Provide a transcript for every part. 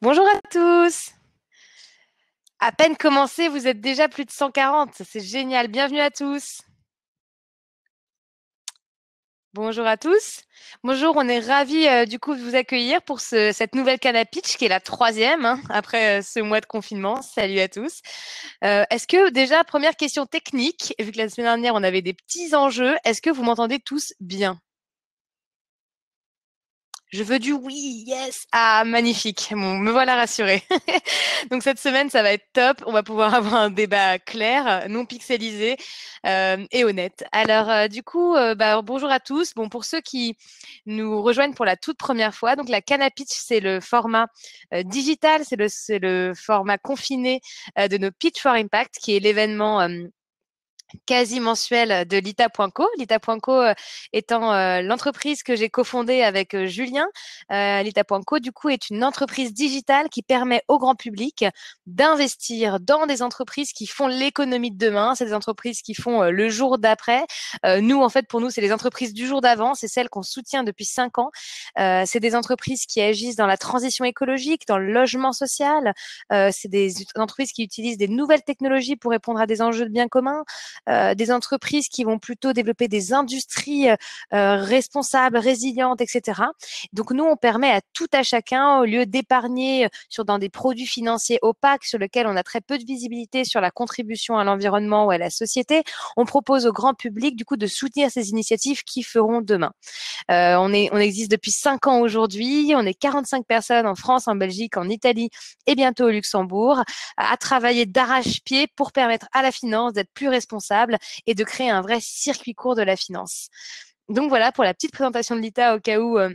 Bonjour à tous. À peine commencé, vous êtes déjà plus de 140. C'est génial. Bienvenue à tous. Bonjour à tous. Bonjour, on est ravis euh, du coup de vous accueillir pour cette nouvelle canne pitch qui est la troisième hein, après euh, ce mois de confinement. Salut à tous. Euh, est-ce que déjà, première question technique, vu que la semaine dernière on avait des petits enjeux, est-ce que vous m'entendez tous bien? Je veux du oui, yes. Ah, magnifique. Bon, me voilà rassurée. Donc cette semaine, ça va être top. On va pouvoir avoir un débat clair, non pixelisé euh, et honnête. Alors euh, du coup, euh, bah, bonjour à tous. Bon, pour ceux qui nous rejoignent pour la toute première fois, donc la Canapitch, c'est le format digital, c'est le, le format confiné de nos Pitch for Impact, qui est l'événement quasi mensuel de Lita.co. Lita.co euh, étant euh, l'entreprise que j'ai cofondée avec euh, Julien. Lita.co, du coup, est une entreprise digitale qui permet au grand public d'investir dans des entreprises qui font l'économie de demain. C'est des entreprises qui font le jour d'après. nous, en fait, pour nous, c'est les entreprises du jour d'avant. C'est celles qu'on soutient depuis cinq ans. c'est des entreprises qui agissent dans la transition écologique, dans le logement social. c'est des entreprises qui utilisent des nouvelles technologies pour répondre à des enjeux de bien commun. Euh, des entreprises qui vont plutôt développer des industries euh, euh, responsables, résilientes, etc. Donc nous, on permet à tout à chacun, au lieu d'épargner sur dans des produits financiers opaques sur lesquels on a très peu de visibilité sur la contribution à l'environnement ou à la société, on propose au grand public du coup de soutenir ces initiatives qui feront demain. on est, on existe depuis cinq ans aujourd'hui. On est 45 personnes en France, en Belgique, en Italie et bientôt au Luxembourg à travailler d'arrache-pied pour permettre à la finance d'être plus responsable et de créer un vrai circuit court de la finance. Donc voilà pour la petite présentation de l'ITA au cas où euh,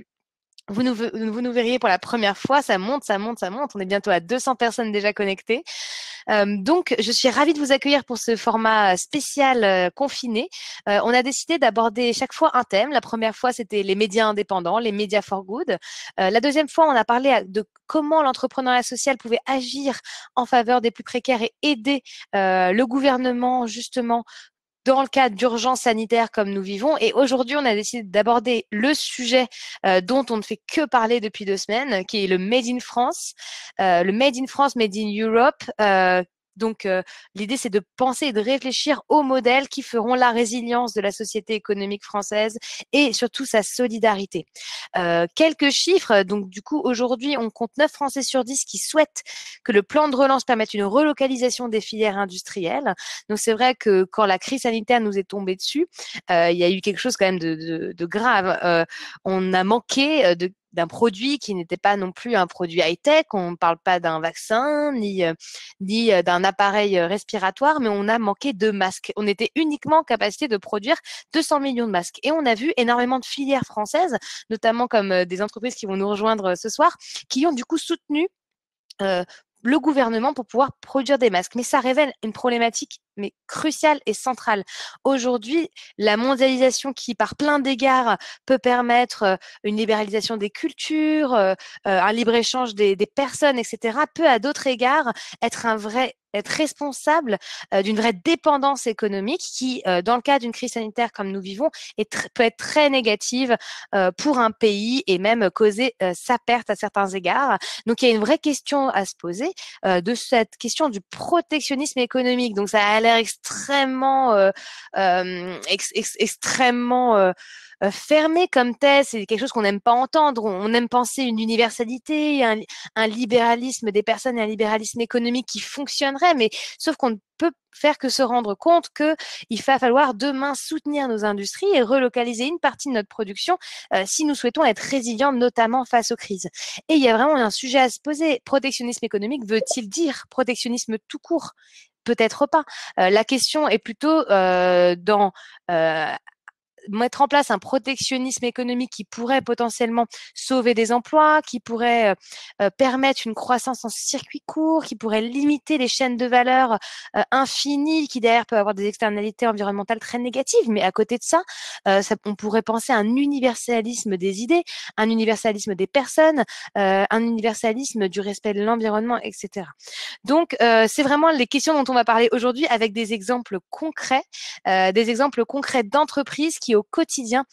vous nous, verriez pour la première fois, ça monte, ça monte, ça monte. On est bientôt à 200 personnes déjà connectées. Euh, donc, je suis ravie de vous accueillir pour ce format spécial euh, confiné. on a décidé d'aborder chaque fois un thème. La première fois, c'était les médias indépendants, les médias for good. la deuxième fois, on a parlé de comment l'entrepreneuriat social pouvait agir en faveur des plus précaires et aider le gouvernement justement dans le cadre d'urgence sanitaire comme nous vivons. Et aujourd'hui, on a décidé d'aborder le sujet euh, dont on ne fait que parler depuis deux semaines, qui est le Made in France, euh, le Made in France, Made in Europe, euh, donc, l'idée, c'est de penser et de réfléchir aux modèles qui feront la résilience de la société économique française et surtout sa solidarité. Quelques chiffres. Donc, du coup, aujourd'hui, on compte 9 Français sur 10 qui souhaitent que le plan de relance permette une relocalisation des filières industrielles. Donc, c'est vrai que quand la crise sanitaire nous est tombée dessus, il y a eu quelque chose quand même de grave. on a manqué de d'un produit qui n'était pas non plus un produit high-tech. On ne parle pas d'un vaccin ni, euh, ni euh, d'un appareil euh, respiratoire, mais on a manqué de masques. On était uniquement en capacité de produire 200 millions de masques. Et on a vu énormément de filières françaises, notamment comme des entreprises qui vont nous rejoindre ce soir, qui ont du coup soutenu le gouvernement pour pouvoir produire des masques. Mais ça révèle une problématique mais cruciale et centrale. Aujourd'hui, la mondialisation qui, par plein d'égards, peut permettre euh, une libéralisation des cultures, euh, euh, un libre-échange des, personnes, etc., peut à d'autres égards être un vrai être responsable d'une vraie dépendance économique qui, dans le cas d'une crise sanitaire comme nous vivons, peut être très négative pour un pays et même causer sa perte à certains égards. Donc, il y a une vraie question à se poser de cette question du protectionnisme économique. Donc, ça extrêmement, extrêmement euh, fermé comme thèse, c'est quelque chose qu'on n'aime pas entendre. On aime penser une universalité, un, libéralisme des personnes et un libéralisme économique qui fonctionnerait, mais sauf qu'on ne peut faire que se rendre compte qu'il va falloir demain soutenir nos industries et relocaliser une partie de notre production euh, si nous souhaitons être résilients, notamment face aux crises. Et il y a vraiment un sujet à se poser. Protectionnisme économique veut-il dire protectionnisme tout court? Peut-être pas. Euh, la question est plutôt euh, dans mettre en place un protectionnisme économique qui pourrait potentiellement sauver des emplois, qui pourrait euh, euh, permettre une croissance en circuit court, qui pourrait limiter les chaînes de valeur euh, infinies, qui derrière peut avoir des externalités environnementales très négatives. Mais à côté de ça, ça on pourrait penser à un universalisme des idées, un universalisme des personnes, un universalisme du respect de l'environnement, etc. Donc, c'est vraiment les questions dont on va parler aujourd'hui avec des exemples concrets, des exemples concrets d'entreprises qui au quotidien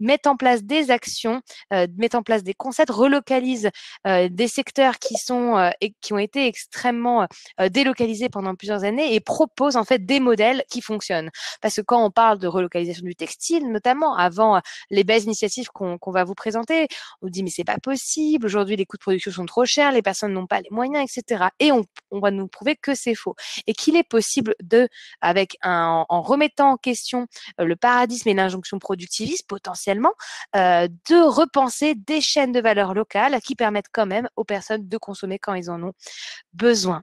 mettent en place des actions, euh, mettent en place des concepts, relocalisent euh, des secteurs qui sont euh, et qui ont été extrêmement délocalisés pendant plusieurs années et proposent en fait des modèles qui fonctionnent. Parce que quand on parle de relocalisation du textile, notamment avant les belles initiatives qu'on va vous présenter, on dit mais c'est pas possible. Aujourd'hui, les coûts de production sont trop chers, les personnes n'ont pas les moyens, etc. Et on, va nous prouver que c'est faux et qu'il est possible de, avec en remettant en question le paradigme et l'injonction productiviste potentiellement, euh, de repenser des chaînes de valeur locales qui permettent quand même aux personnes de consommer quand ils en ont besoin.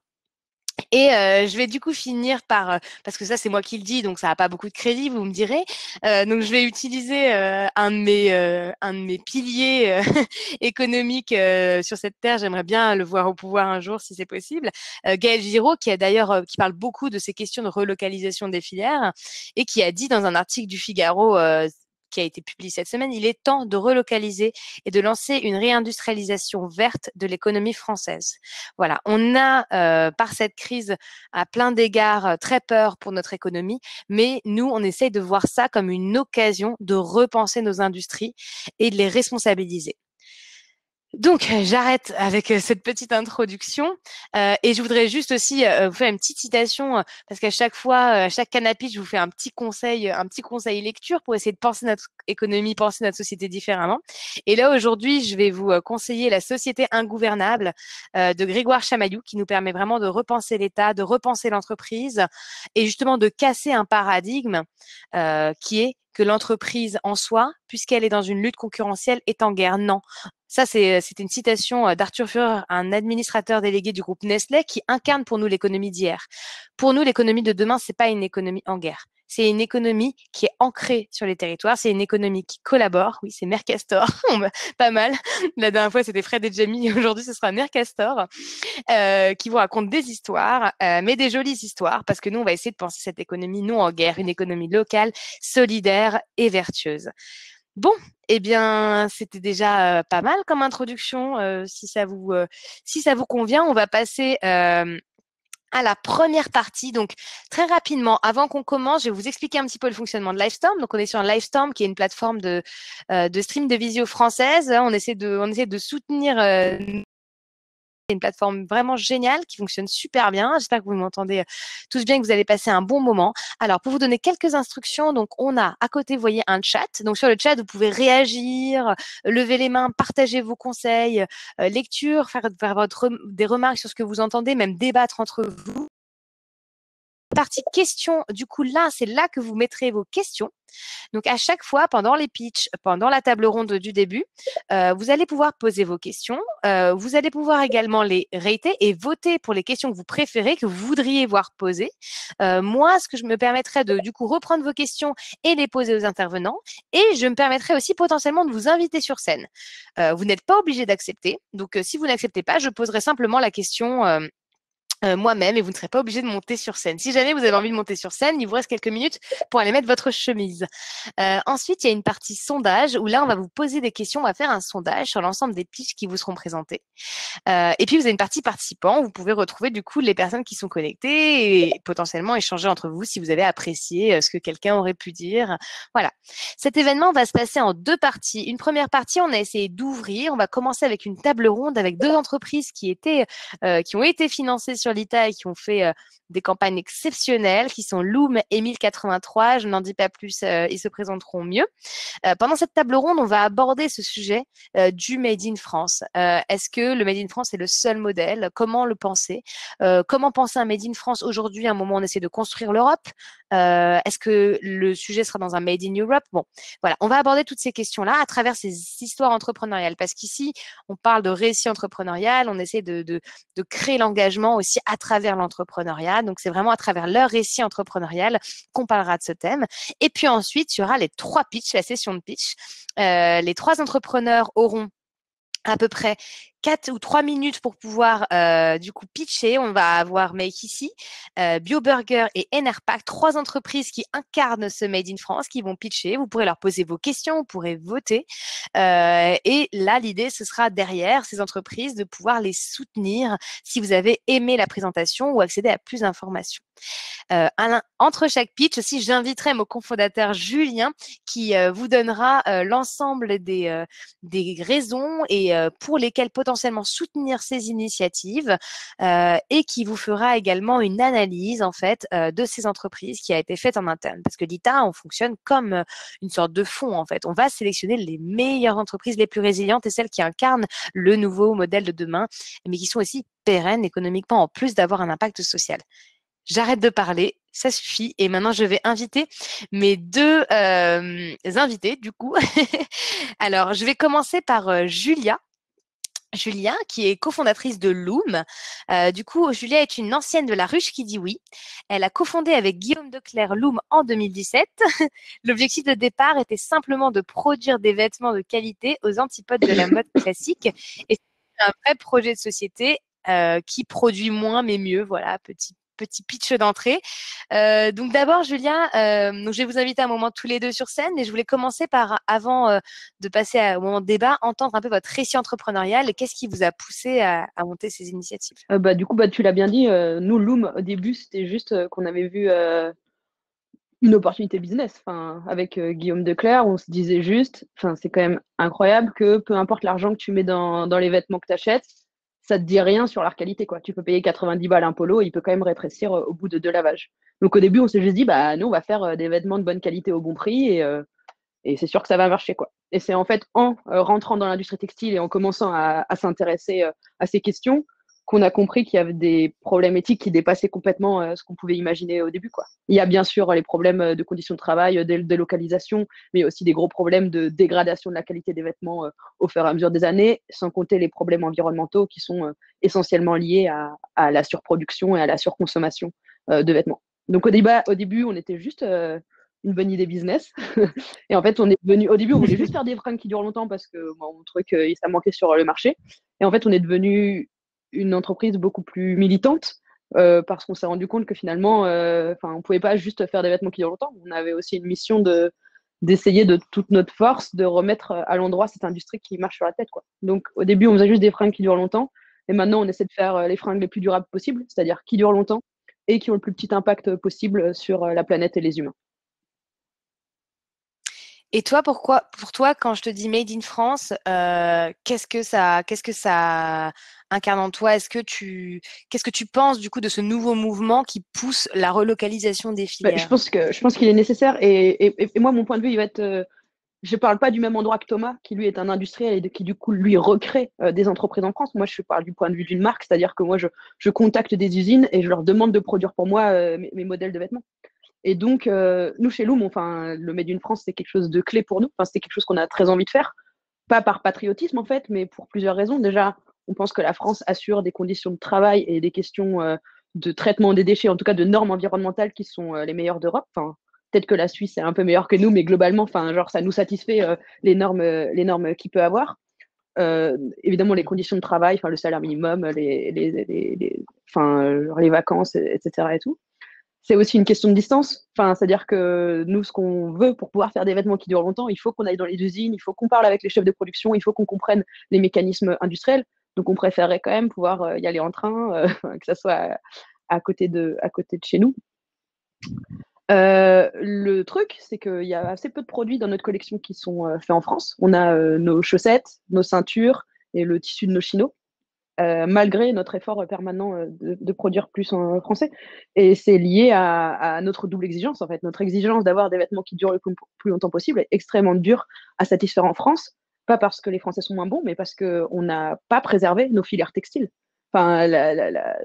Et euh, je vais du coup finir par, euh, parce que ça c'est moi qui le dis, donc ça n'a pas beaucoup de crédit, vous me direz. Euh, donc je vais utiliser un de mes, un de mes piliers économiques sur cette terre. J'aimerais bien le voir au pouvoir un jour si c'est possible. Gaël Giraud, qui a d'ailleurs, qui parle beaucoup de ces questions de relocalisation des filières et qui a dit dans un article du Figaro qui a été publié cette semaine, il est temps de relocaliser et de lancer une réindustrialisation verte de l'économie française. Voilà, on a euh, par cette crise à plein d'égards euh, très peur pour notre économie, mais nous, on essaye de voir ça comme une occasion de repenser nos industries et de les responsabiliser. Donc, euh, j'arrête avec euh, cette petite introduction euh, et je voudrais juste aussi vous faire une petite citation parce qu'à chaque fois, à chaque canapé, je vous fais un petit conseil, un petit conseil lecture pour essayer de penser notre économie, penser notre société différemment. Et là, aujourd'hui, je vais vous conseiller La Société ingouvernable de Grégoire Chamaillou qui nous permet vraiment de repenser l'État, de repenser l'entreprise et justement de casser un paradigme qui est que l'entreprise en soi, puisqu'elle est dans une lutte concurrentielle, est en guerre? Non. Ça, c'est une citation euh, d'Arthur Führer, un administrateur délégué du groupe Nestlé, qui incarne pour nous l'économie d'hier. Pour nous, l'économie de demain, c'est pas une économie en guerre. C'est une économie qui est ancrée sur les territoires. C'est une économie qui collabore. Oui, c'est Mercastor. pas mal. La dernière fois, c'était Fred et Jamie. Aujourd'hui, ce sera Mercastor euh, qui vous raconte des histoires, euh, mais des jolies histoires, parce que nous, on va essayer de penser cette économie non en guerre, une économie locale, solidaire et vertueuse. Bon, eh bien, c'était déjà euh, pas mal comme introduction. Si ça vous, si ça vous convient, on va passer à la première partie. Donc, très rapidement, avant qu'on commence, je vais vous expliquer un petit peu le fonctionnement de Livestorm. Donc, on est sur Livestorm, qui est une plateforme de, de stream de visio française. On essaie de, on essaie de soutenir c'est une plateforme vraiment géniale qui fonctionne super bien. J'espère que vous m'entendez euh, tous bien, que vous allez passer un bon moment. Alors, pour vous donner quelques instructions, donc on a à côté, vous voyez, un chat. Donc sur le chat, vous pouvez réagir, lever les mains, partager vos conseils, euh, lecture, faire, faire votre, des remarques sur ce que vous entendez, même débattre entre vous partie questions, du coup, là, c'est là que vous mettrez vos questions. Donc, à chaque fois, pendant les pitchs, pendant la table ronde du début, euh, vous allez pouvoir poser vos questions. Euh, vous allez pouvoir également les rater et voter pour les questions que vous préférez, que vous voudriez voir posées. Euh, moi, ce que je me permettrais de, du coup, reprendre vos questions et les poser aux intervenants. Et je me permettrai aussi potentiellement de vous inviter sur scène. vous n'êtes pas obligé d'accepter. Donc, si vous n'acceptez pas, je poserai simplement la question euh, moi-même et vous ne serez pas obligé de monter sur scène. Si jamais vous avez envie de monter sur scène, il vous reste quelques minutes pour aller mettre votre chemise. Euh, ensuite, il y a une partie sondage où là, on va vous poser des questions. On va faire un sondage sur l'ensemble des pitchs qui vous seront présentés. Euh, et puis, vous avez une partie participants. Vous pouvez retrouver du coup les personnes qui sont connectées et potentiellement échanger entre vous si vous avez apprécié ce que quelqu'un aurait pu dire. Voilà. Cet événement va se passer en deux parties. Une première partie, on a essayé d'ouvrir. On va commencer avec une table ronde avec deux entreprises qui étaient, qui ont été financées sur et qui ont fait euh, des campagnes exceptionnelles, qui sont Loom et 1083. Je n'en dis pas plus, euh, ils se présenteront mieux. Euh, pendant cette table ronde, on va aborder ce sujet du Made in France. Est-ce que le Made in France est le seul modèle? Comment le penser? Comment penser un Made in France aujourd'hui, à un moment où on essaie de construire l'Europe? Est-ce que le sujet sera dans un Made in Europe? Bon, voilà, on va aborder toutes ces questions-là à travers ces histoires entrepreneuriales, parce qu'ici, on parle de récit entrepreneurial, on essaie de créer l'engagement aussi à travers l'entrepreneuriat. Donc, c'est vraiment à travers leur récit entrepreneurial qu'on parlera de ce thème. Et puis ensuite, il y aura les trois pitchs, la session de pitch. Euh, les trois entrepreneurs auront à peu près 4 ou 3 minutes pour pouvoir du coup pitcher. On va avoir Make ici, BioBurger et Enerpack, trois entreprises qui incarnent ce Made in France, qui vont pitcher. Vous pourrez leur poser vos questions, vous pourrez voter. et là, l'idée, ce sera derrière ces entreprises de pouvoir les soutenir si vous avez aimé la présentation ou accéder à plus d'informations. Euh, entre chaque pitch aussi, j'inviterai mon cofondateur Julien qui euh, vous donnera euh, l'ensemble des, des raisons et pour lesquelles potentiellement soutenir ces initiatives et qui vous fera également une analyse en fait de ces entreprises qui a été faite en interne. Parce que l'ITA, on fonctionne comme une sorte de fond en fait. On va sélectionner les meilleures entreprises les plus résilientes et celles qui incarnent le nouveau modèle de demain, mais qui sont aussi pérennes économiquement en plus d'avoir un impact social j'arrête de parler, ça suffit. Et maintenant, je vais inviter mes deux euh, invités, du coup. Alors, je vais commencer par euh, Julia. Julia, qui est cofondatrice de Loom. Euh, du coup, Julia est une ancienne de la ruche qui dit oui. Elle a cofondé avec Guillaume Declerc Loom en 2017. L'objectif de départ était simplement de produire des vêtements de qualité aux antipodes de la mode classique. Et c'est un vrai projet de société qui produit moins mais mieux. Voilà, petit petit pitch d'entrée. Euh, donc d'abord, Julien, euh, donc je vais vous inviter un moment tous les deux sur scène et je voulais commencer par, avant euh, de passer au moment de débat, entendre un peu votre récit entrepreneurial. Qu'est-ce qui vous a poussé à, monter ces initiatives? Bah, Du coup, bah, tu l'as bien dit, nous, Loom, au début, c'était juste qu'on avait vu une opportunité business. Avec Guillaume Declerc, on se disait juste, c'est quand même incroyable que peu importe l'argent que tu mets dans, dans les vêtements que tu achètes, ça te dit rien sur leur qualité. Quoi. Tu peux payer 90 balles un polo, il peut quand même rétrécir euh, au bout de deux lavages. Donc au début, on s'est juste dit, bah nous, on va faire euh, des vêtements de bonne qualité au bon prix et, euh, et c'est sûr que ça va marcher. Quoi. Et c'est en fait en rentrant dans l'industrie textile et en commençant à s'intéresser à ces questions qu'on a compris qu'il y avait des problèmes éthiques qui dépassaient complètement euh, ce qu'on pouvait imaginer au début. Quoi. Il y a bien sûr les problèmes euh, de conditions de travail, de délocalisation, mais aussi des gros problèmes de dégradation de la qualité des vêtements euh, au fur et à mesure des années, sans compter les problèmes environnementaux qui sont essentiellement liés à, la surproduction et à la surconsommation de vêtements. Donc au, débat, au début, on était juste une bonne idée business. et en fait, on est venu. Au début, on voulait juste faire des fringues qui durent longtemps parce que on trouvait que ça manquait sur le marché. Et en fait, on est devenu une entreprise beaucoup plus militante euh, parce qu'on s'est rendu compte que finalement, euh, on ne pouvait pas juste faire des vêtements qui durent longtemps. On avait aussi une mission de d'essayer de toute notre force de remettre à l'endroit cette industrie qui marche sur la tête. Quoi. Donc au début, on faisait juste des fringues qui durent longtemps. Et maintenant, on essaie de faire euh, les fringues les plus durables possibles, c'est-à-dire qui durent longtemps et qui ont le plus petit impact possible sur la planète et les humains. Et toi, pourquoi, pour toi, quand je te dis Made in France, euh, qu'est-ce que ça, qu'est-ce que ça incarne en toi? Est-ce que tu, qu'est-ce que tu penses du coup de ce nouveau mouvement qui pousse la relocalisation des bah, filières? Je pense que, je pense qu'il est nécessaire. Et, moi, mon point de vue, il va être. Euh, je parle pas du même endroit que Thomas, qui lui est un industriel et qui du coup lui recrée euh, des entreprises en France. Moi, je parle du point de vue d'une marque, c'est-à-dire que moi, je, je, contacte des usines et je leur demande de produire pour moi mes modèles de vêtements. Et donc, euh, nous, chez Loom, enfin, le Made in France, c'est quelque chose de clé pour nous. Enfin, c'est quelque chose qu'on a très envie de faire. Pas par patriotisme, en fait, mais pour plusieurs raisons. Déjà, on pense que la France assure des conditions de travail et des questions euh, de traitement des déchets, en tout cas de normes environnementales qui sont euh, les meilleures d'Europe. Enfin, peut-être que la Suisse est un peu meilleure que nous, mais globalement, enfin, genre, ça nous satisfait les normes, les normes qu'il peut avoir. évidemment, les conditions de travail, enfin, le salaire minimum, les, les, les, enfin, les vacances, etc. Et tout c'est aussi une question de distance. Enfin, c'est-à-dire que nous, ce qu'on veut pour pouvoir faire des vêtements qui durent longtemps, il faut qu'on aille dans les usines, il faut qu'on parle avec les chefs de production, il faut qu'on comprenne les mécanismes industriels. Donc, on préférerait quand même pouvoir euh, y aller en train, euh, que ça soit à, côté de, à côté de chez nous. Euh, le truc, c'est qu'il y a assez peu de produits dans notre collection qui sont faits en France. On a nos chaussettes, nos ceintures et le tissu de nos chinos. Malgré notre effort permanent de, produire plus en français. Et c'est lié à, notre double exigence, en fait. Notre exigence d'avoir des vêtements qui durent le plus, longtemps possible est extrêmement dure à satisfaire en France, pas parce que les Français sont moins bons, mais parce qu'on n'a pas préservé nos filières textiles. Enfin,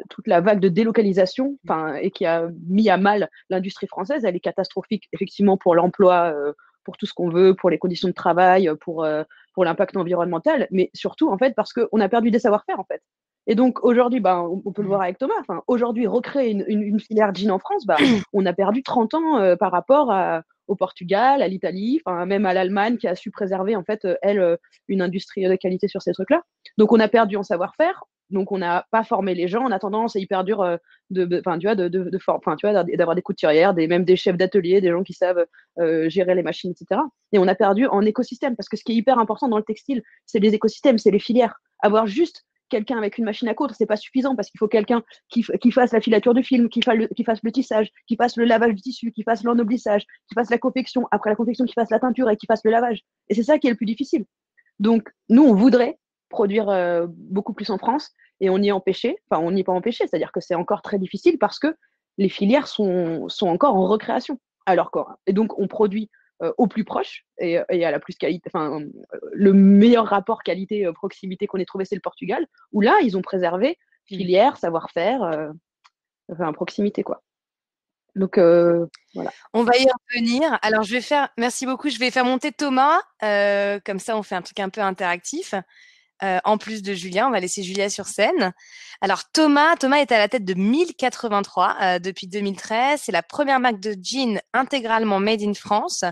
toute la vague de délocalisation enfin, et qui a mis à mal l'industrie française, elle est catastrophique, effectivement, pour l'emploi, euh, pour tout ce qu'on veut, pour les conditions de travail, pour, pour l'impact environnemental, mais surtout en fait parce qu'on a perdu des savoir-faire en fait. Et donc aujourd'hui, ben, on, peut le mmh. voir avec Thomas, aujourd'hui recréer une, filière jean en France, bah, on a perdu 30 ans euh, par rapport au Portugal, à l'Italie, même à l'Allemagne qui a su préserver en fait elle une industrie de qualité sur ces trucs-là. Donc on a perdu en savoir-faire, donc on n'a pas formé les gens. En attendant, c'est hyper dur de, enfin tu vois, de, de, tu vois, d'avoir des couturières, des même des chefs d'atelier, des gens qui savent gérer les machines, etc. Et on a perdu en écosystème parce que ce qui est hyper important dans le textile, c'est les écosystèmes, c'est les filières. Avoir juste quelqu'un avec une machine à coudre, c'est pas suffisant parce qu'il faut quelqu'un qui, fasse la filature du film, qui, fasse le, qui fasse le tissage, qui fasse le lavage du tissu, qui fasse l'ennoblissage, qui fasse la confection, après la confection, qui fasse la teinture et qui fasse le lavage. Et c'est ça qui est le plus difficile. Donc, nous, on voudrait produire euh, beaucoup plus en France et on y est empêché. Enfin, on n'y est pas empêché, c'est-à-dire que c'est encore très difficile parce que les filières sont, sont encore en recréation. Alors, et donc, on produit au plus proche et, à la plus qualité. Enfin, euh, le meilleur rapport qualité-proximité qu'on ait trouvé, c'est le Portugal, où là, ils ont préservé mmh. filière, savoir-faire, euh, enfin, proximité, quoi. Donc voilà. On va y revenir. Alors je vais faire, merci beaucoup, je vais faire monter Thomas, comme ça on fait un truc un peu interactif. Euh, en plus de Julien. On va laisser Julia sur scène. Alors Thomas, Thomas est à la tête de 1083 euh, depuis 2013. C'est la première marque de jeans intégralement made in France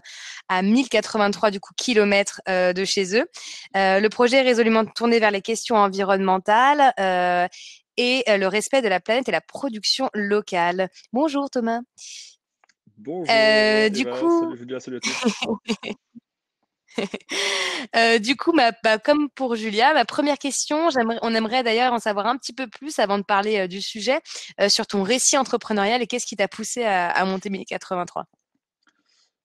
à 1083 du coup kilomètres euh, de chez eux. le projet est résolument tourné vers les questions environnementales et le respect de la planète et la production locale. Bonjour Thomas. Bonjour. du coup, salut Julia, salut à tous. Euh, du coup, bah, comme pour Julia, ma première question, on aimerait d'ailleurs en savoir un petit peu plus avant de parler euh, du sujet euh, sur ton récit entrepreneurial et qu'est-ce qui t'a poussé à, monter 1083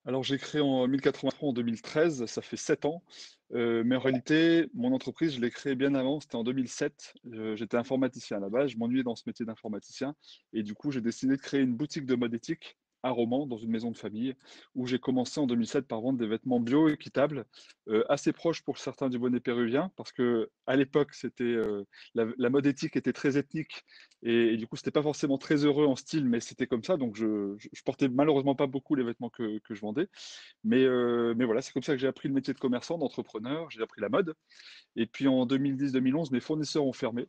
Alors, j'ai créé en 1083 en 2013, ça fait sept ans. mais en réalité, mon entreprise, je l'ai créée bien avant, c'était en 2007. J'étais informaticien à la base, je m'ennuyais dans ce métier d'informaticien. Et du coup, j'ai décidé de créer une boutique de mode éthique à Romans, dans une maison de famille, où j'ai commencé en 2007 par vendre des vêtements bio équitables, euh, assez proches pour certains du bonnet péruvien, parce que à l'époque, c'était euh, la, mode éthique était très ethnique, et, du coup, c'était pas forcément très heureux en style, mais c'était comme ça. Donc, je, je, portais malheureusement pas beaucoup les vêtements que, je vendais, mais, euh, mais voilà, c'est comme ça que j'ai appris le métier de commerçant, d'entrepreneur, j'ai appris la mode. Et puis en 2010-2011, mes fournisseurs ont fermé.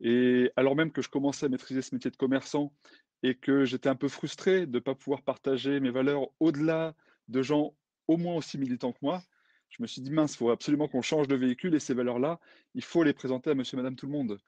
Et alors même que je commençais à maîtriser ce métier de commerçant et que j'étais un peu frustré de ne pas pouvoir partager mes valeurs au-delà de gens au moins aussi militants que moi, je me suis dit, mince, il faut absolument qu'on change de véhicule et ces valeurs-là, il faut les présenter à monsieur, madame, tout le monde.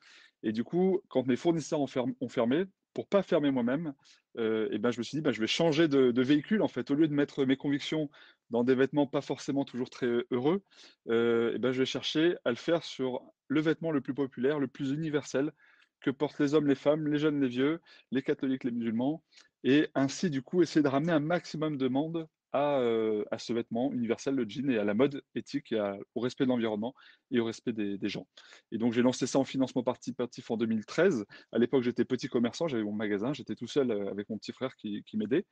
Et du coup, quand mes fournisseurs ont, fermé, pour pas fermer moi-même, euh, et ben, je me suis dit, ben, je vais changer de, véhicule, en fait. Au lieu de mettre mes convictions dans des vêtements pas forcément toujours très heureux, euh, et ben, je vais chercher à le faire sur le vêtement le plus populaire, le plus universel, que portent les hommes, les femmes, les jeunes, les vieux, les catholiques, les musulmans, et ainsi du coup essayer de ramener un maximum de monde à, euh, à ce vêtement universel, le jean, et à la mode éthique, au respect de l'environnement et au respect des, gens. Et donc j'ai lancé ça en financement participatif en 2013. À l'époque, j'étais petit commerçant, j'avais mon magasin, j'étais tout seul euh, avec mon petit frère qui, m'aidait.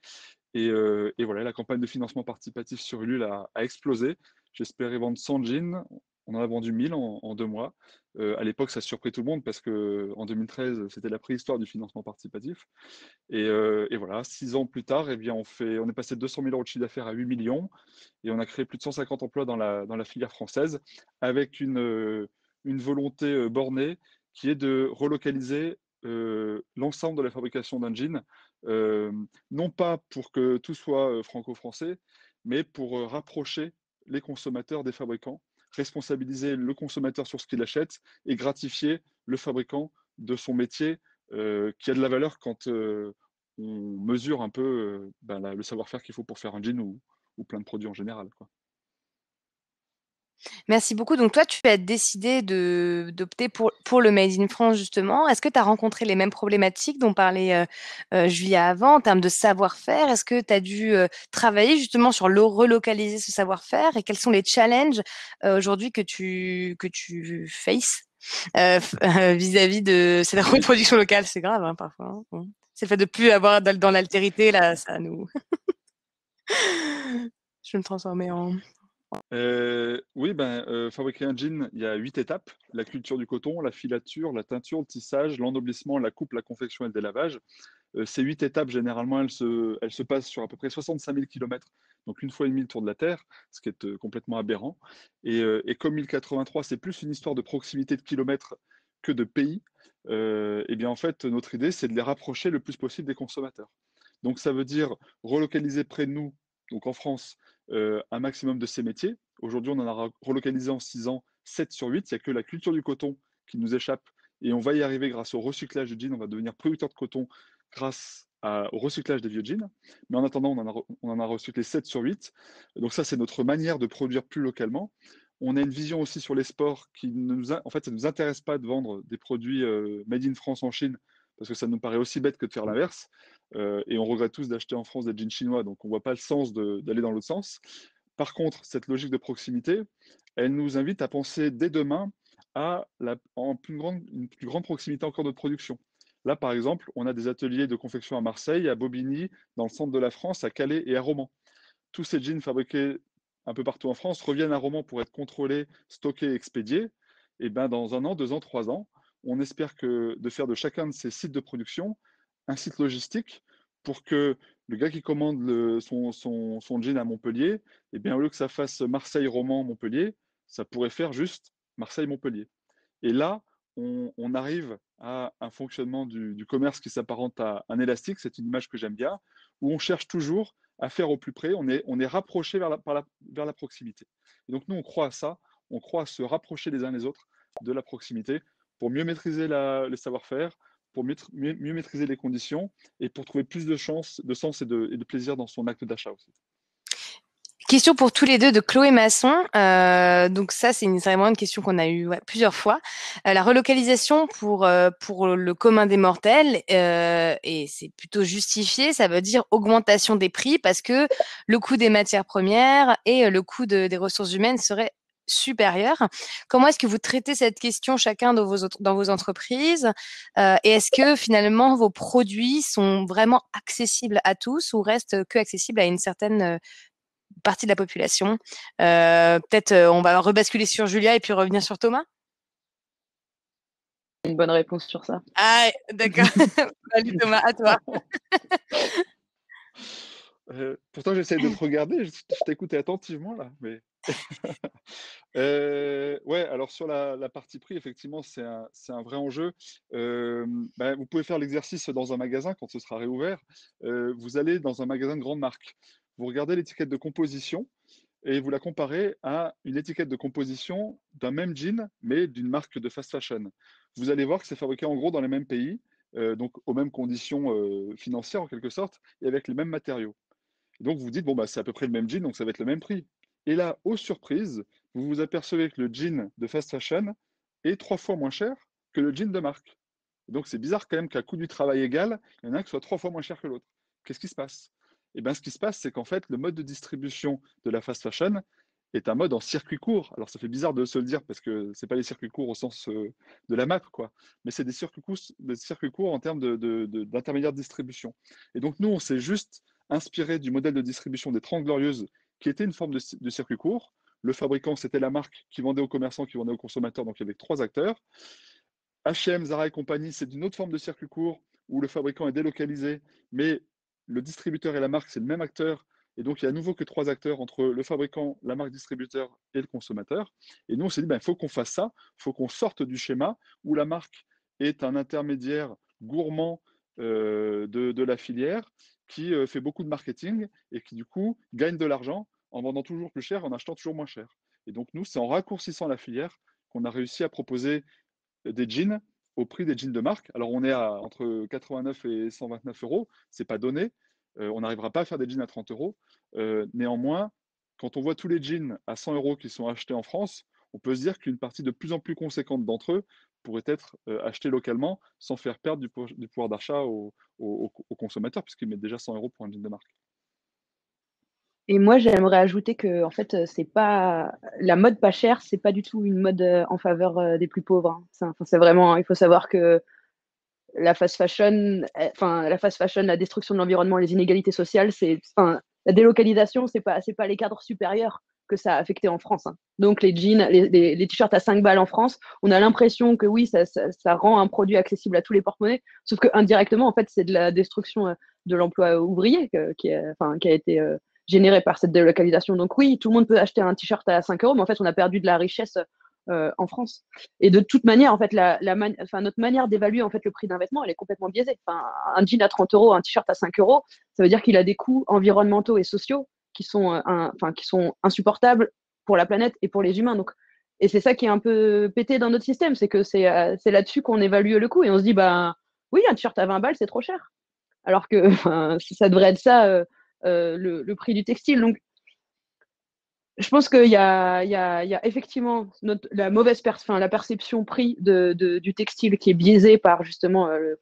Euh, et, voilà, la campagne de financement participatif sur Ulule a, a explosé. J'espérais vendre 100 jeans. On en a vendu 1000 en, deux mois. Euh, à l'époque, ça surpris tout le monde parce qu'en 2013, c'était la préhistoire du financement participatif. Euh, et, voilà, six ans plus tard, eh bien, on, fait, on est passé de 200 000 euros de chiffre d'affaires à 8 millions et on a créé plus de 150 emplois dans la, dans la filière française avec une, euh, une volonté bornée qui est de relocaliser l'ensemble de la fabrication d'un jean, non pas pour que tout soit franco-français, mais pour rapprocher les consommateurs des fabricants responsabiliser le consommateur sur ce qu'il achète et gratifier le fabricant de son métier euh, qui a de la valeur quand euh, on mesure un peu euh, ben, le savoir-faire qu'il faut pour faire un jean ou, plein de produits en général. Merci beaucoup. Donc toi, tu as décidé d'opter pour, le Made in France, justement. Est-ce que tu as rencontré les mêmes problématiques dont parlait euh, euh, Julia avant en termes de savoir-faire? Est-ce que tu as dû euh, travailler justement sur le relocaliser ce savoir-faire? Et quels sont les challenges aujourd'hui que tu, que tu faces vis-à-vais de cette reproduction locale? C'est grave hein, parfois. Hein. C'est le fait de plus avoir dans l'altérité, là, ça nous... Je vais me transformer en, euh, oui, ben, euh, fabriquer un jean, il y a huit étapes. La culture du coton, la filature, la teinture, le tissage, l'ennoblissement, la coupe, la confection et le délavage. Euh, ces huit étapes, généralement, elles se, passent sur à peu près 65 000 km, donc une fois et demi le tour de la Terre, ce qui est complètement aberrant. Et, comme 1083, c'est plus une histoire de proximité de kilomètres que de pays, et bien en fait, notre idée, c'est de les rapprocher le plus possible des consommateurs. Donc ça veut dire relocaliser près de nous donc en France, un maximum de ces métiers. Aujourd'hui, on en a relocalisé en 6 ans 7 sur 8. Il n'y a que la culture du coton qui nous échappe et on va y arriver grâce au recyclage du jean. On va devenir producteur de coton grâce au recyclage des vieux jeans. Mais en attendant, on en, a, a recyclé 7 sur 8. Donc ça, c'est notre manière de produire plus localement. On a une vision aussi sur les sports qui ne nous, en fait, ça nous intéresse pas de vendre des produits euh, made in France en Chine parce que ça nous paraît aussi bête que de faire l'inverse. Euh, et on regrette tous d'acheter en France des jeans chinois, donc on ne voit pas le sens d'aller dans l'autre sens. Par contre, cette logique de proximité, elle nous invite à penser dès demain à en plus grande, une plus grande proximité encore de production. Là, par exemple, on a des ateliers de confection à Marseille, à Bobigny, dans le centre de la France, à Calais et à Romans. Tous ces jeans fabriqués un peu partout en France reviennent à Romans pour être contrôlés, stockés, expédiés. Et ben, dans un an, deux ans, trois ans, on espère que de faire de chacun de ces sites de production un site logistique pour que le gars qui commande son, jean à Montpellier, eh bien, au lieu que ça fasse Marseille-Roman-Montpellier, ça pourrait faire juste Marseille-Montpellier. Et là, on, arrive à un fonctionnement du, commerce qui s'apparente à un élastique, c'est une image que j'aime bien, où on cherche toujours à faire au plus près, on est, rapproché vers la, proximité. Et donc nous, on croit à ça, on croit à se rapprocher les uns des autres de la proximité pour mieux maîtriser la, le savoir-faire, pour mieux, maîtriser les conditions et pour trouver plus de chance, de sens et de, plaisir dans son acte d'achat aussi. Question pour tous les deux de Chloé Masson. Euh, donc ça, c'est une, vraiment une question qu'on a eue plusieurs fois. Euh, la relocalisation pour euh, pour le commun des mortels et c'est plutôt justifié. Ça veut dire augmentation des prix parce que le coût des matières premières et le coût de, des ressources humaines serait supérieur. Comment est-ce que vous traitez cette question chacun dans vos, dans vos entreprises euh, Et est-ce que finalement vos produits sont vraiment accessibles à tous ou restent que accessibles à une certaine partie de la population? Euh, peut-être euh, on va rebasculer sur Julia et puis revenir sur Thomas. Une bonne réponse sur ça. Ah, d'accord. Salut Thomas, à toi. Euh, pourtant, j'essaie de te regarder, je, t'écoutais attentivement là. Mais... ouais, alors sur la, partie prix, effectivement, c'est un, vrai enjeu. Ben, vous pouvez faire l'exercice dans un magasin quand ce sera réouvert. vous allez dans un magasin de grande marque vous regardez l'étiquette de composition et vous la comparez à une étiquette de composition d'un même jean, mais d'une marque de fast fashion. Vous allez voir que c'est fabriqué en gros dans les mêmes pays, euh, donc aux mêmes conditions euh, financières en quelque sorte, et avec les mêmes matériaux. Donc vous dites, bon, bah, c'est à peu près le même jean, donc ça va être le même prix. Et là, aux surprises, vous vous apercevez que le jean de fast fashion est trois fois moins cher que le jean de marque. donc c'est bizarre quand même qu'à coût du travail égal, il y en a un qui soit trois fois moins cher que l'autre. Qu'est-ce qui se passe? Et bien, ce qui se passe, c'est qu'en fait, le mode de distribution de la fast fashion est un mode en circuit court. Alors, ça fait bizarre de se le dire parce que ce n'est pas les circuits courts au sens euh, de la map, quoi. Mais c'est des circuits courts, en termes d'intermédiaires de, de, distribution. Et donc, nous, on s'est juste inspiré du modèle de distribution des 30 Glorieuses, qui était une forme de, circuit court. Le fabricant, c'était la marque qui vendait aux commerçants, qui vendait aux consommateurs. Donc, il y avait trois acteurs. H&M, Zara et compagnie, c'est une autre forme de circuit court où le fabricant est délocalisé, mais le distributeur et la marque, c'est le même acteur. Et donc, il y a à nouveau que trois acteurs entre le fabricant, la marque distributeur et le consommateur. Et nous, on s'est dit, il ben, faut qu'on fasse ça, il faut qu'on sorte du schéma où la marque est un intermédiaire gourmand euh, de, la filière qui euh, fait beaucoup de marketing et qui, du coup, gagne de l'argent en vendant toujours plus cher, en achetant toujours moins cher. Et donc, nous, c'est en raccourcissant la filière qu'on a réussi à proposer des jeans au prix des jeans de marque. Alors, on est à entre 89 et 129 euros, c'est pas donné. Euh, on n'arrivera pas à faire des jeans à 30 euros. Euh, néanmoins, quand on voit tous les jeans à 100 euros qui sont achetés en France, on peut se dire qu'une partie de plus en plus conséquente d'entre eux pourrait être euh, achetés localement sans faire perdre du, pouvoir d'achat aux, consommateurs, puisqu'ils mettent déjà 100 euros pour un jean de marque. Et moi, j'aimerais ajouter que, en fait, c'est pas la mode pas chère, c'est pas du tout une mode euh, en faveur euh, des plus pauvres. Hein. C'est vraiment, il faut savoir que la fast fashion, eh, enfin, la fast fashion, la destruction de l'environnement, les inégalités sociales, c'est, la délocalisation, c'est pas, c'est pas les cadres supérieurs que ça a affecté en France. Hein. Donc les jeans, les, t-shirts à 5 balles en France, on a l'impression que oui, ça, rend un produit accessible à tous les porte-monnaies, sauf que indirectement, en fait, c'est de la destruction euh, de l'emploi ouvrier qui, a été généré par cette délocalisation. Donc oui, tout le monde peut acheter un t-shirt à 5 euros, mais en fait, on a perdu de la richesse euh, en France. Et de toute manière, en fait, notre manière d'évaluer en fait le prix d'un vêtement, elle est complètement biaisée. Un jean à 30 euros, un t-shirt à 5 euros, ça veut dire qu'il a des coûts environnementaux et sociaux qui sont, enfin, qui sont insupportables pour la planète et pour les humains. Donc, et c'est ça qui est un peu pété dans notre système, c'est que c'est là-dessus qu'on évalue le coût et on se dit, bah oui, un t-shirt à 20 balles, c'est trop cher. Alors que ça devrait être ça le, le, prix du textile. Donc, je pense qu'il y, a, effectivement la mauvaise la perception prix de, du textile qui est biaisée par justement euh,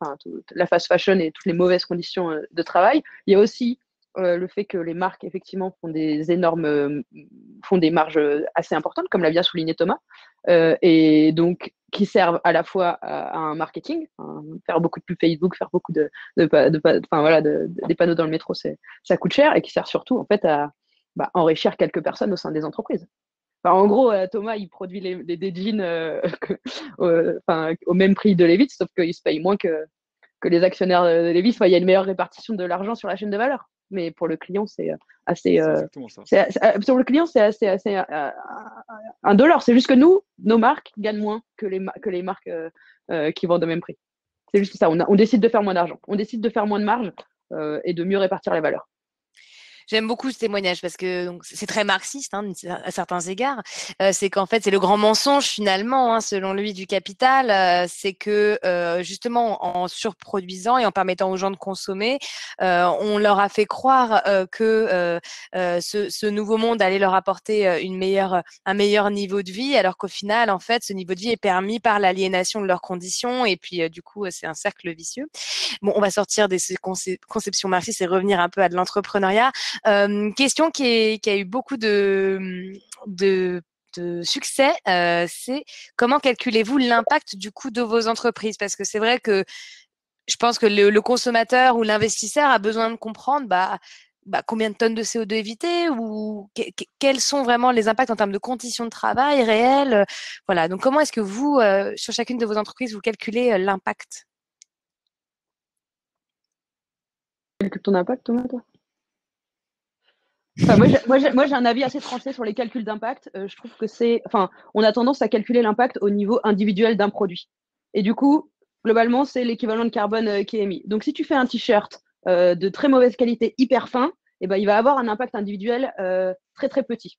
la fast fashion et toutes les mauvaises conditions euh, de travail. Il y a aussi euh, le fait que les marques effectivement font des énormes, font des marges assez importantes, comme l'a bien souligné Thomas, et donc qui servent à la fois à, un marketing, hein, faire beaucoup de pubs Facebook, faire beaucoup de, de, voilà, des panneaux dans le métro, ça coûte cher, et qui sert surtout en fait à bah, enrichir quelques personnes au sein des entreprises. en gros, euh, Thomas, il produit les, des jeans euh, au même prix de Levi's, sauf qu'il se paye moins que, que les actionnaires de Levi's. il y a une meilleure répartition de l'argent sur la chaîne de valeur. Mais pour le client, c'est euh, assez. sur le client, c'est assez, assez un dollar. C'est juste que nous, nos marques gagnent moins que les, que les marques qui vendent au même prix. C'est juste ça. On, on, décide de faire moins d'argent. On décide de faire moins de marge et de mieux répartir les valeurs. J'aime beaucoup ce témoignage parce que c'est très marxiste hein, à certains égards. Euh, c'est qu'en fait, c'est le grand mensonge finalement, hein, selon lui, du capital. Euh, c'est que euh, justement, en surproduisant et en permettant aux gens de consommer, on leur a fait croire que ce, ce, nouveau monde allait leur apporter une meilleure, un meilleur niveau de vie, alors qu'au final, en fait, ce niveau de vie est permis par l'aliénation de leurs conditions. Et puis, du coup, c'est un cercle vicieux. Bon, on va sortir des conceptions marxistes et revenir un peu à de l'entrepreneuriat. Question qui, a eu beaucoup de, de succès, c'est comment calculez-vous l'impact du coût de vos entreprises? Parce que c'est vrai que je pense que le, consommateur ou l'investisseur a besoin de comprendre bah, bah, combien de tonnes de CO2 éviter ou quels sont vraiment les impacts en termes de conditions de travail réelles. Voilà. Donc, comment est-ce que vous, sur chacune de vos entreprises, vous calculez l'impact? Calcule ton impact, Thomas, toi? Moi, j'ai un avis assez tranché sur les calculs d'impact. Euh, je trouve que c'est. Enfin, on a tendance à calculer l'impact au niveau individuel d'un produit. Et du coup, globalement, c'est l'équivalent de carbone euh, qui est émis. Donc, si tu fais un t-shirt euh, de très mauvaise qualité, hyper fin, eh ben, il va avoir un impact individuel très, très petit.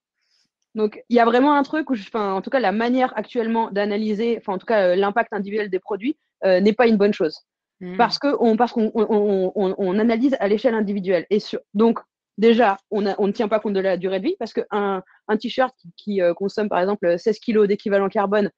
Donc, il y a vraiment un truc où, enfin, en tout cas, la manière actuellement d'analyser, enfin, en tout cas, l'impact individuel des produits n'est pas une bonne chose. Mmh. Parce qu'on parce qu'on on, on, analyse à l'échelle individuelle. Et sur, donc, déjà, on, ne tient pas compte de la durée de vie parce qu'un un, t-shirt qui, euh, consomme par exemple 16 kg d'équivalent carbone,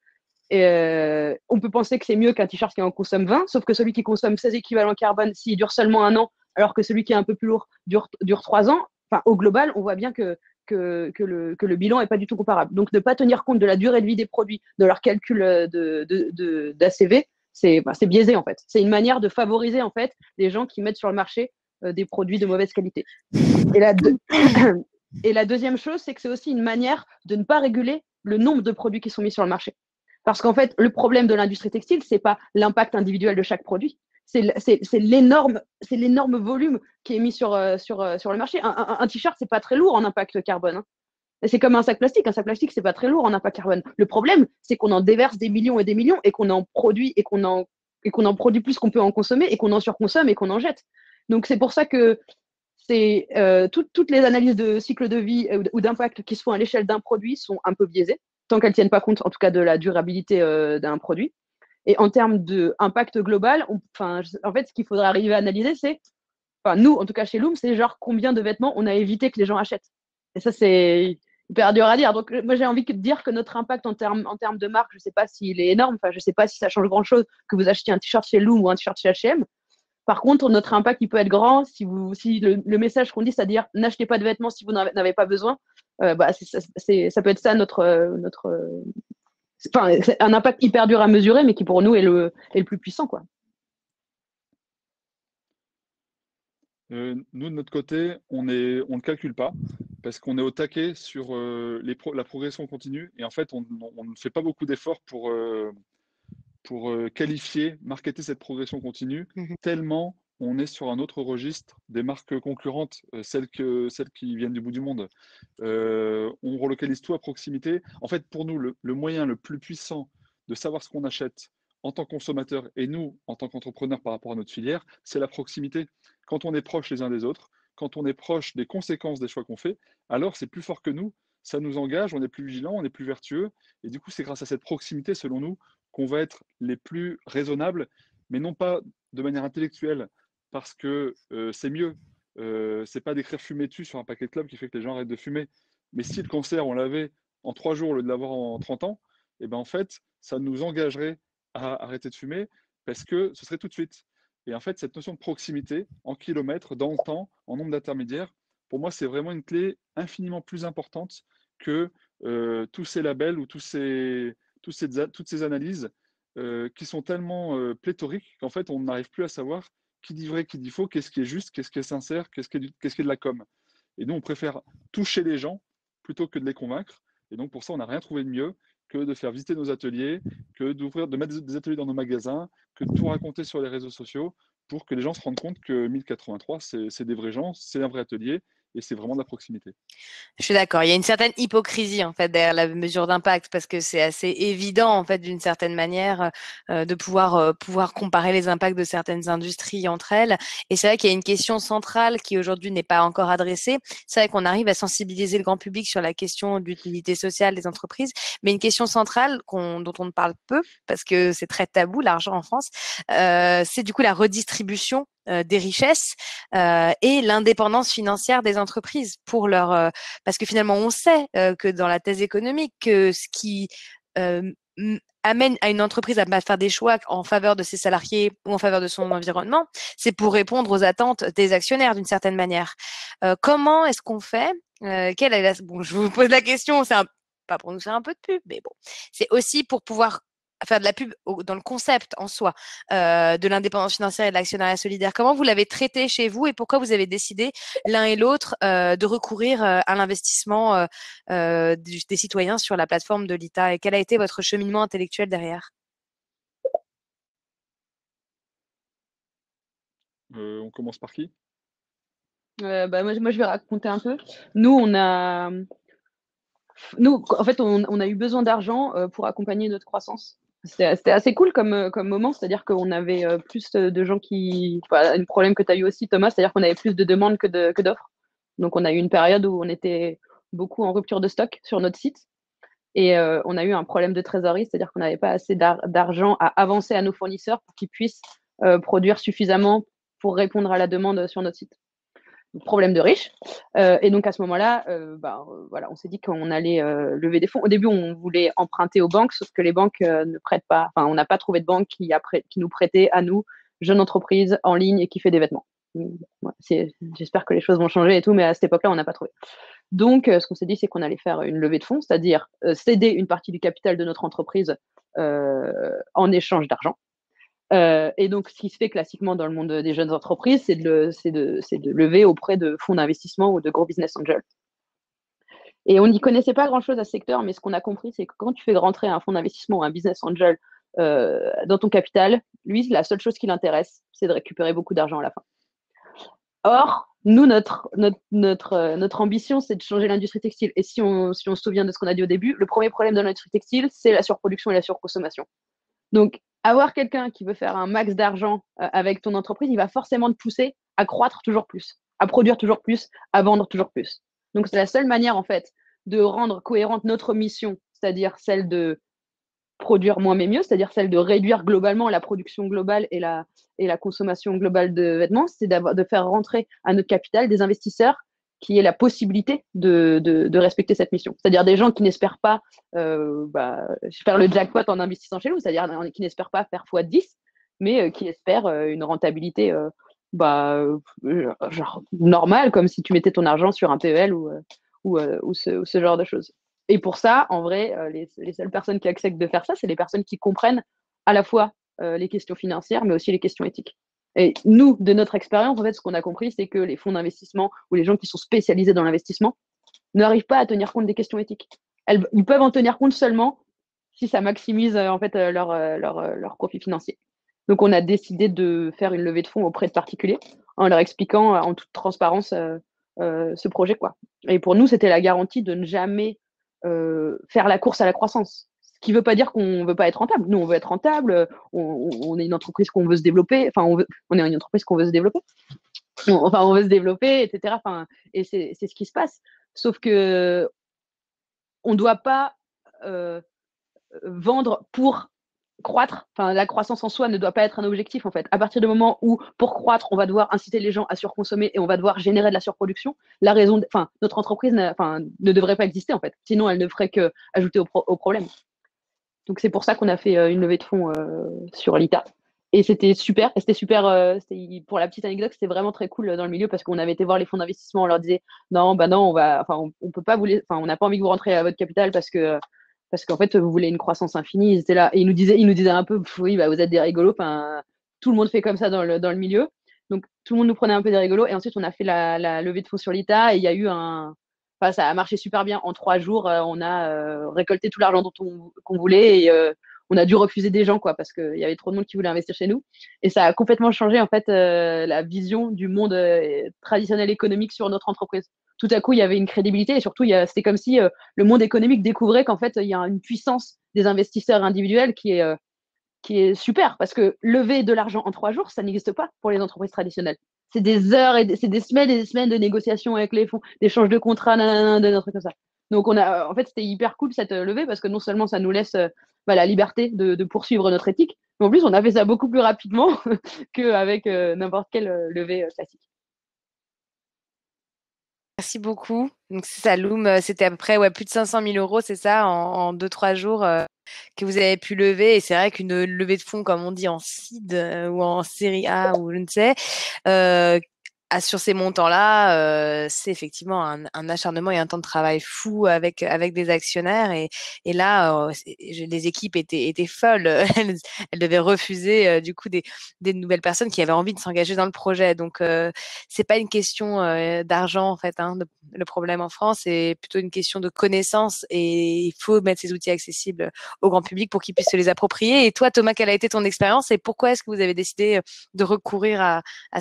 euh, on peut penser que c'est mieux qu'un t-shirt qui en consomme 20, sauf que celui qui consomme 16 équivalents carbone, s'il dure seulement un an, alors que celui qui est un peu plus lourd dure, dure 3 ans, au global, on voit bien que, le, bilan n'est pas du tout comparable. Donc, ne pas tenir compte de la durée de vie des produits, de leur calcul d'ACV, de, bah, c'est biaisé en fait. C'est une manière de favoriser en fait les gens qui mettent sur le marché euh, des produits de mauvaise qualité. Et la, deuxième chose, c'est que c'est aussi une manière de ne pas réguler le nombre de produits qui sont mis sur le marché. Parce qu'en fait, le problème de l'industrie textile, c'est pas l'impact individuel de chaque produit, c'est l'énorme volume qui est mis sur, euh, euh, le marché. Un, t-shirt, c'est pas très lourd en impact carbone. Hein. C'est comme un sac plastique. Un sac plastique, c'est pas très lourd en impact carbone. Le problème, c'est qu'on en déverse des millions et des millions et qu'on en produit et qu'on en produit plus qu'on peut en consommer et qu'on en surconsomme et qu'on en jette. Donc c'est pour ça que euh, toutes les analyses de cycle de vie ou d'impact qui se font à l'échelle d'un produit sont un peu biaisées, tant qu'elles ne tiennent pas compte en tout cas de la durabilité euh, d'un produit. Et en termes d'impact global, en fait, ce qu'il faudrait arriver à analyser, c'est, enfin, nous, en tout cas chez Loom, c'est genre combien de vêtements on a évité que les gens achètent. Et ça, c'est hyper dur à dire. Donc, moi, j'ai envie de dire que notre impact en termes, en de marque, je ne sais pas s'il est énorme. Enfin, je ne sais pas si ça change grand-chose que vous achetiez un t-shirt chez Loom ou un t-shirt chez H&M. Par contre, notre impact, il peut être grand si, vous, le, message qu'on dit, c'est-à-dire n'achetez pas de vêtements si vous n'en avez pas besoin, euh, bah, ça peut être ça notre. Euh, euh, un impact hyper dur à mesurer, mais qui pour nous est le, plus puissant. Quoi. nous, de notre côté, on, on ne calcule pas parce qu'on est au taquet sur les la progression continue et en fait, on ne fait pas beaucoup d'efforts pour pour euh, qualifier, marketer cette progression continue, mmh tellement on est sur un autre registre des marques concurrentes, euh, celles, que, celles qui viennent du bout du monde. Euh, on relocalise tout à proximité. En fait, pour nous, le, moyen le plus puissant de savoir ce qu'on achète en tant que consommateur et nous, en tant qu'entrepreneurs par rapport à notre filière, c'est la proximité. Quand on est proche les uns des autres, quand on est proche des conséquences des choix qu'on fait, alors c'est plus fort que nous, ça nous engage, on est plus vigilant, on est plus vertueux. Et du coup, c'est grâce à cette proximité, selon nous, qu'on va être les plus raisonnables, mais non pas de manière intellectuelle, parce que euh, c'est mieux. Euh, c'est pas d'écrire fumer dessus sur un paquet de clubs qui fait que les gens arrêtent de fumer. Mais si le cancer, on l'avait en trois jours au lieu de l'avoir en 30 ans, et eh ben en fait, ça nous engagerait à arrêter de fumer parce que ce serait tout de suite. Et en fait, cette notion de proximité en kilomètres, dans le temps, en nombre d'intermédiaires, pour moi, c'est vraiment une clé infiniment plus importante que euh, tous ces labels ou tous ces, toutes ces analyses euh, qui sont tellement euh, pléthoriques qu'en fait, on n'arrive plus à savoir qui dit vrai, qui dit faux, qu'est-ce qui est juste, qu'est-ce qui est sincère, qu'est-ce qui qui est de la com. Et nous, on préfère toucher les gens plutôt que de les convaincre. Et donc, pour ça, on n'a rien trouvé de mieux que de faire visiter nos ateliers, que d'ouvrir, de mettre des ateliers dans nos magasins, que de tout raconter sur les réseaux sociaux pour que les gens se rendent compte que 1083, c'est des vrais gens, c'est un vrai atelier et c'est vraiment de la proximité. Je suis d'accord. Il y a une certaine hypocrisie en fait derrière la mesure d'impact parce que c'est assez évident en fait d'une certaine manière euh, de pouvoir euh, pouvoir comparer les impacts de certaines industries entre elles. Et c'est vrai qu'il y a une question centrale qui aujourd'hui n'est pas encore adressée. C'est vrai qu'on arrive à sensibiliser le grand public sur la question d'utilité sociale des entreprises, mais une question centrale dont on ne parle peu parce que c'est très tabou l'argent en France, euh, c'est du coup la redistribution des richesses euh, et l'indépendance financière des entreprises pour leur euh, parce que finalement on sait que dans la thèse économique que ce qui amène à une entreprise à faire des choix en faveur de ses salariés ou en faveur de son environnement, c'est pour répondre aux attentes des actionnaires d'une certaine manière. comment est-ce qu'on fait quelle. Bon, je vous pose la question, c'est pas pour nous faire un peu de pub, mais bon, c'est aussi pour pouvoir faire de la pub dans le concept en soi euh, de l'indépendance financière et de l'actionnariat solidaire. Comment vous l'avez traité chez vous et pourquoi vous avez décidé l'un et l'autre euh, de recourir euh, à l'investissement des citoyens sur la plateforme de l'ITA et quel a été votre cheminement intellectuel derrière? On commence par qui? Bah, moi, moi, je vais raconter un peu. Nous, on a, nous, en fait, on, on a eu besoin d'argent pour accompagner notre croissance. C'était assez cool comme, euh, comme moment, c'est-à-dire qu'on avait euh, plus de gens qui. un problème que tu as eu aussi, Thomas, c'est-à-dire qu'on avait plus de demandes que d'offres. Donc, on a eu une période où on était beaucoup en rupture de stock sur notre site. Et euh, on a eu un problème de trésorerie, c'est-à-dire qu'on n'avait pas assez d'argent à avancer à nos fournisseurs pour qu'ils puissent produire suffisamment pour répondre à la demande sur notre site problème de riches. Euh, et donc à ce moment-là, euh, bah, euh, voilà, on s'est dit qu'on allait lever des fonds. Au début, on voulait emprunter aux banques, sauf que les banques ne prêtent pas. Enfin, on n'a pas trouvé de banque qui, a qui nous prêtait à nous, jeune entreprise en ligne et qui fait des vêtements. J'espère que les choses vont changer et tout, mais à cette époque-là, on n'a pas trouvé. Donc, ce qu'on s'est dit, c'est qu'on allait faire une levée de fonds, c'est-à-dire céder une partie du capital de notre entreprise en échange d'argent. Euh, et donc, ce qui se fait classiquement dans le monde des jeunes entreprises, c'est de, lever auprès de fonds d'investissement ou de gros business angels. Et on n'y connaissait pas grand-chose à ce secteur, mais ce qu'on a compris, c'est que quand tu fais rentrer un fonds d'investissement ou un business angel euh, dans ton capital, lui, la seule chose qui l'intéresse, c'est de récupérer beaucoup d'argent à la fin. Or, nous, notre, notre, notre, euh, notre ambition, c'est de changer l'industrie textile. Et si on, si on se souvient de ce qu'on a dit au début, le premier problème de l'industrie textile, c'est la surproduction et la surconsommation. Donc, avoir quelqu'un qui veut faire un max d'argent euh, avec ton entreprise, il va forcément te pousser à croître toujours plus, à produire toujours plus, à vendre toujours plus. Donc, c'est la seule manière, en fait, de rendre cohérente notre mission, c'est-à-dire celle de produire moins mais mieux, c'est-à-dire celle de réduire globalement la production globale et la, et la consommation globale de vêtements, c'est de faire rentrer à notre capital des investisseurs qui aient la possibilité de, de, respecter cette mission. C'est-à-dire des gens qui n'espèrent pas euh, bah, faire le jackpot en investissant chez nous, c'est-à-dire qui n'espèrent pas faire x10, mais euh, qui espèrent euh, une rentabilité bah, genre normale, comme si tu mettais ton argent sur un PEL ou, ou, ou, ce, ce, genre de choses. Et pour ça, en vrai, les, les, seules personnes qui acceptent de faire ça, c'est les personnes qui comprennent à la fois les questions financières, mais aussi les questions éthiques. Et nous, de notre expérience, en fait, ce qu'on a compris, c'est que les fonds d'investissement ou les gens qui sont spécialisés dans l'investissement n'arrivent pas à tenir compte des questions éthiques. ils peuvent en tenir compte seulement si ça maximise euh, en fait euh, leur, euh, leur, profit financier. Donc, on a décidé de faire une levée de fonds auprès de particuliers en leur expliquant en toute transparence ce projet. Quoi. Et pour nous, c'était la garantie de ne jamais faire la course à la croissance. Ce qui ne veut pas dire qu'on ne veut pas être rentable. Nous, on veut être rentable. On, est une entreprise qu'on veut se développer. Enfin, on, on est une entreprise qu'on veut se développer. enfin, on veut se développer, etc. Enfin, et c'est ce qui se passe. Sauf que on ne doit pas euh, vendre pour croître, enfin la croissance en soi ne doit pas être un objectif en fait. À partir du moment où pour croître, on va devoir inciter les gens à surconsommer et on va devoir générer de la surproduction, la raison, enfin notre entreprise ne devrait pas exister en fait. Sinon, elle ne ferait que ajouter au, problème. Donc c'est pour ça qu'on a fait euh, une levée de fonds euh, sur l'ITA. Et c'était super. C'était super. Euh, pour la petite anecdote, c'était vraiment très cool dans le milieu parce qu'on avait été voir les fonds d'investissement. On leur disait non, bah non, on va, peut pas vous, enfin, on n'a pas envie que vous rentrez à votre capital parce que parce qu'en fait, vous voulez une croissance infinie. Ils étaient là et ils nous disaient, ils nous disaient un peu, oui, bah, vous êtes des rigolos. Tout le monde fait comme ça dans le, dans le milieu. Donc, tout le monde nous prenait un peu des rigolos. Et ensuite, on a fait la, la levée de fonds sur l'ITA et il y a eu un, enfin, ça a marché super bien. En trois jours, euh, on a euh, récolté tout l'argent qu'on voulait et euh, on a dû refuser des gens, quoi, parce qu'il y avait trop de monde qui voulait investir chez nous. Et ça a complètement changé, en fait, la vision du monde traditionnel économique sur notre entreprise tout à coup, il y avait une crédibilité et surtout, c'était comme si le monde économique découvrait qu'en fait, il y a une puissance des investisseurs individuels qui est super parce que lever de l'argent en trois jours, ça n'existe pas pour les entreprises traditionnelles. C'est des heures et c'est des semaines et des semaines de négociations avec les fonds, d'échanges de contrats, de trucs comme ça. Donc, on a, en fait, c'était hyper cool cette euh, levée parce que non seulement ça nous laisse bah, la liberté de, poursuivre notre éthique, mais en plus, on a fait ça beaucoup plus rapidement qu'avec n'importe quelle levée classique. Merci beaucoup. Donc, ça, Loom, euh, c'était à peu près ouais, plus de 500 000 euros, c'est ça, en 2-3 jours euh, que vous avez pu lever. Et c'est vrai qu'une levée de fonds, comme on dit, en seed euh, ou en série A ou je ne sais, sur ces montants-là, euh, c'est effectivement un, un, acharnement et un temps de travail fou avec avec des actionnaires. Et, et là, euh, les équipes étaient, étaient folles. Elles, elles devaient refuser euh, du coup des, des nouvelles personnes qui avaient envie de s'engager dans le projet. Donc, euh, c'est pas une question euh, d'argent en fait. Hein, le problème en France, c'est plutôt une question de connaissance. Et il faut mettre ces outils accessibles au grand public pour qu'ils puissent se les approprier. Et toi, Thomas, quelle a été ton expérience et pourquoi est-ce que vous avez décidé de recourir à, à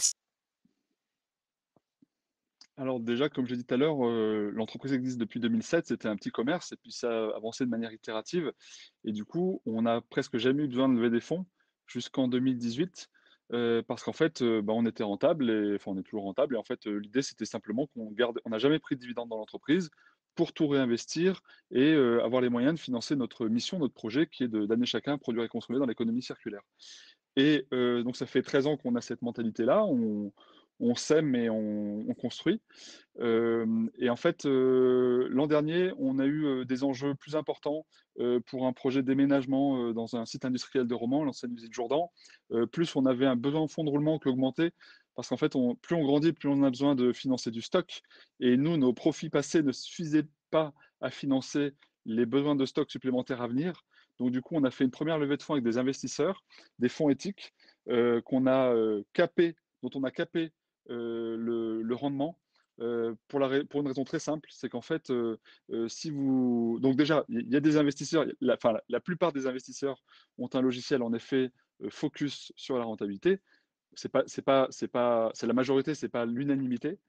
alors déjà, comme je l'ai dit tout à l'heure, euh, l'entreprise existe depuis 2007, c'était un petit commerce, et puis ça a avancé de manière itérative. Et du coup, on n'a presque jamais eu besoin de lever des fonds jusqu'en 2018, euh, parce qu'en fait, euh, bah, on était rentable, et, enfin on est toujours rentable, et en fait, l'idée c'était simplement qu'on garde, on n'a jamais pris de dividendes dans l'entreprise pour tout réinvestir et avoir les moyens de financer notre mission, notre projet, qui est d'année chacun produire et consommer dans l'économie circulaire. Et donc ça fait 13 ans qu'on a cette mentalité-là, on, on sème et on, construit. et en fait, l'an dernier, on a eu des enjeux plus importants pour un projet déménagement dans un site industriel de Romans, l'ancienne usine Jourdan. plus on avait un besoin de fonds de roulement qui augmentait, parce qu'en fait, plus on grandit, plus on a besoin de financer du stock. Et nous, nos profits passés ne suffisaient pas à financer les besoins de stock supplémentaires à venir. Donc, du coup, on a fait une première levée de fonds avec des investisseurs, des fonds éthiques, qu'on a capé, dont on a capé euh, le, rendement euh, pour, la, pour, une raison très simple, c'est qu'en fait, euh, si vous. Donc, déjà, il y a des investisseurs, la, enfin, la plupart des investisseurs ont un logiciel en effet focus sur la rentabilité. C'est pas, c'est pas, c'est pas, c'est la majorité, c'est pas l'unanimité.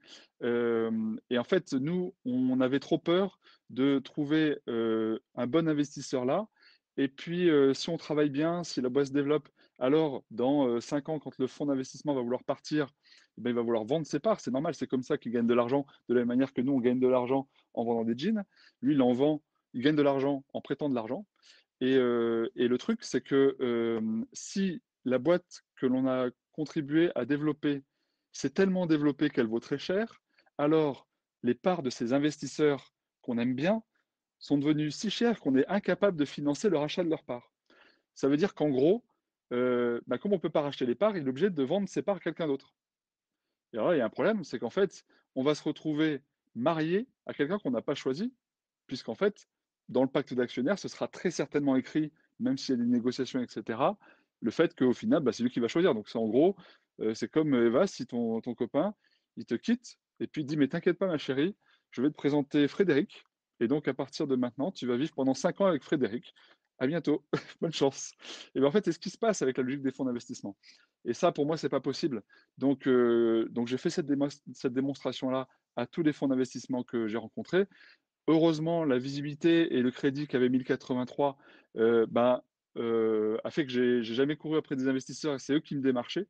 et en fait, nous, on avait trop peur de trouver un bon investisseur là. Et puis, si on travaille bien, si la boîte se développe, alors dans cinq ans, quand le fonds d'investissement va vouloir partir, eh ben, il va vouloir vendre ses parts. C'est normal, c'est comme ça qu'il gagne de l'argent, de la même manière que nous, on gagne de l'argent en vendant des jeans. Lui, il en vend, il gagne de l'argent en prêtant de l'argent. Et, le truc, c'est que si la boîte que l'on a contribué à développer s'est tellement développée qu'elle vaut très cher, alors les parts de ces investisseurs qu'on aime bien sont devenues si chères qu'on est incapable de financer le rachat de leurs parts. Ça veut dire qu'en gros, euh, bah, comme on ne peut pas racheter les parts, il est obligé de vendre ses parts à quelqu'un d'autre. Et alors il y a un problème, c'est qu'en fait, on va se retrouver marié à quelqu'un qu'on n'a pas choisi, puisqu'en fait, dans le pacte d'actionnaires, ce sera très certainement écrit, même s'il y a des négociations, etc., le fait qu'au final, bah, c'est lui qui va choisir. Donc c'est en gros, euh, c'est comme Eva, si ton, ton copain, il te quitte, et puis il dit, mais t'inquiète pas ma chérie, je vais te présenter Frédéric, et donc à partir de maintenant, tu vas vivre pendant cinq ans avec Frédéric. À bientôt, bonne chance. Et bien en fait, c'est ce qui se passe avec la logique des fonds d'investissement. Et ça, pour moi, c'est pas possible. Donc, euh, donc j'ai fait cette, cette démonstration-là à tous les fonds d'investissement que j'ai rencontrés. heureusement, la visibilité et le crédit qu'avait 1083 euh, ben, euh, a fait que j'ai jamais couru après des investisseurs et c'est eux qui me démarchaient.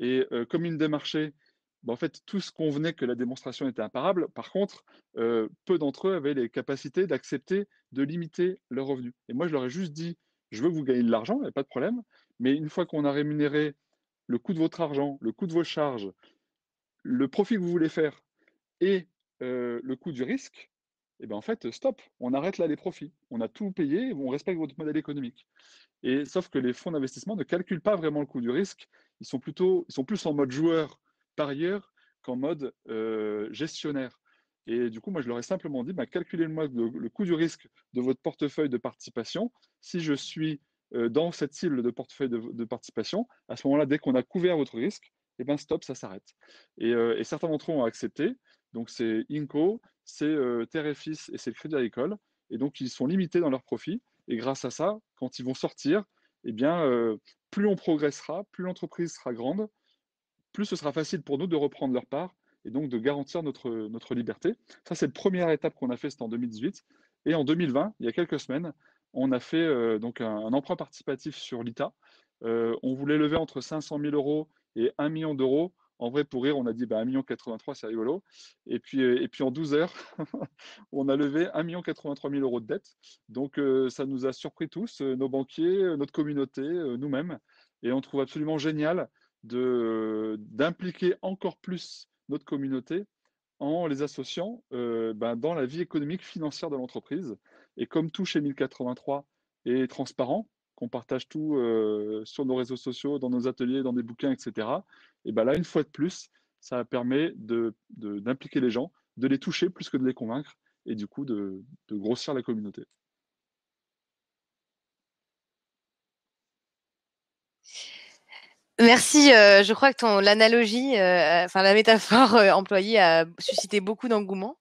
Et comme ils me démarchaient, ben, en fait, tous convenaient que la démonstration était imparable. Par contre, peu d'entre eux avaient les capacités d'accepter de limiter leurs revenus. Et moi, je leur ai juste dit, je veux que vous gagnez de l'argent, il n'y a pas de problème. Mais une fois qu'on a rémunéré le coût de votre argent, le coût de vos charges, le profit que vous voulez faire et le coût du risque, et eh ben en fait, stop, on arrête là les profits. On a tout payé, on respecte votre modèle économique. Et sauf que les fonds d'investissement ne calculent pas vraiment le coût du risque. Ils sont plutôt, ils sont plus en mode joueur parieur qu'en mode euh, gestionnaire. Et du coup, moi, je leur ai simplement dit, bah, calculez-moi le, coût du risque de votre portefeuille de participation. Si je suis euh, dans cette cible de portefeuille de, participation, à ce moment-là, dès qu'on a couvert votre risque, eh ben stop, ça s'arrête. Et, euh, et, certains d'entre eux ont accepté. Donc c'est Inco, c'est euh, Terre et c'est le Crédit Agricole. Et donc ils sont limités dans leurs profits. Et grâce à ça, quand ils vont sortir, eh bien, plus on progressera, plus l'entreprise sera grande, plus ce sera facile pour nous de reprendre leur part et donc de garantir notre, notre liberté. Ça, c'est la première étape qu'on a fait, c'était en 2018. Et en 2020, il y a quelques semaines, on a fait euh, donc un, un, emprunt participatif sur l'ITA. on voulait lever entre 500 000 euros et 1 million d'euros en vrai, pour rire, on a dit bah, 1,83 million, c'est rigolo. Et puis, euh, et puis en 12 heures, on a levé 1,83 million000 euros de dette. Donc euh, ça nous a surpris tous, euh, nos banquiers, notre communauté, nous-mêmes. Et on trouve absolument génial d'impliquer encore plus notre communauté en les associant ben, dans la vie économique financière de l'entreprise. Et comme tout chez 1083 est transparent, qu'on partage tout sur nos réseaux sociaux, dans nos ateliers, dans des bouquins, etc et bien là, une fois de plus, ça permet d'impliquer de, les gens, de les toucher plus que de les convaincre, et du coup de, grossir la communauté. Merci. Euh, je crois que ton l'analogie, euh, enfin la métaphore euh, employée a suscité beaucoup d'engouement.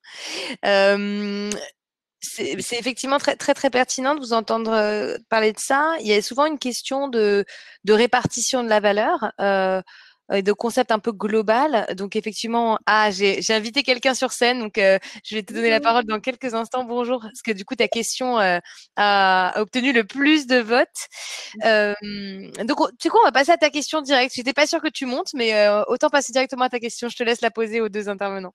c'est effectivement très, très très pertinent de vous entendre parler de ça. Il y a souvent une question de, de répartition de la valeur de concept un peu global. Donc effectivement, ah, j'ai invité quelqu'un sur scène, donc euh, je vais te donner la parole dans quelques instants. Bonjour, parce que du coup ta question euh, a, obtenu le plus de votes. Euh, donc tu sais quoi, on va passer à ta question directe. J'étais pas sûre que tu montes, mais autant passer directement à ta question. Je te laisse la poser aux deux intervenants.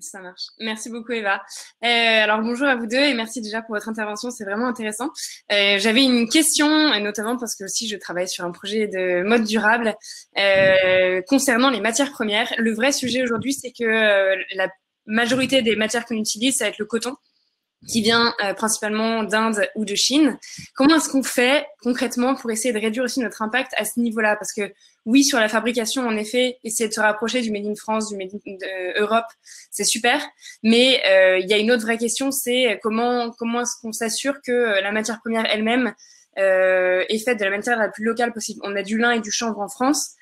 Ça marche. Merci beaucoup Eva. Euh, alors bonjour à vous deux et merci déjà pour votre intervention, c'est vraiment intéressant. Euh, J'avais une question, notamment parce que aussi je travaille sur un projet de mode durable euh, concernant les matières premières. Le vrai sujet aujourd'hui, c'est que euh, la majorité des matières qu'on utilise, ça va être le coton qui vient euh, principalement d'Inde ou de Chine. Comment est-ce qu'on fait concrètement pour essayer de réduire aussi notre impact à ce niveau-là? Parce que oui, sur la fabrication, en effet, essayer de se rapprocher du Made in France, du Made in Europe, c'est super. Mais euh, il y a une autre vraie question, c'est comment comment est-ce qu'on s'assure que euh, la matière première elle-même euh, est faite de la manière la plus locale possible? On a du lin et du chanvre en France,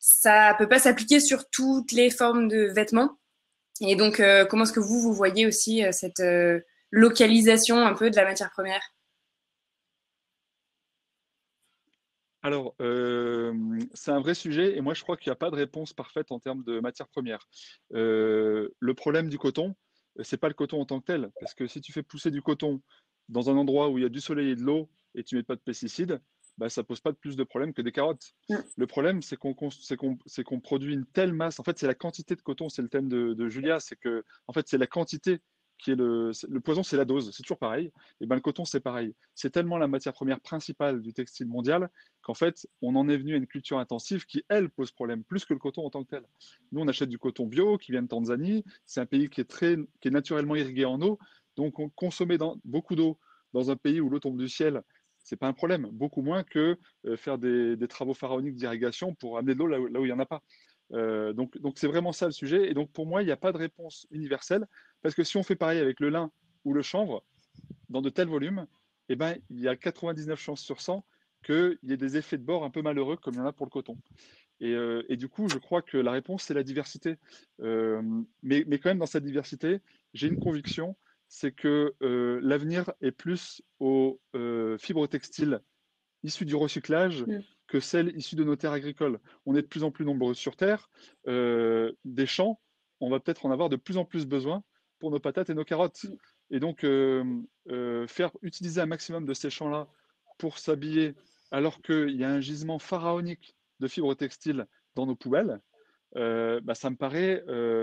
ça peut pas s'appliquer sur toutes les formes de vêtements. Et donc, euh, comment est-ce que vous vous voyez aussi cette localisation un peu de la matière première Alors, euh, c'est un vrai sujet et moi je crois qu'il n'y a pas de réponse parfaite en termes de matière première. Euh, le problème du coton, c'est pas le coton en tant que tel, parce que si tu fais pousser du coton dans un endroit où il y a du soleil et de l'eau et tu mets pas de pesticides, bah, ça pose pas plus de problème que des carottes. Le problème, c'est qu'on produit une telle masse. En fait, c'est la quantité de coton, c'est le thème de, de Julia, c'est que en fait, c'est la quantité qui est le, poison, c'est la dose, c'est toujours pareil. Et ben le coton, c'est pareil. C'est tellement la matière première principale du textile mondial qu'en fait, on en est venu à une culture intensive qui, elle, pose problème, plus que le coton en tant que tel. Nous, on achète du coton bio qui vient de Tanzanie. C'est un pays qui est, très, qui est naturellement irrigué en eau. Donc, on consommer dans, beaucoup d'eau dans un pays où l'eau tombe du ciel, c'est pas un problème. Beaucoup moins que euh, faire des, travaux pharaoniques d'irrigation pour amener de l'eau là, où il n'y en a pas. Euh, donc, donc c'est vraiment ça le sujet. Et donc, pour moi, il n'y a pas de réponse universelle. Parce que si on fait pareil avec le lin ou le chanvre, dans de tels volumes, eh ben, il y a 99 chances sur 100 qu'il y ait des effets de bord un peu malheureux comme il y en a pour le coton. Et, euh, du coup, je crois que la réponse, c'est la diversité. Euh, mais, mais, quand même, dans cette diversité, j'ai une conviction, c'est que euh, l'avenir est plus aux fibres textiles issues du recyclage mm. que celles issues de nos terres agricoles. On est de plus en plus nombreux sur Terre. des champs, on va peut-être en avoir de plus en plus besoin pour nos patates et nos carottes. Et donc, faire utiliser un maximum de ces champs-là pour s'habiller alors qu'il y a un gisement pharaonique de fibres textiles dans nos poubelles, bah, ça me paraît.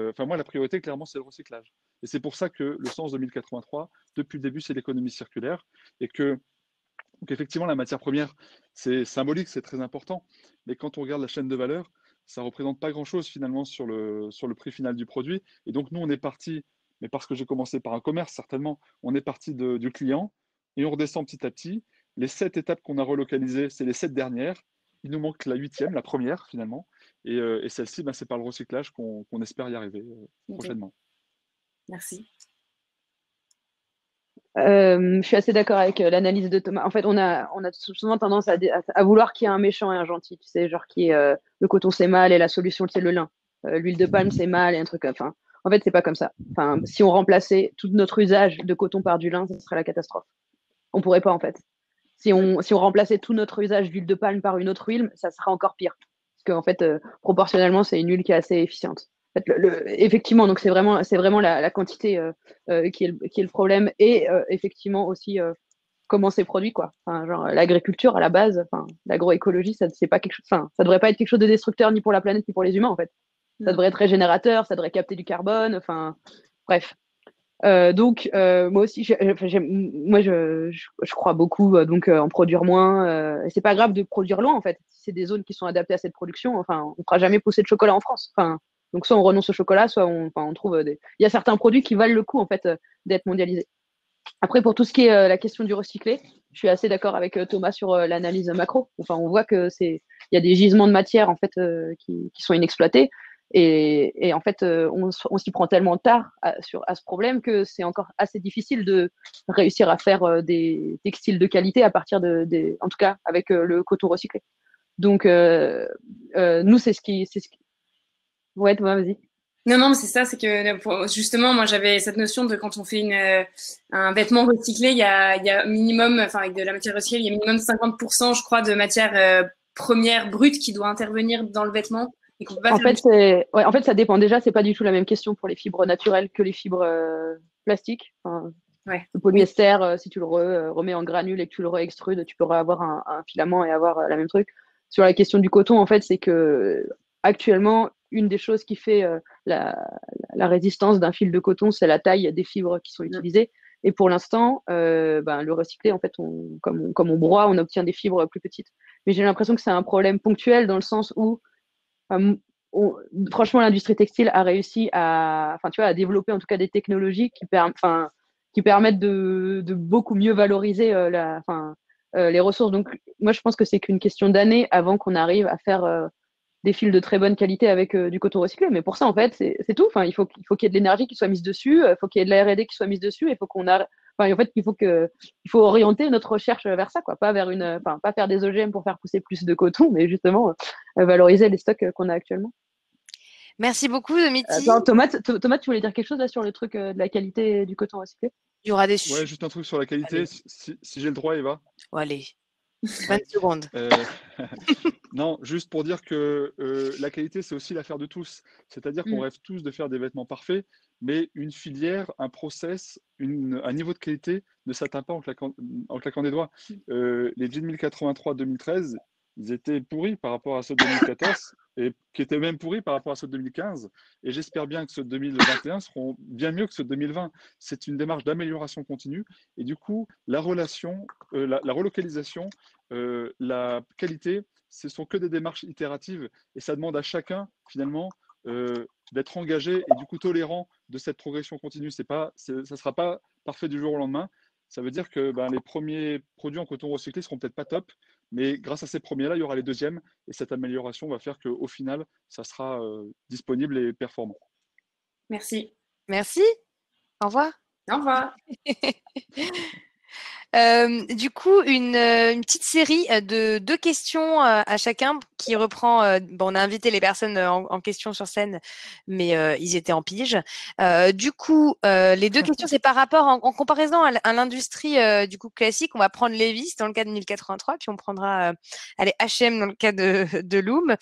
Enfin, moi, la priorité, clairement, c'est le recyclage. Et c'est pour ça que le sens 2083, depuis le début, c'est l'économie circulaire. Et que, donc effectivement, la matière première, c'est symbolique, c'est très important. Mais quand on regarde la chaîne de valeur, ça ne représente pas grand-chose finalement sur le, sur le prix final du produit. Et donc, nous, on est parti, mais parce que j'ai commencé par un commerce, certainement, on est parti du client et on redescend petit à petit. Les sept étapes qu'on a relocalisées, c'est les sept dernières. Il nous manque la huitième, la première finalement. Et, euh, celle-ci, ben, c'est par le recyclage qu'on espère y arriver euh, prochainement. Merci. Euh, je suis assez d'accord avec l'analyse de Thomas. En fait, on a, on a souvent tendance à, à, vouloir qu'il y ait un méchant et un gentil. Tu sais, genre qui est le coton c'est mal et la solution c'est le lin. L'huile de palme c'est mal et un truc. Enfin, en fait, c'est pas comme ça. Enfin, si on remplaçait tout notre usage de coton par du lin, ce serait la catastrophe. On pourrait pas en fait. Si on, si on remplaçait tout notre usage d'huile de palme par une autre huile, ça serait encore pire. Parce qu'en fait, euh, proportionnellement, c'est une huile qui est assez efficiente. le, effectivement, donc c'est vraiment, c'est vraiment la, quantité euh, euh, qui, est le, qui, est le, problème et effectivement aussi comment c'est produit quoi. Enfin, genre l'agriculture à la base, enfin l'agroécologie, ça c'est pas quelque chose, enfin ça devrait pas être quelque chose de destructeur ni pour la planète ni pour les humains en fait. Ça devrait être régénérateur, ça devrait capter du carbone, enfin bref. Euh, donc, euh, moi aussi, moi, je, crois beaucoup euh, donc en produire moins. c'est pas grave de produire loin, en fait. Si c'est des zones qui sont adaptées à cette production, enfin, on ne fera jamais pousser de chocolat en France. Enfin, donc, soit on renonce au chocolat, soit on, enfin, on trouve des. Il y a certains produits qui valent le coup, en fait, d'être mondialisés. Après, pour tout ce qui est la question du recyclé, je suis assez d'accord avec Thomas sur l'analyse macro. Enfin, on voit que il y a des gisements de matière en fait qui sont inexploités. Et, en fait, euh, on, s'y prend tellement tard à, sur, à ce problème que c'est encore assez difficile de réussir à faire euh, des textiles de qualité à partir de, des, en tout cas avec euh, le coton recyclé. Donc, nous, c'est ce qui, c'est ce qui... Ouais, toi, vas-y. Non, non, c'est ça, c'est que justement, moi, j'avais cette notion de quand on fait une, un vêtement recyclé, il y a, il y a minimum, enfin, avec de la matière recyclée, il y a minimum 50%, je crois, de matière première brute qui doit intervenir dans le vêtement en fait, ouais, en fait, ça dépend. Déjà, c'est pas du tout la même question pour les fibres naturelles que les fibres euh, plastiques. Le polyester, euh, si tu le euh, remets en granule et que tu le réextrudes, tu pourras avoir un, filament et avoir la même truc. Sur la question du coton, en fait, c'est que actuellement, une des choses qui fait la, résistance d'un fil de coton, c'est la taille des fibres qui sont utilisées. Et pour l'instant, ben, le recyclé, en fait, comme, on, comme on broie, on obtient des fibres plus petites. Mais j'ai l'impression que c'est un problème ponctuel dans le sens où franchement, l'industrie textile a réussi à, enfin, tu vois, à développer en tout cas des technologies qui, permettent de, beaucoup mieux valoriser euh, euh, les ressources. Donc, moi, je pense que c'est qu'une question d'années avant qu'on arrive à faire euh, des fils de très bonne qualité avec du coton recyclé. Mais pour ça, en fait, c'est tout. Il faut, faut qu'il y ait de l'énergie qui soit mise dessus, il faut qu'il y ait de la R&D qui soit mise dessus, il faut qu'on a, en fait, il faut que, il faut orienter notre recherche vers ça, quoi, pas vers une, enfin, pas faire des OGM pour faire pousser plus de coton, mais justement valoriser les stocks qu'on a actuellement. Merci beaucoup, Domiti. Attends, Thomas, Thomas, tu voulais dire quelque chose là sur le truc euh, de la qualité du coton recyclé? Il y aura des Ouais, juste un truc sur la qualité, si, j'ai le droit, Eva? Oh, allez, 20 secondes. Euh, non, juste pour dire que euh, la qualité, c'est aussi l'affaire de tous. C'est-à-dire qu'on mm. rêve tous de faire des vêtements parfaits, mais une filière, un process, un niveau de qualité ne s'atteint pas en claquant, en claquant, des doigts. Les jeans 1083 2013, ils étaient pourris par rapport à ceux de 2014 et qui étaient même pourris par rapport à de 2015. Et j'espère bien que de 2021 seront bien mieux que de 2020. C'est une démarche d'amélioration continue. Et du coup, la relation, euh, la, relocalisation, euh, la qualité, ce sont que des démarches itératives. Et ça demande à chacun, finalement, euh, d'être engagé et du coup tolérant de cette progression continue. C'est pas, ça ne sera pas parfait du jour au lendemain. Ça veut dire que ben, les premiers produits en coton recyclé seront peut-être pas top, mais grâce à ces premiers-là, il y aura les deuxièmes. Et cette amélioration va faire qu'au final, ça sera euh, disponible et performant. Merci. Merci. Au revoir. Au revoir. Euh, du coup, une, euh, une, petite série euh, de deux questions à chacun qui reprend. bon, on a invité les personnes en, question sur scène, mais ils étaient en pige. du coup, les deux questions, c'est par rapport en, comparaison à, l'industrie du coup classique. On va prendre Levis dans le cas de 1083, puis on prendra allez, H&M dans le cas de, de Loom.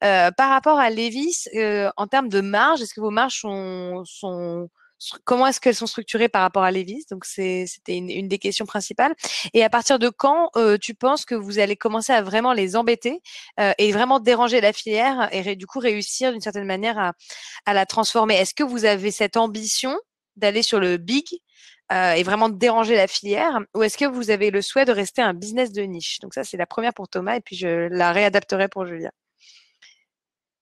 par rapport à Levis, en termes de marge, est-ce que vos marges sont, sont comment est-ce qu'elles sont structurées par rapport à Levis Donc c'était une, des questions principales. Et à partir de quand tu penses que vous allez commencer à vraiment les embêter et vraiment déranger la filière et du coup réussir d'une certaine manière à, la transformer? Est-ce que vous avez cette ambition d'aller sur le big et vraiment déranger la filière Ou est-ce que vous avez le souhait de rester un business de niche? Donc ça, c'est la première pour Thomas et puis je la réadapterai pour Julia.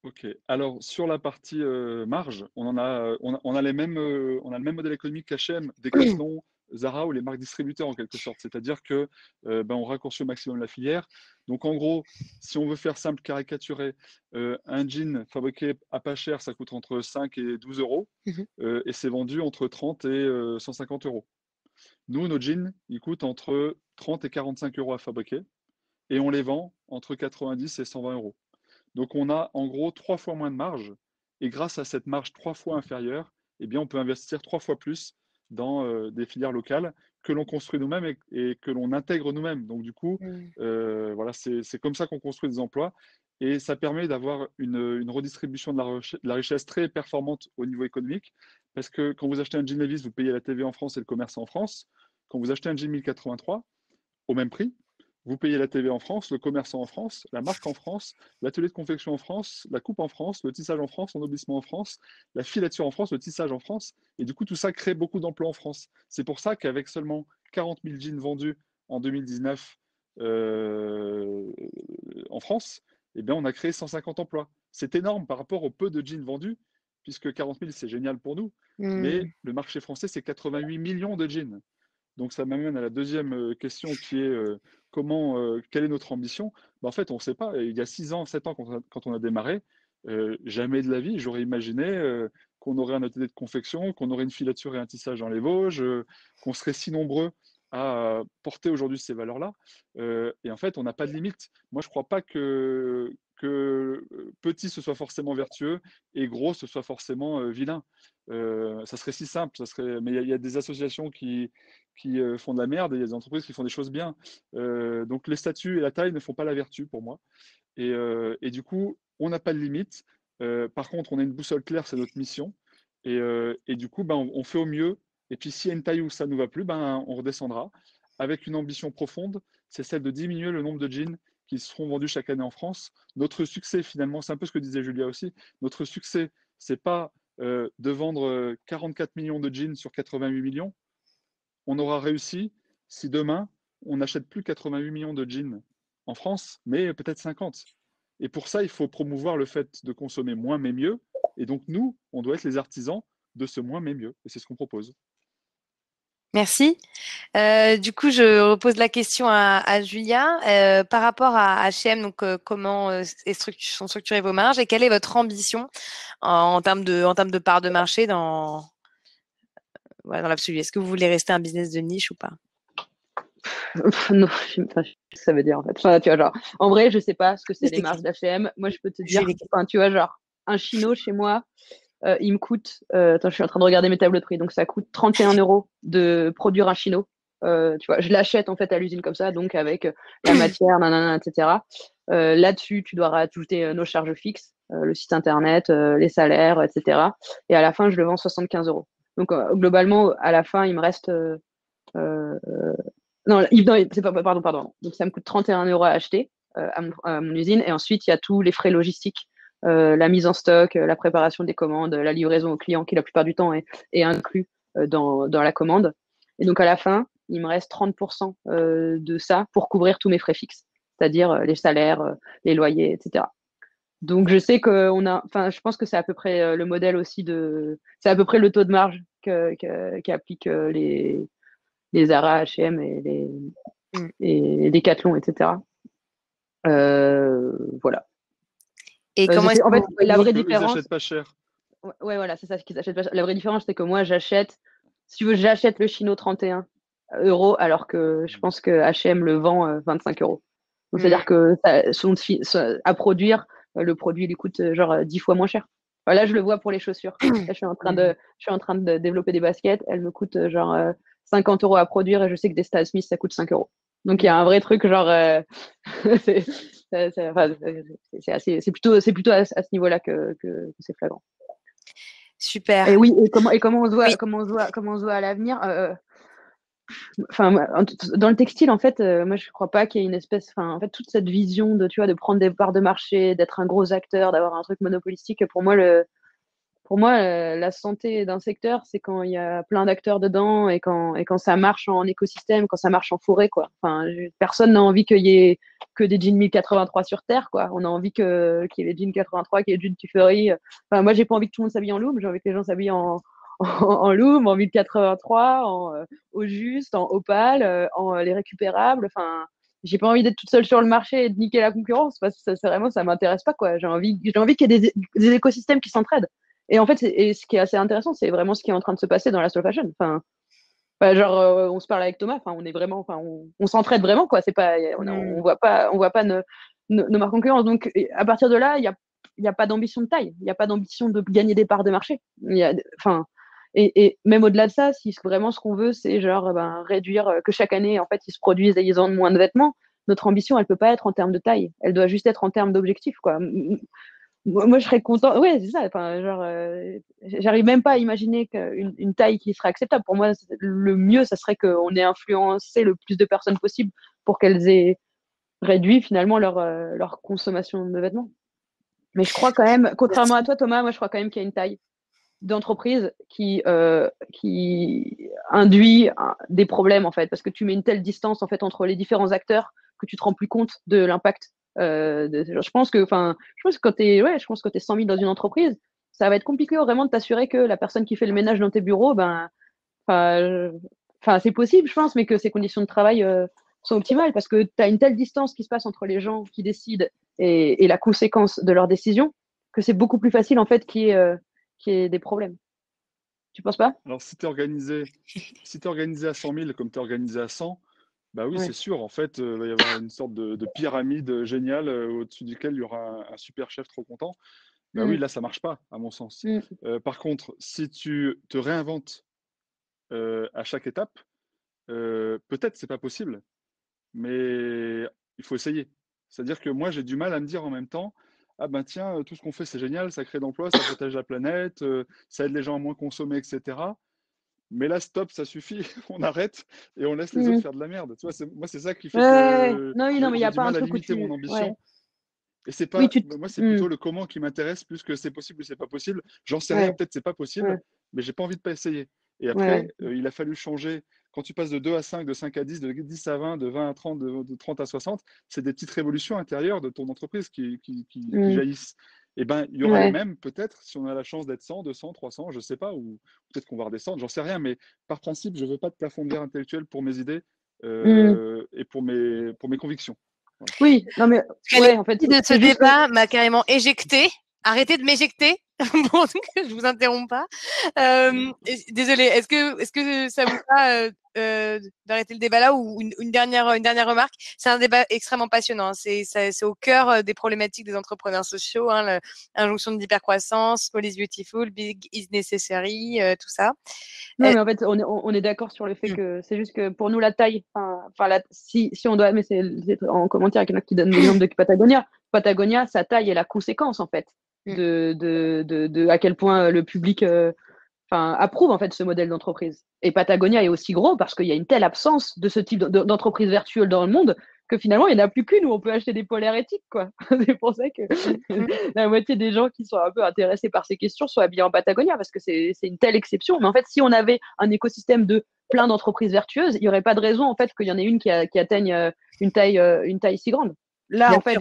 Ok. Alors sur la partie marge, on en a, on a, les mêmes, on a le même modèle économique qu'H&M, Decathlon, Zara ou les marques distributeurs en quelque sorte. C'est-à-dire que ben, on raccourcit au maximum la filière. Donc en gros, si on veut faire simple, caricaturer, un jean fabriqué à pas cher, ça coûte entre 5 et 12 euros mmh et c'est vendu entre 30 et 150 euros. Nous, nos jeans, ils coûtent entre 30 et 45 euros à fabriquer et on les vend entre 90 et 120 euros. Donc on a en gros trois fois moins de marge. Et grâce à cette marge trois fois inférieure, eh bien, on peut investir trois fois plus dans euh, des filières locales que l'on construit nous-mêmes et, que l'on intègre nous-mêmes. Donc du coup, mmh. euh, voilà, c'est comme ça qu'on construit des emplois. Et ça permet d'avoir une, redistribution de la, richesse très performante au niveau économique. Parce que quand vous achetez un jean Levi's, vous payez la TV en France et le commerce en France. Quand vous achetez un jean 1083, au même prix, vous payez la TV en France, le commerçant en France, la marque en France, l'atelier de confection en France, la coupe en France, le tissage en France, l'ennoblissement en France, la filature en France, le tissage en France. Et du coup, tout ça crée beaucoup d'emplois en France. C'est pour ça qu'avec seulement 40 000 jeans vendus en 2019 euh, en France, eh bien, on a créé 150 emplois. C'est énorme par rapport au peu de jeans vendus, puisque 40 000, c'est génial pour nous. Mais mmh. le marché français, c'est 88 millions de jeans. Donc ça m'amène à la deuxième euh, question qui est euh, comment, euh, quelle est notre ambition? Bah, En fait, on ne sait pas. Il y a six ans, sept ans, quand on a, démarré, jamais de la vie, j'aurais imaginé qu'on aurait un atelier de confection, qu'on aurait une filature et un tissage dans les Vosges, qu'on serait si nombreux à porter aujourd'hui ces valeurs-là. et en fait, on n'a pas de limite. Moi, je ne crois pas que, petit ce soit forcément vertueux et gros ce soit forcément vilain. ça serait si simple, ça serait... mais il y, a des associations qui, font de la merde et il y a des entreprises qui font des choses bien. Donc les statuts et la taille ne font pas la vertu pour moi. Et, du coup, on n'a pas de limite. par contre, on a une boussole claire, c'est notre mission. Et, et du coup, ben, on, fait au mieux. Et puis s'il y a une taille où ça ne nous va plus, ben, on redescendra. Avec une ambition profonde, c'est celle de diminuer le nombre de jeans qui seront vendus chaque année en France. Notre succès, finalement, c'est un peu ce que disait Julia aussi. Notre succès, c'est pas de vendre 44 millions de jeans sur 88 millions on aura réussi si demain, on n'achète plus 88 millions de jeans en France, mais peut-être 50. Et pour ça, il faut promouvoir le fait de consommer moins mais mieux. Et donc, nous, on doit être les artisans de ce moins mais mieux. Et c'est ce qu'on propose. Merci. Euh, du coup, je repose la question à, Julia euh, par rapport à H&M. Donc, euh, comment sont structurées vos marges et quelle est votre ambition en, termes de en termes de part de marché dans dans l'absolu? Est-ce que vous voulez rester un business de niche ou pas? Non, je sais pas ce que ça veut dire en fait. tu vois, genre, en vrai, je sais pas ce que c'est les marges d'H&M. Moi, je peux te dire, enfin, tu vois, genre, un chino chez moi, euh, il me coûte, euh, attends, je suis en train de regarder mes tableaux de prix, donc ça coûte 31 euros de produire un chino. Euh, tu vois, je l'achète en fait à l'usine comme ça, donc avec la matière, nanana, etc. Là-dessus, tu dois rajouter nos charges fixes, le site internet, les salaires, etc. Et à la fin, je le vends 75 euros. Donc globalement, à la fin, il me reste. Non, c'est pas, pardon, pardon. Donc ça me coûte 31 euros à acheter à mon, usine. Et ensuite, il y a tous les frais logistiques, la mise en stock, la préparation des commandes, la livraison au client qui la plupart du temps est, est inclus dans, dans, la commande. Et donc à la fin, il me reste 30% de ça pour couvrir tous mes frais fixes, c'est-à-dire les salaires, les loyers, etc. Donc je sais qu'on a, enfin je pense que c'est à peu près euh, le modèle aussi de, c'est à peu près le taux de marge qu'appliquent euh, les les Zara, H&M et les mm. et Decathlon, etc. Euh, voilà. Et comment est-ce en fait la vraie différence Ils pas cher? Ouais, voilà, c'est ça qu'ils achètent pas cher. La vraie différence c'est que moi j'achète, si tu veux, j'achète le chino 31 euros alors que je pense que H&M le vend 25 euros. Donc c'est à dire mm. que ça, à produire euh, le produit lui coûte euh, genre 10 fois moins cher. Là, je le vois pour les chaussures. je suis en train de, je suis en train de développer des baskets. Elles me coûtent euh, genre 50 euros à produire et je sais que des Stan Smith, ça coûte 5 euros. Donc, il y a un vrai truc, genre, c'est plutôt, c'est plutôt à, ce niveau-là que, que, c'est flagrant. Super. Et oui, et comment, et comment on se voit, comment on se voit, comment on se voit à l'avenir Enfin, dans le textile, en fait, moi, je crois pas qu'il y ait une espèce, enfin, en fait, toute cette vision de, tu vois, de prendre des parts de marché, d'être un gros acteur, d'avoir un truc monopolistique. Pour moi, le, pour moi, euh, la santé d'un secteur, c'est quand il y a plein d'acteurs dedans et quand, et quand ça marche en écosystème, quand ça marche en forêt, quoi. Enfin, personne n'a envie qu'il y ait que des jeans 1083 sur Terre, quoi. On a envie qu'il y ait des jeans 83, qu'il y ait des jeans Tuffery. Enfin, moi, j'ai pas envie que tout le monde s'habille en loom, j'ai envie que les gens s'habillent en, en, en loom, en 1083, en, euh, au juste, en opale, euh, en les récupérables. Enfin, j'ai pas envie d'être toute seule sur le marché et de niquer la concurrence parce que ça, vraiment, ça m'intéresse pas. J'ai envie, envie qu'il y ait des écosystèmes qui s'entraident. Et en fait, et ce qui est assez intéressant, c'est vraiment ce qui est en train de se passer dans la slow fashion. Enfin, genre, euh, on se parle avec Thomas, enfin, on est vraiment, enfin, on, s'entraide vraiment, quoi. C'est pas, on, on, voit pas, on voit pas nos, nos, marques concurrentes. Donc, à partir de là, il y a, y a pas d'ambition de taille, il n'y a pas d'ambition de gagner des parts de marché. Il y a, enfin, et, et, même au-delà de ça, si vraiment ce qu'on veut, c'est genre ben, réduire euh, que chaque année, en fait, ils se produisent et ils ont moins de vêtements. Notre ambition, elle peut pas être en termes de taille, elle doit juste être en termes d'objectifs, quoi moi, je serais content. Ouais, c'est ça. Enfin, genre, euh, j'arrive même pas à imaginer une taille qui serait acceptable. Pour moi, le mieux, ça serait qu'on ait influencé le plus de personnes possible pour qu'elles aient réduit finalement leur, euh, leur consommation de vêtements. Mais je crois quand même, contrairement à toi, Thomas, moi, je crois quand même qu'il y a une taille d'entreprise qui, euh, qui induit des problèmes, en fait, parce que tu mets une telle distance, en fait, entre les différents acteurs que tu te rends plus compte de l'impact euh, je pense que, enfin, je pense quand tu ouais, je pense que es 100 000 dans une entreprise, ça va être compliqué vraiment de t'assurer que la personne qui fait le ménage dans tes bureaux, ben, enfin, c'est possible, je pense, mais que ses conditions de travail euh, sont optimales parce que tu as une telle distance qui se passe entre les gens qui décident et, la conséquence de leurs décisions que c'est beaucoup plus facile en fait qu'il y, euh, ait des problèmes. Tu penses pas? Alors, si tu es si es organisé à 100 000 comme tu es organisé à 100, bah oui, c'est sûr. En fait, il va y avoir une sorte de, pyramide géniale au-dessus duquel il y aura un, super chef trop content. Bah oui, mmh. là, ça marche pas, à mon sens. Mmh. par contre, si tu te réinventes à chaque étape, peut-être c'est pas possible, mais il faut essayer. C'est-à-dire que moi, j'ai du mal à me dire en même temps, ah ben tiens, tout ce qu'on fait, c'est génial, ça crée d'emplois, ça protège la planète, ça aide les gens à moins consommer, etc. Mais là, stop, ça suffit, on arrête et on laisse les autres mmh. faire de la merde. Tu vois, moi, c'est ça qui fait que non, oui, non, mais il n'y a pas un truc limiter mon ambition. Et c'est pas, moi, c'est plutôt mmh. le comment qui m'intéresse plus que c'est possible ou c'est pas possible. J'en sais rien, peut-être c'est pas possible, mais j'ai pas envie de pas essayer. Et après, euh, il a fallu changer. Quand tu passes de 2 à 5, de 5 à 10, de 10 à 20, de 20 à 30, de, 30 à 60, c'est des petites révolutions intérieures de ton entreprise qui, qui, qui mmh. jaillissent eh ben, il y aura même peut-être, si on a la chance d'être 100, 200, 300, je ne sais pas, ou peut-être qu'on va redescendre, j'en sais rien, mais par principe, je ne veux pas de plafond de verre intellectuel pour mes idées mmh. euh, et pour mes, pour mes convictions. Oui, non mais ouais, en fait, de ce débat m'a carrément éjecté. Arrêtez de m'éjecter. bon, je vous interromps pas. Euh, désolée, est-ce que, est-ce que ça vous va euh, d'arrêter le débat là ou une, dernière, une dernière remarque? C'est un débat extrêmement passionnant. Hein. C'est, c'est au cœur des problématiques des entrepreneurs sociaux, hein, l'injonction de l'hypercroissance, all is beautiful, big is necessary, tout ça. Non, mais en fait, on est, on est d'accord sur le fait mmh. que c'est juste que pour nous, la taille, enfin, si, si on doit, mais c'est, en commentaire, il y en a qui donne l'exemple de Patagonia. Patagonia, sa taille est la conséquence en fait. De, de, de, de, à quel point le public euh, enfin, approuve en fait ce modèle d'entreprise. Et Patagonia est aussi gros parce qu'il y a une telle absence de ce type d'entreprise vertuelle dans le monde que finalement, il n'y en a plus qu'une où on peut acheter des polaires éthiques. Quoi. c'est pour ça que mmh. la moitié des gens qui sont un peu intéressés par ces questions sont habillés en Patagonia parce que c'est une telle exception. Mais en fait, si on avait un écosystème de plein d'entreprises vertueuses, il n'y aurait pas de raison en fait qu'il y en ait une qui, qui atteigne euh, une taille, euh, une taille si grande. Là, en fait,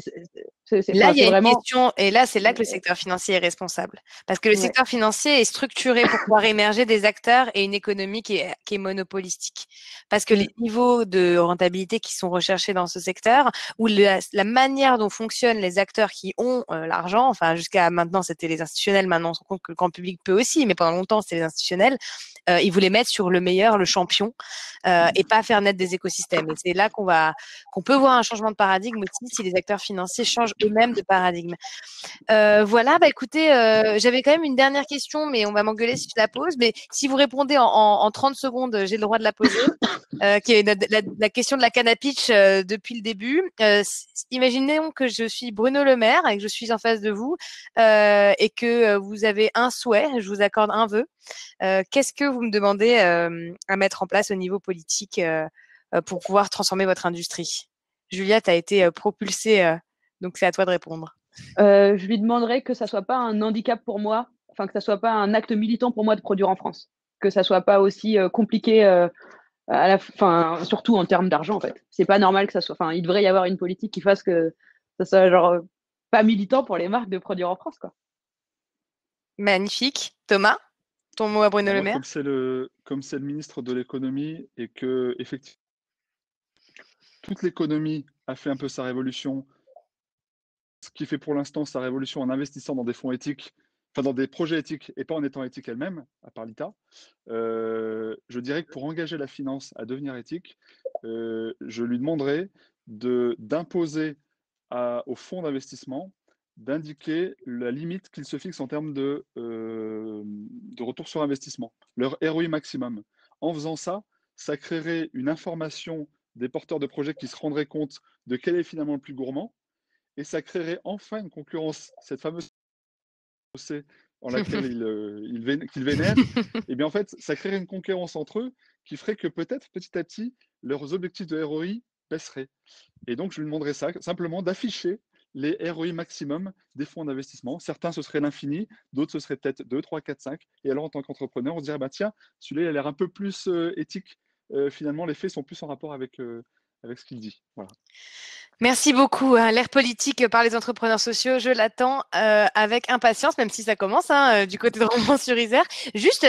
là, il y a vraiment... une question, et là, c'est là que le secteur financier est responsable. Parce que le secteur financier est structuré pour pouvoir émerger des acteurs et une économie qui est, qui est monopolistique. Parce que les niveaux de rentabilité qui sont recherchés dans ce secteur, ou la, manière dont fonctionnent les acteurs qui ont euh, l'argent, enfin, jusqu'à maintenant, c'était les institutionnels, maintenant, on se rend compte que le grand public peut aussi, mais pendant longtemps, c'était les institutionnels, euh, ils voulaient mettre sur le meilleur, le champion, euh, et pas faire naître des écosystèmes. Et c'est là qu'on va, qu'on peut voir un changement de paradigme aussi si les acteurs financiers changent eux-mêmes de paradigme. Euh, voilà, bah écoutez, euh, j'avais quand même une dernière question, mais on va m'engueuler si je la pose. Mais si vous répondez en, en, 30 secondes, j'ai le droit de la poser, euh, qui est la, question de la canne à pitch depuis le début. imaginons que je suis Bruno Le Maire et que je suis en face de vous et que vous avez un souhait, je vous accorde un vœu. Qu'est-ce que vous me demandez à mettre en place au niveau politique pour pouvoir transformer votre industrie? Julia, tu as été propulsée, donc c'est à toi de répondre. Euh, je lui demanderais que ça soit pas un handicap pour moi, enfin que ça soit pas un acte militant pour moi de produire en France, que ça soit pas aussi euh, compliqué, euh, à la fin, surtout en termes d'argent en fait. C'est pas normal que ça soit, enfin il devrait y avoir une politique qui fasse que ça soit genre pas militant pour les marques de produire en France quoi. Magnifique, Thomas. Ton mot à Bruno Le Maire. Comme c'est le, comme c'est le ministre de l'économie et que effectivement toute l'économie a fait un peu sa révolution qui fait pour l'instant sa révolution en investissant dans des fonds éthiques, enfin dans des projets éthiques et pas en étant éthique elle-même, à part l'ITA, euh, je dirais que pour engager la finance à devenir éthique, euh, je lui demanderais d'imposer aux fonds d'investissement d'indiquer la limite qu'ils se fixent en termes de, euh, de retour sur investissement, leur ROI maximum. En faisant ça, ça créerait une information des porteurs de projets qui se rendraient compte de quel est finalement le plus gourmand et ça créerait enfin une concurrence, cette fameuse en laquelle ils, euh, il vénèrent, et bien en fait, ça créerait une concurrence entre eux qui ferait que peut-être petit à petit, leurs objectifs de ROI baisseraient. Et donc, je lui demanderais ça, simplement d'afficher les ROI maximum des fonds d'investissement. Certains, ce serait l'infini, d'autres, ce serait peut-être 2, 3, 4, 5. Et alors, en tant qu'entrepreneur, on se dirait, bah, tiens, celui-là, il a l'air un peu plus euh, éthique. Euh, finalement, les faits sont plus en rapport avec, avec ce qu'il dit. Voilà. Merci beaucoup. Hein. L'ère politique par les entrepreneurs sociaux, je l'attends euh, avec impatience, même si ça commence hein, euh, du côté de Romans-sur-Isère. Juste,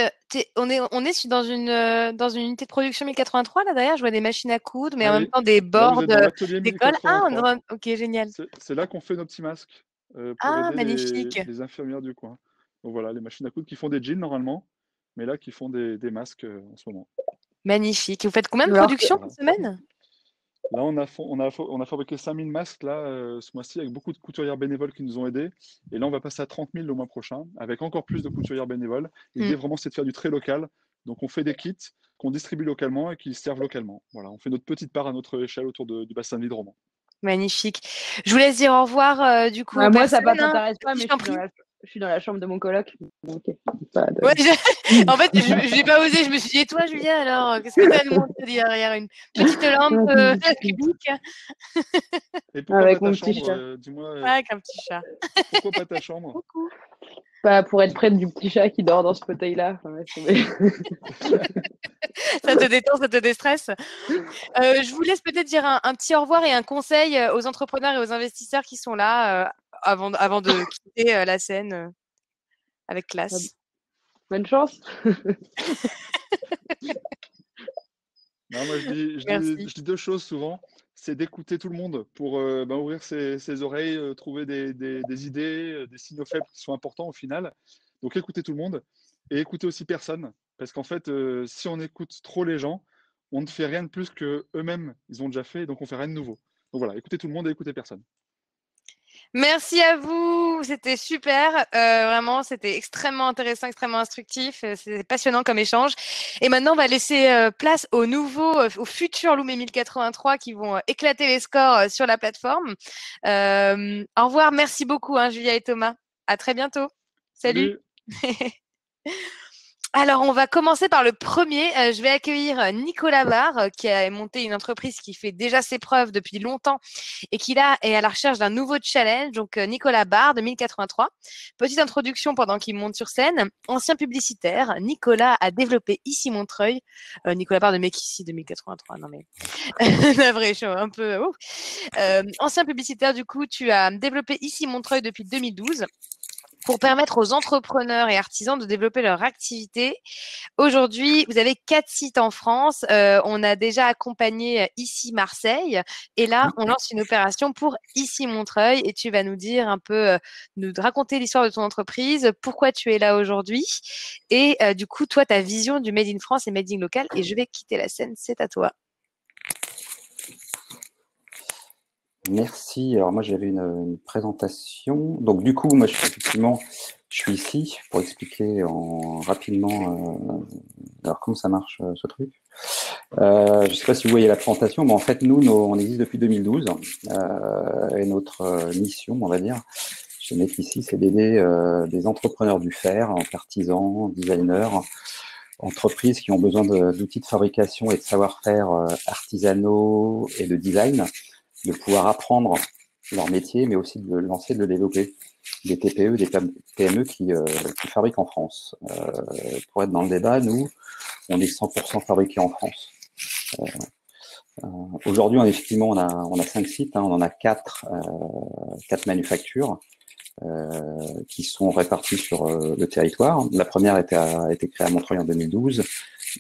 on est, on est dans une, euh, dans une unité de production 1083 là derrière. Je vois des machines à coudre, mais en même temps des bords d'école. Ah, ok, génial. C'est là qu'on fait nos petits masques. pour ah, magnifique. Les, infirmières du coin. Donc voilà, les machines à coudre qui font des jeans normalement, mais là qui font des, des masques en ce moment. Magnifique. Vous faites combien de productions par semaine? Là, on a, on a, on a fabriqué 5000 masques là, euh, ce mois-ci avec beaucoup de couturières bénévoles qui nous ont aidés. Et là, on va passer à 30 000 le mois prochain avec encore plus de couturières bénévoles. L'idée, mm. vraiment, c'est de faire du très local. Donc, on fait des kits qu'on distribue localement et qui servent localement. Voilà, on fait notre petite part à notre échelle autour du bassin de vie de Roman. Magnifique. Je vous laisse dire au revoir euh, du coup. Bah, moi, ça ne hein. m'intéresse pas, mais je, je suis dans la chambre de mon coloc. en fait, je n'ai pas osé. Je me suis dit, et toi, Julien, alors, qu'est-ce que tu as demandé derrière une petite lampe euh, publique Et pourquoi Avec pas mon ta petit chambre, chat. Euh, dis-moi. Euh, Avec un petit chat. Pourquoi pas ta chambre Pas pour être près du petit chat qui dort dans ce fauteuil-là. ça te détend, ça te déstresse. je vous laisse peut-être dire un, un, petit au revoir et un conseil aux entrepreneurs et aux investisseurs qui sont là avant, avant de quitter euh, la scène euh, avec classe. Bonne chance. non, moi, je dis, deux choses souvent. C'est d'écouter tout le monde pour euh, ben, ouvrir ses, oreilles, trouver des, des, idées, des signaux faibles qui sont importants au final. Donc écouter tout le monde et écouter aussi personne. Parce qu'en fait, si on écoute trop les gens, on ne fait rien de plus que eux-mêmes, ils ont déjà fait, donc on fait rien de nouveau. Donc voilà, écoutez tout le monde et écoutez personne. Merci à vous, c'était super. Euh, vraiment, c'était extrêmement intéressant, extrêmement instructif. Euh, c'était passionnant comme échange. Et maintenant, on va laisser euh, place aux nouveaux, aux futurs Loomé 1083 qui vont éclater les scores sur la plateforme. au revoir, merci beaucoup, hein, Julia et Thomas. À très bientôt. Salut. Alors, on va commencer par le premier. Euh, je vais accueillir euh, Nicolas Barre, euh, qui a monté une entreprise qui fait déjà ses preuves depuis longtemps et qui là est à la recherche d'un nouveau challenge. Donc, Nicolas Barre, de 1083. Petite introduction pendant qu'il monte sur scène. Ancien publicitaire, Nicolas a développé ici Montreuil. Nicolas Barre de Mekissi, 2083. Non mais, la vraie un peu. ancien publicitaire, du coup, tu as développé ici Montreuil depuis 2012 pour permettre aux entrepreneurs et artisans de développer leur activité. Aujourd'hui, vous avez quatre sites en France. Euh, on a déjà accompagné euh, ici Marseille et là, on lance une opération pour ici Montreuil et tu vas nous dire un peu, euh, nous raconter l'histoire de ton entreprise, pourquoi tu es là aujourd'hui et du coup, toi, ta vision du Made in France et Made in Local. Et je vais quitter la scène, c'est à toi. Merci. Alors moi j'avais une, présentation. Donc du coup, moi je suis effectivement, je suis ici pour expliquer en, rapidement euh, alors comment ça marche euh, ce truc. Euh, je ne sais pas si vous voyez la présentation, mais en fait nous, on existe depuis 2012 et notre mission, on va dire, mettre ici, c'est d'aider des entrepreneurs du fer, artisans, designers, entreprises qui ont besoin d'outils de, fabrication et de savoir-faire artisanaux et de design de pouvoir apprendre leur métier, mais aussi de lancer, de le développer. Des TPE, des PME qui, euh, qui fabriquent en France. Euh, pour être dans le débat, nous, on est 100% fabriqués en France. Euh, euh, Aujourd'hui, effectivement, on a, on a cinq sites, hein, on en a quatre, euh, quatre manufactures qui sont réparties sur le territoire. La première été, a été créée à Montreuil en 2012,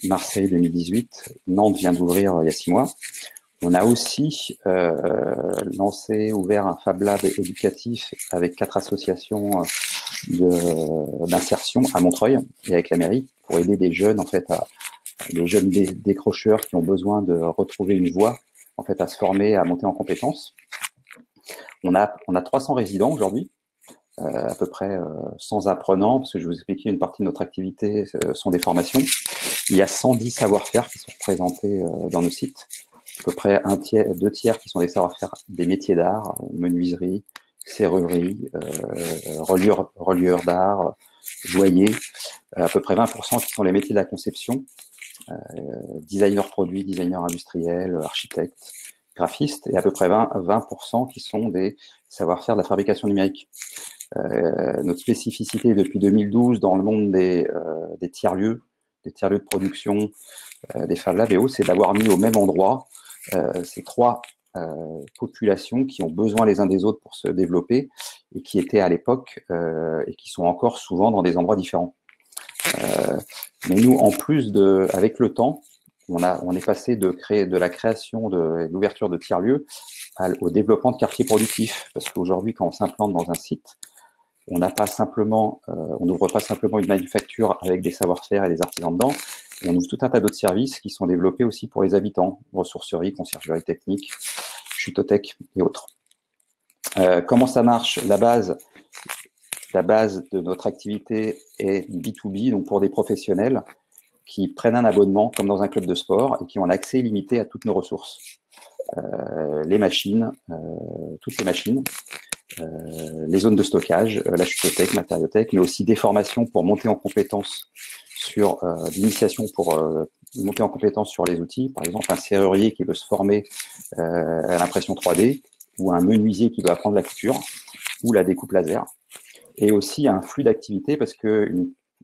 Marseille 2018, Nantes vient d'ouvrir il y a six mois. On a aussi euh, lancé, ouvert un Fab Lab éducatif avec quatre associations euh, d'insertion à Montreuil et avec la mairie pour aider des jeunes, en fait, à, des jeunes décrocheurs qui ont besoin de retrouver une voie, en fait, à se former, à monter en compétences. On a, on a 300 résidents aujourd'hui, euh, à peu près euh, 100 apprenants, parce que je vous expliquer une partie de notre activité euh, sont des formations. Il y a 110 savoir-faire qui sont présentés euh, dans nos sites à peu près un tiers, deux tiers qui sont des savoir-faire des métiers d'art, menuiserie, serrurerie, euh, relieur d'art, joaillier, à peu près 20% qui sont les métiers de la conception, euh, designer produit, designer industriel, architecte, graphiste, et à peu près 20%, 20 qui sont des savoir-faire de la fabrication numérique. Euh, notre spécificité depuis 2012 dans le monde des, euh, des tiers-lieux, des tiers-lieux de production, des Fab Labs et autres, c'est d'avoir mis au même endroit ces trois euh, populations qui ont besoin les uns des autres pour se développer et qui étaient à l'époque euh, et qui sont encore souvent dans des endroits différents. mais nous, en plus de, avec le temps, on, a, on est passé de créer de la création de l'ouverture de tiers-lieux au développement de quartiers productifs. Parce qu'aujourd'hui, quand on s'implante dans un site, euh, on n'ouvre pas simplement une manufacture avec des savoir-faire et des artisans dedans, on ouvre tout un tas d'autres services qui sont développés aussi pour les habitants, ressourcerie, conciergerie technique, chutothèque et autres. Euh, comment ça marche? La base, de notre activité est B2B, donc pour des professionnels qui prennent un abonnement comme dans un club de sport et qui ont un accès illimité à toutes nos ressources. Euh, les machines, toutes les machines, les zones de stockage, euh, la chutothèque, matériothèque, mais aussi des formations pour monter en compétences sur euh, l'initiation pour euh, monter en compétence sur les outils. Par exemple, un serrurier qui veut se former euh, à l'impression 3D ou un menuisier qui veut apprendre la couture ou la découpe laser. Et aussi un flux d'activité parce que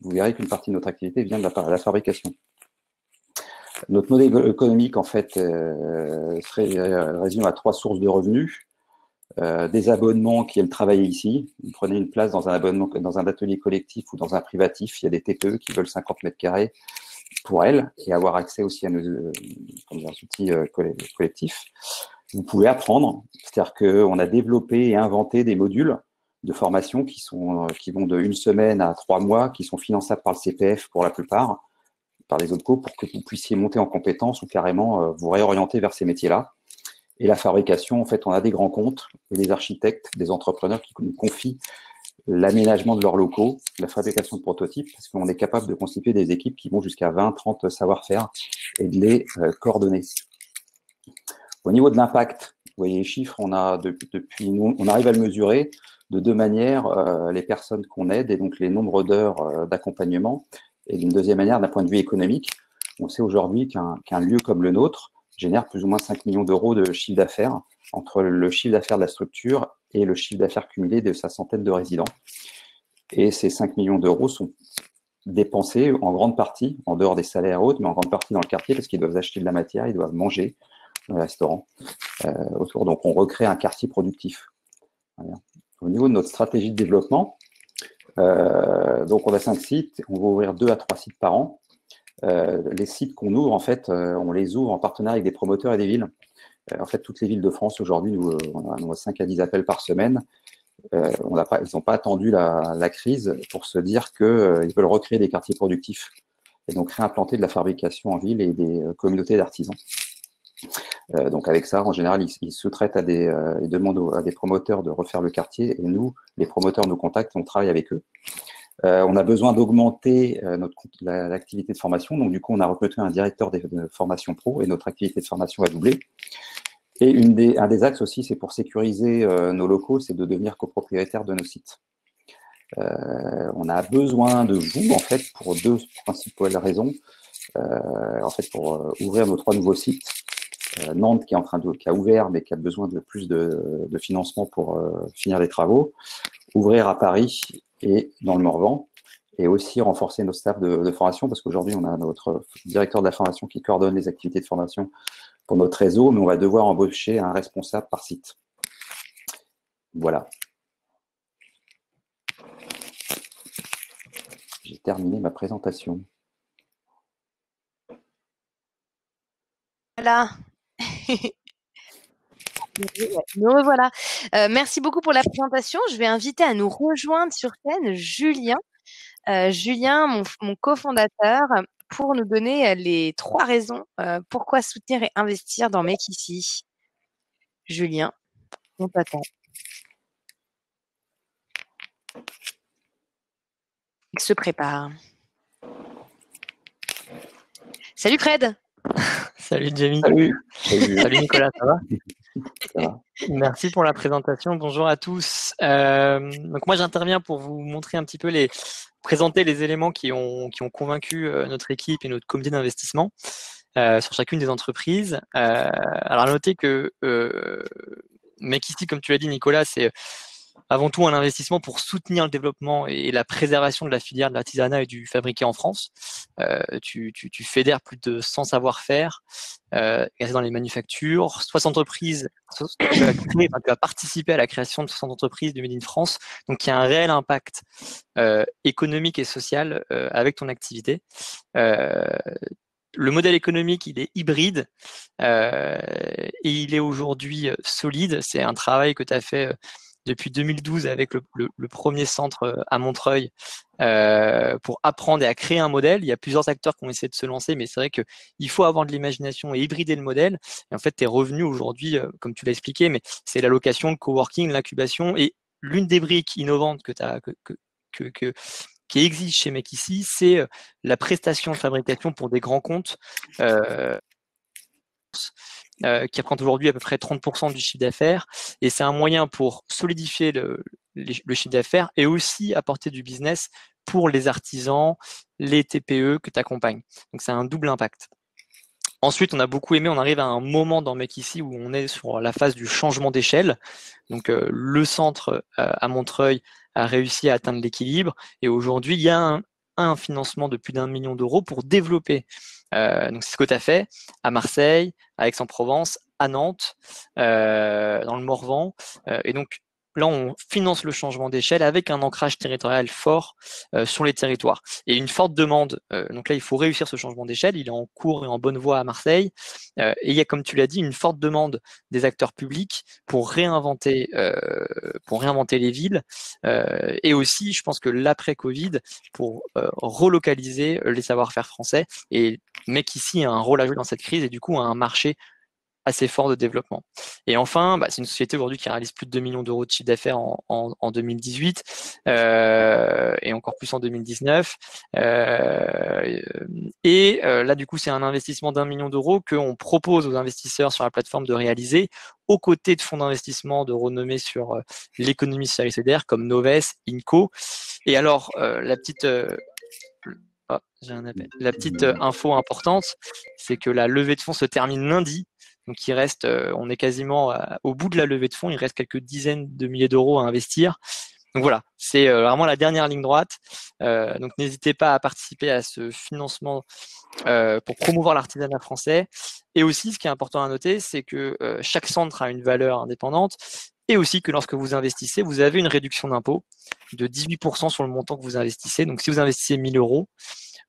vous verrez qu'une partie de notre activité vient de la, la fabrication. Notre modèle économique, en fait, euh, résume à trois sources de revenus. Euh, des abonnements qui aiment travailler ici. Vous prenez une place dans un abonnement, dans un atelier collectif ou dans un privatif. Il y a des TPE qui veulent 50 mètres carrés pour elles et avoir accès aussi à nos euh, outils euh, collectifs. Vous pouvez apprendre, c'est-à-dire qu'on a développé et inventé des modules de formation qui sont qui vont de une semaine à trois mois, qui sont finançables par le CPF pour la plupart, par les autres co, pour que vous puissiez monter en compétences ou carrément vous réorienter vers ces métiers-là. Et la fabrication, en fait, on a des grands comptes et des architectes, des entrepreneurs qui nous confient l'aménagement de leurs locaux, la fabrication de prototypes, parce qu'on est capable de constituer des équipes qui vont jusqu'à 20, 30 savoir-faire et de les euh, coordonner. Au niveau de l'impact, vous voyez les chiffres, on a depuis, on arrive à le mesurer de deux manières, euh, les personnes qu'on aide et donc les nombres d'heures euh, d'accompagnement, et d'une deuxième manière, d'un point de vue économique, on sait aujourd'hui qu'un lieu comme le nôtre, génère plus ou moins 5 millions d'euros de chiffre d'affaires entre le chiffre d'affaires de la structure et le chiffre d'affaires cumulé de sa centaine de résidents. Et ces 5 millions d'euros sont dépensés en grande partie, en dehors des salaires hautes, mais en grande partie dans le quartier parce qu'ils doivent acheter de la matière, ils doivent manger dans le restaurant euh, autour. Donc on recrée un quartier productif. Au niveau de notre stratégie de développement, euh, donc on a cinq sites, on va ouvrir deux à trois sites par an. Euh, les sites qu'on ouvre, en fait, euh, on les ouvre en partenariat avec des promoteurs et des villes. Euh, en fait, toutes les villes de France aujourd'hui, nous, on a 5 à 10 appels par semaine. ils n'ont pas attendu la, crise pour se dire qu'ils veulent recréer des quartiers productifs et donc réimplanter de la fabrication en ville et des communautés d'artisans. donc avec ça, en général, ils, sous-traitent à des, demandent à des promoteurs de refaire le quartier et nous, les promoteurs nous contactent, on travaille avec eux. On a besoin d'augmenter notre l'activité de formation, donc du coup, on a recruté un directeur de, de formation pro et notre activité de formation va doubler. Et un des axes aussi, c'est pour sécuriser euh, nos locaux, c'est de devenir copropriétaire de nos sites. Euh, on a besoin de vous, en fait, pour deux principales raisons. Euh, en fait, pour euh, ouvrir nos trois nouveaux sites. Euh, Nantes qui est en train qui a ouvert, mais qui a besoin de plus de financement pour finir les travaux. Ouvrir à Paris et dans le Morvan et aussi renforcer nos staffs de, de formation parce qu'aujourd'hui, on a notre directeur de la formation qui coordonne les activités de formation pour notre réseau, mais on va devoir embaucher un responsable par site. Voilà. J'ai terminé ma présentation. Voilà. Nous revoilà. Euh, merci beaucoup pour la présentation. Je vais inviter à nous rejoindre sur scène Julien. Euh, Julien, mon, mon cofondateur, pour nous donner les trois raisons pourquoi soutenir et investir dans Make ici. Julien, on t'attend. Il se prépare. Salut Fred. Salut Jamie. Salut. Salut, Nicolas, ça va? Merci pour la présentation. Bonjour à tous. Euh, donc moi j'interviens pour vous montrer un petit peu les, présenter les éléments qui ont, qui ont convaincu euh, notre équipe et notre comité d'investissement euh, sur chacune des entreprises. Euh, alors, à noter que euh, ici, comme tu l'as dit, Nicolas, c'est avant tout un investissement pour soutenir le développement et la préservation de la filière de l'artisanat et du fabriqué en France. Euh, tu, tu, tu, fédères plus de 100 savoir-faire euh, dans les manufactures, 60 entreprises, tu vas, créer, tu vas, participer à la création de 60 entreprises du Made in France, donc il y a un réel impact euh, économique et social avec ton activité. Le modèle économique, il est hybride et il est aujourd'hui solide. C'est un travail que tu as fait depuis 2012 avec le, premier centre euh, à Montreuil euh, pour apprendre et à créer un modèle. Il y a plusieurs acteurs qui ont essayé de se lancer, mais c'est vrai qu'il faut avoir de l'imagination et hybrider le modèle. Et en fait, tes revenus aujourd'hui, euh, comme tu l'as expliqué, mais c'est l'allocation, le coworking, l'incubation et l'une des briques innovantes que que, que, que, qui existe chez Mec ici, c'est la prestation de fabrication pour des grands comptes. Euh, qui représente aujourd'hui à peu près 30% du chiffre d'affaires. Et c'est un moyen pour solidifier le, chiffre d'affaires et aussi apporter du business pour les artisans, les TPE que tu accompagnes. Donc c'est un double impact. Ensuite, on a beaucoup aimé, on arrive à un moment dans Mec ici où on est sur la phase du changement d'échelle. Donc euh, le centre euh, à Montreuil a réussi à atteindre l'équilibre et aujourd'hui, il y a un, un financement de plus d'un million d'euros pour développer euh, donc c'est ce que tu as fait à Marseille, à Aix-en-Provence, à Nantes, euh, dans le Morvan. Euh, et donc là, on finance le changement d'échelle avec un ancrage territorial fort euh, sur les territoires et une forte demande. Euh, donc là, il faut réussir ce changement d'échelle. Il est en cours et en bonne voie à Marseille. Euh, et il y a, comme tu l'as dit, une forte demande des acteurs publics pour réinventer, les villes. et aussi, je pense que l'après-Covid, pour relocaliser les savoir-faire français. Et mec ici a un rôle à jouer dans cette crise et du coup a un marché assez fort de développement. Et enfin, bah, c'est une société aujourd'hui qui réalise plus de 2 millions d'euros de chiffre d'affaires en, en, en, 2018 euh, et encore plus en 2019. Euh, et euh, là, du coup, c'est un investissement d'un million d'euros qu'on propose aux investisseurs sur la plateforme de réaliser aux côtés de fonds d'investissement de renommée sur l'économie sociale et comme Noves, Inco. Et alors, la petite Oh, un appel. La petite info importante, c'est que la levée de fonds se termine lundi. Donc il reste, euh, on est quasiment au bout de la levée de fonds, il reste quelques dizaines de milliers d'euros à investir. Donc voilà, c'est euh, vraiment la dernière ligne droite. Euh, donc n'hésitez pas à participer à ce financement pour promouvoir l'artisanat français. Et aussi, ce qui est important à noter, c'est que chaque centre a une valeur indépendante et aussi que lorsque vous investissez, vous avez une réduction d'impôt de 18% sur le montant que vous investissez. Donc si vous investissez 1000 euros,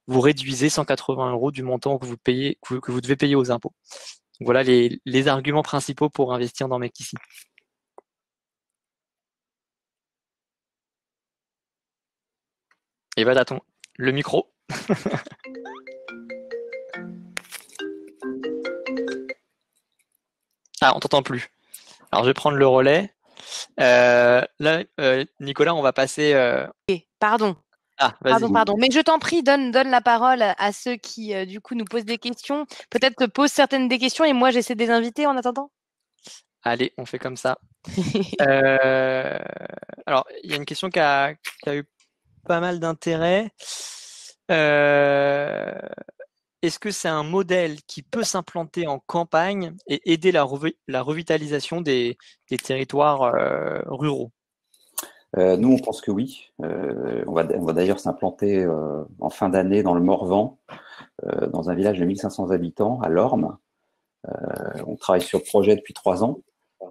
vous réduisez 180 euros du montant que vous, payez, que vous devez payer aux impôts. Voilà les, arguments principaux pour investir dans ici. Et voilà ton le micro. Ah, on t'entend plus. Alors, je vais prendre le relais. là, Nicolas, on va passer. Pardon. Ah, pardon, pardon. Mais je t'en prie, donne, donne la parole à ceux qui, du coup, nous posent des questions. Peut-être te posent certaines des questions et moi, j'essaie de les inviter en attendant. Allez, on fait comme ça. Euh, alors, il y a une question qui a, eu pas mal d'intérêt. Euh, est-ce que c'est un modèle qui peut s'implanter en campagne et aider la, revitalisation des, territoires euh, Nous, on pense que oui. on va, d'ailleurs s'implanter en fin d'année dans le Morvan, dans un village de 1500 habitants, à Lorme. on travaille sur le projet depuis trois ans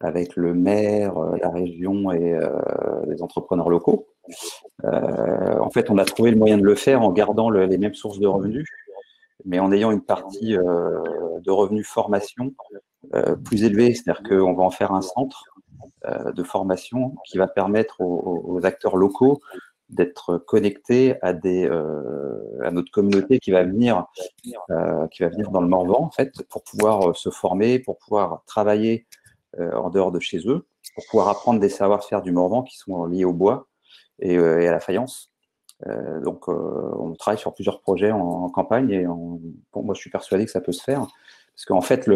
avec le maire, euh, la région et euh, les entrepreneurs locaux. Euh, en fait, on a trouvé le moyen de le faire en gardant les mêmes sources de revenus, mais en ayant une partie de revenus formation plus élevée. C'est-à-dire qu'on va en faire un centre de formation qui va permettre aux, acteurs locaux d'être connectés à des à notre communauté qui va venir qui va venir dans le Morvan en fait pour pouvoir se former pour pouvoir travailler euh, en dehors de chez eux pour pouvoir apprendre des savoir-faire du Morvan qui sont liés au bois et, euh, à la faïence. Euh, donc, on travaille sur plusieurs projets en, campagne et moi, je suis persuadé que ça peut se faire. Parce qu'en fait,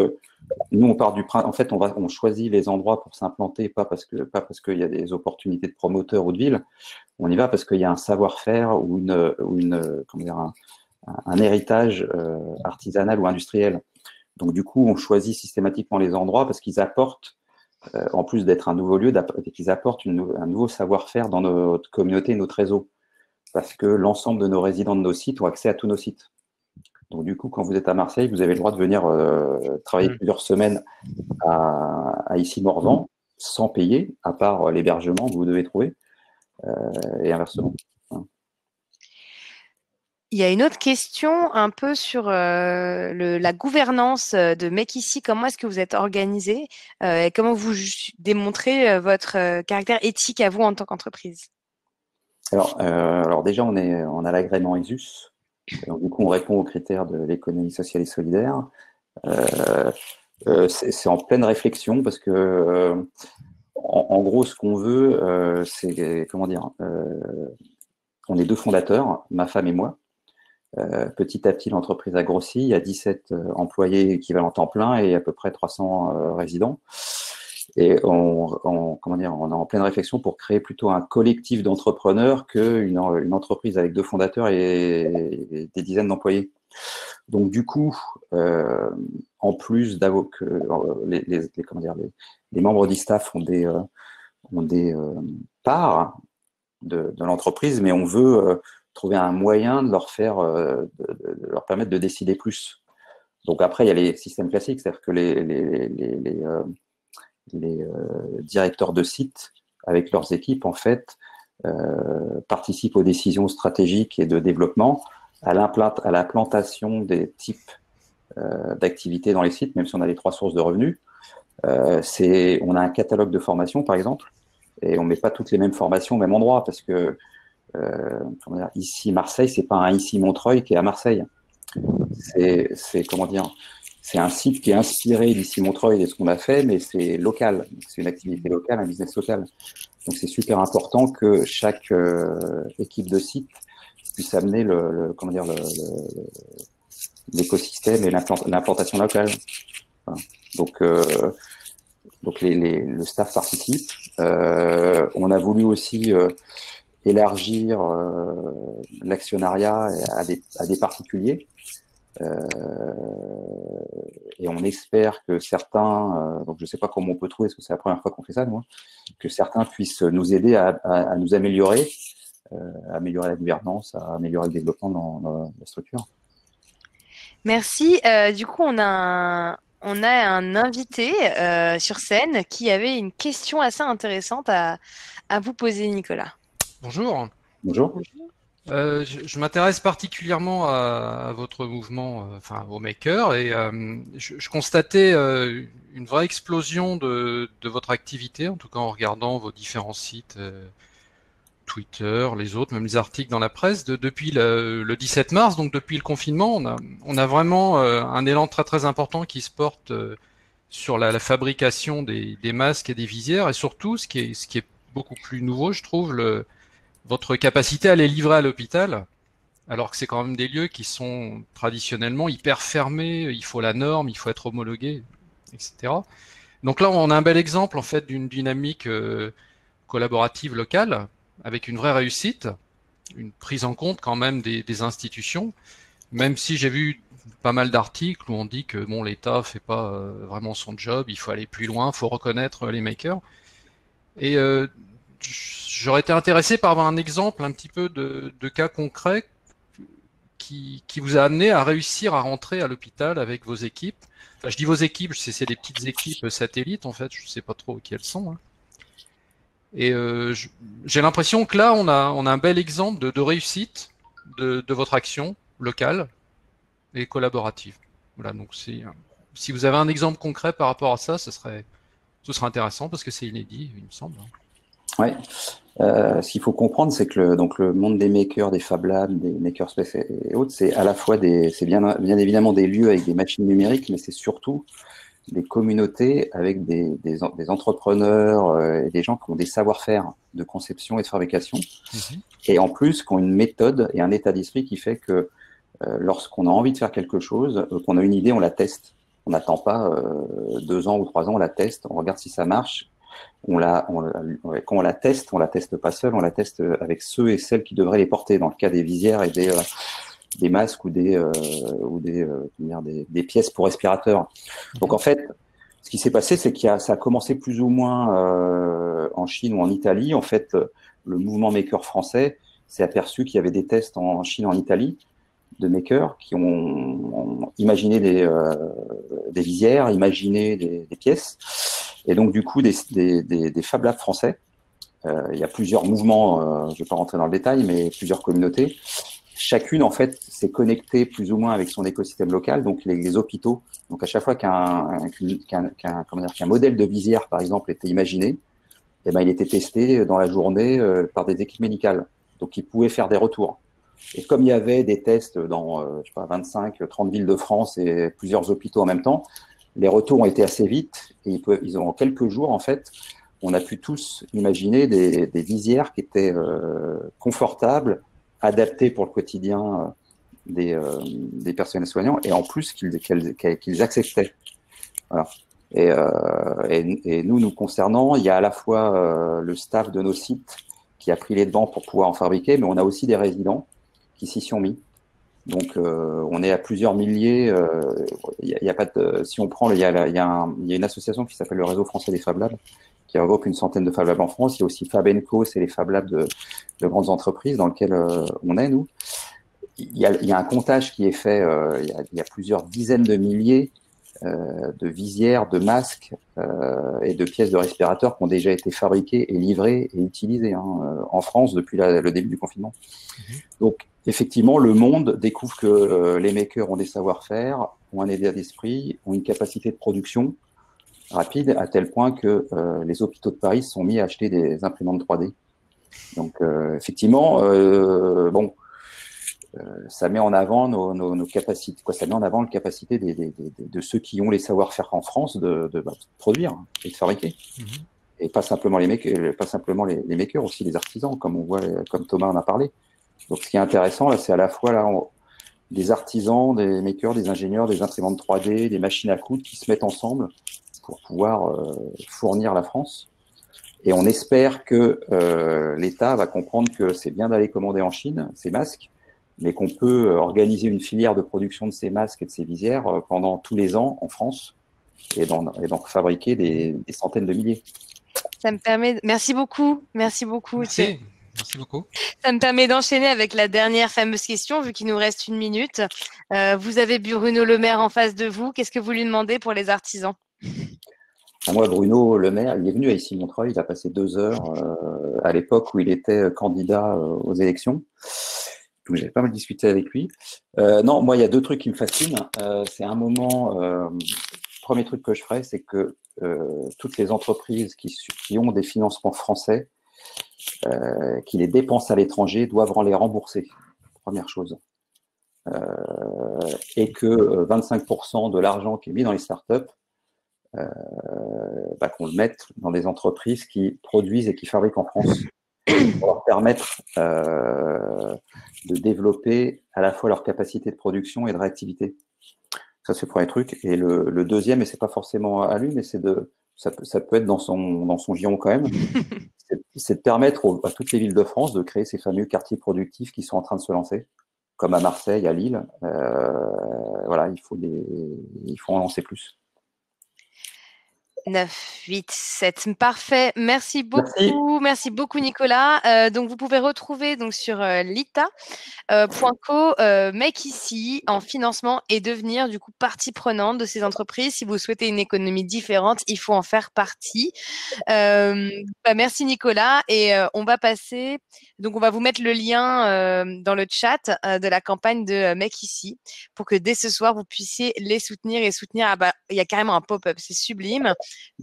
nous, on part du en fait, on, choisit les endroits pour s'implanter, pas parce qu'il y a des opportunités de promoteurs ou de villes. On y va parce qu'il y a un savoir-faire ou une, comment dire, un, héritage artisanal ou industriel. Donc du coup, on choisit systématiquement les endroits parce qu'ils apportent, euh, en plus d'être un nouveau lieu, qu'ils apportent un nouveau savoir-faire dans notre communauté, notre réseau. Parce que l'ensemble de nos résidents de nos sites ont accès à tous nos sites. Donc du coup, quand vous êtes à Marseille, vous avez le droit de venir euh, travailler mmh. plusieurs semaines à, à Issy-Morvan sans payer, à part l'hébergement que vous devez trouver, euh, et inversement. Il y a une autre question un peu sur euh, la gouvernance euh, de Make Ici. Comment est-ce que vous êtes organisé euh, et comment vous démontrez votre caractère éthique à vous en tant qu'entreprise? Alors, alors, déjà, on, est, on a l'agrément ESUS. Du coup, on répond aux critères de l'économie sociale et solidaire. c'est en pleine réflexion parce que, en, gros, ce qu'on veut, c'est, comment dire, on est deux fondateurs, ma femme et moi. Euh, petit à petit, l'entreprise a grossi. Il y a 17 euh, employés équivalents temps plein et à peu près 300 euh, résidents. Et on, comment dire, on est en pleine réflexion pour créer plutôt un collectif d'entrepreneurs qu'une une entreprise avec deux fondateurs et, des dizaines d'employés. Donc du coup, en plus d'avocats, les, les, comment dire, les, membres d'ISTAF ont des, ont des parts de, de l'entreprise, mais on veut trouver un moyen de leur faire, euh, de, leur permettre de décider plus. Donc après, il y a les systèmes classiques, c'est-à-dire que les, les, les, les, euh, euh, directeurs de sites, avec leurs équipes, en fait, participent aux décisions stratégiques et de développement, à l'implantation des types d'activités dans les sites, même si on a les trois sources de revenus. on a un catalogue de formations, par exemple, et on met pas toutes les mêmes formations au même endroit, parce que euh, ici Marseille, c'est pas un ici Montreuil qui est à Marseille. C'est comment dire C'est un site qui est inspiré d'ici Montreuil et de ce qu'on a fait, mais c'est local. C'est une activité locale, un business local. Donc c'est super important que chaque euh, équipe de site puisse amener le, comment dire l'écosystème et l'implantation locale. Donc euh, donc les, les, le staff participe. Euh, on a voulu aussi euh, élargir euh, l'actionnariat à des, à des particuliers. Euh, et on espère que certains, euh, donc je ne sais pas comment on peut trouver, parce que c'est la première fois qu'on fait ça, nous, hein, que certains puissent nous aider à, à, nous améliorer, à améliorer la gouvernance, à améliorer le développement dans, dans la structure. Merci. du coup, on a un, on a un invité euh, sur scène qui avait une question assez intéressante à, à vous poser, Nicolas. Bonjour. Bonjour. Euh, je, m'intéresse particulièrement à, votre mouvement, euh, enfin au maker, et euh, je, constatais une vraie explosion de, votre activité, en tout cas en regardant vos différents sites, Twitter, les autres, même les articles dans la presse, depuis le, 17 mars, donc depuis le confinement, on a, vraiment un élan très très important qui se porte sur la, fabrication des, masques et des visières, et surtout, ce qui est, ce qui est beaucoup plus nouveau, je trouve, le, votre capacité à les livrer à l'hôpital, alors que c'est quand même des lieux qui sont traditionnellement hyper fermés, il faut la norme, il faut être homologué, etc. Donc là, on a un bel exemple en fait d'une dynamique euh, collaborative locale avec une vraie réussite, une prise en compte quand même des, institutions, même si j'ai vu pas mal d'articles où on dit que bon l'État fait pas euh, vraiment son job, il faut aller plus loin, il faut reconnaître les makers. Et euh, j'aurais été intéressé par avoir un exemple un petit peu de, cas concret qui, vous a amené à réussir à rentrer à l'hôpital avec vos équipes. Enfin, je dis vos équipes, c'est des petites équipes satellites en fait, je sais pas trop qui elles sont. Hein. Et euh, j'ai l'impression que là, on a, un bel exemple de, réussite de, votre action locale et collaborative. Voilà, donc si, si vous avez un exemple concret par rapport à ça, ce serait, ce serait intéressant parce que c'est inédit, il me semble. Oui. Euh, ce qu'il faut comprendre, c'est que le, donc le monde des makers, des Fab Labs, des makerspace et, autres, c'est à la fois des, c'est bien, bien évidemment des lieux avec des machines numériques, mais c'est surtout des communautés avec des, des, des entrepreneurs euh, et des gens qui ont des savoir-faire de conception et de fabrication, mm-hmm. et en plus qui ont une méthode et un état d'esprit qui fait que euh, lorsqu'on a envie de faire quelque chose, qu'on a une idée, on la teste. On n'attend pas deux ans ou trois ans, on la teste, on regarde si ça marche. On la, quand on la teste, on la teste pas seul, on la teste avec ceux et celles qui devraient les porter. Dans le cas des visières et des, des masques ou des, ou des, des, pièces pour respirateurs. Donc en fait, ce qui s'est passé, c'est qu'il a, ça a commencé plus ou moins euh, en Chine ou en Italie. En fait, le mouvement maker français s'est aperçu qu'il y avait des tests en Chine, en Italie, de makers qui ont, imaginé des, euh, visières, imaginé des, pièces, et donc du coup des, des, Fab Labs français. Euh, il y a plusieurs mouvements, euh, je ne vais pas rentrer dans le détail, mais plusieurs communautés. Chacune, en fait, s'est connectée plus ou moins avec son écosystème local, donc les, hôpitaux. Donc à chaque fois qu'un modèle de visière, par exemple, était imaginé, eh ben, il était testé dans la journée euh, par des équipes médicales. Donc ils pouvaient faire des retours. Et comme il y avait des tests dans euh, je sais pas, 25, 30 villes de France et plusieurs hôpitaux en même temps, les retours ont été assez vite et ils, ont en quelques jours en fait, on a pu tous imaginer des, visières qui étaient euh, confortables, adaptées pour le quotidien euh, des, des personnels soignants et en plus qu'ils acceptaient. Voilà. Et, et, nous, nous concernant, il y a à la fois le staff de nos sites qui a pris les devants pour pouvoir en fabriquer, mais on a aussi des résidents qui s'y sont mis. Donc, euh, on est à plusieurs milliers. Il euh, y, a, pas de, si on prend, il y, a, une association qui s'appelle le Réseau français des Fab Labs, qui regroupe une centaine de Fab Labs en France. Il y a aussi Fab Co, c'est les Fab Labs de, de, grandes entreprises dans lesquelles euh, on est, nous. Il y, a, un comptage qui est fait, euh, il, y a, plusieurs dizaines de milliers de visières, de masques euh, et de pièces de respirateurs qui ont déjà été fabriquées et livrées et utilisées hein, en France depuis la, le début du confinement. Mmh. Donc, effectivement, le monde découvre que euh, les makers ont des savoir-faire, ont un état d'esprit, ont une capacité de production rapide, à tel point que euh, les hôpitaux de Paris sont mis à acheter des imprimantes 3D. Donc, euh, effectivement, euh, bon, euh, ça met en avant nos, nos, nos, capacités, quoi, ça met en avant la capacité des, des, des, de ceux qui ont les savoir-faire en France de, de, bah, de, produire et de fabriquer. Mm -hmm. Et pas simplement les makers, pas simplement les, les makers, aussi les artisans, comme on voit, comme Thomas en a parlé. Donc, ce qui est intéressant, là, c'est à la fois là, on, des artisans, des makers, des ingénieurs, des imprimantes 3D, des machines à coudre qui se mettent ensemble pour pouvoir euh, fournir la France. Et on espère que euh, l'État va comprendre que c'est bien d'aller commander en Chine ces masques, mais qu'on peut euh, organiser une filière de production de ces masques et de ces visières euh, pendant tous les ans en France et, donc fabriquer des, des, centaines de milliers. Ça me permet. Merci beaucoup. Merci beaucoup. Merci. Merci beaucoup. Ça me permet d'enchaîner avec la dernière fameuse question, vu qu'il nous reste une minute. Euh, vous avez Bruno Le Maire en face de vous. Qu'est-ce que vous lui demandez pour les artisans? Ah, Moi, Bruno Le Maire, il est venu à ici Montreuil. Il a passé deux heures euh, à l'époque où il était candidat euh, aux élections. Donc, j'avais pas mal discuté avec lui. Euh, non, moi, il y a deux trucs qui me fascinent. Euh, c'est un moment. premier truc que je ferais, c'est que toutes les entreprises qui, ont des financements français euh, qui les dépensent à l'étranger doivent les rembourser. Première chose. Euh, et que 25% euh, de l'argent qui est mis dans les startups bah, qu'on le mette dans des entreprises qui produisent et qui fabriquent en France pour leur permettre de développer à la fois leur capacité de production et de réactivité. Ça, c'est le premier truc. Et le, le deuxième, et c'est pas forcément à lui, mais c'est de, ça peut, ça peut être dans son, dans son giron quand même, c'est de permettre à toutes les villes de France de créer ces fameux quartiers productifs qui sont en train de se lancer, comme à Marseille, à Lille. Euh, voilà, il faut, des, il faut en lancer plus. 9, 8, 7. Parfait. Merci beaucoup. Merci, beaucoup, Nicolas. Euh, donc, vous pouvez retrouver donc, sur euh, lita.co euh, Make ici en financement et devenir du coup partie prenante de ces entreprises. Si vous souhaitez une économie différente, il faut en faire partie. Bah, merci, Nicolas. Et on va passer. Donc, on va vous mettre le lien dans le chat de la campagne de Make ici pour que dès ce soir, vous puissiez les soutenir et soutenir. Ah bah, il y a carrément un pop-up. C'est sublime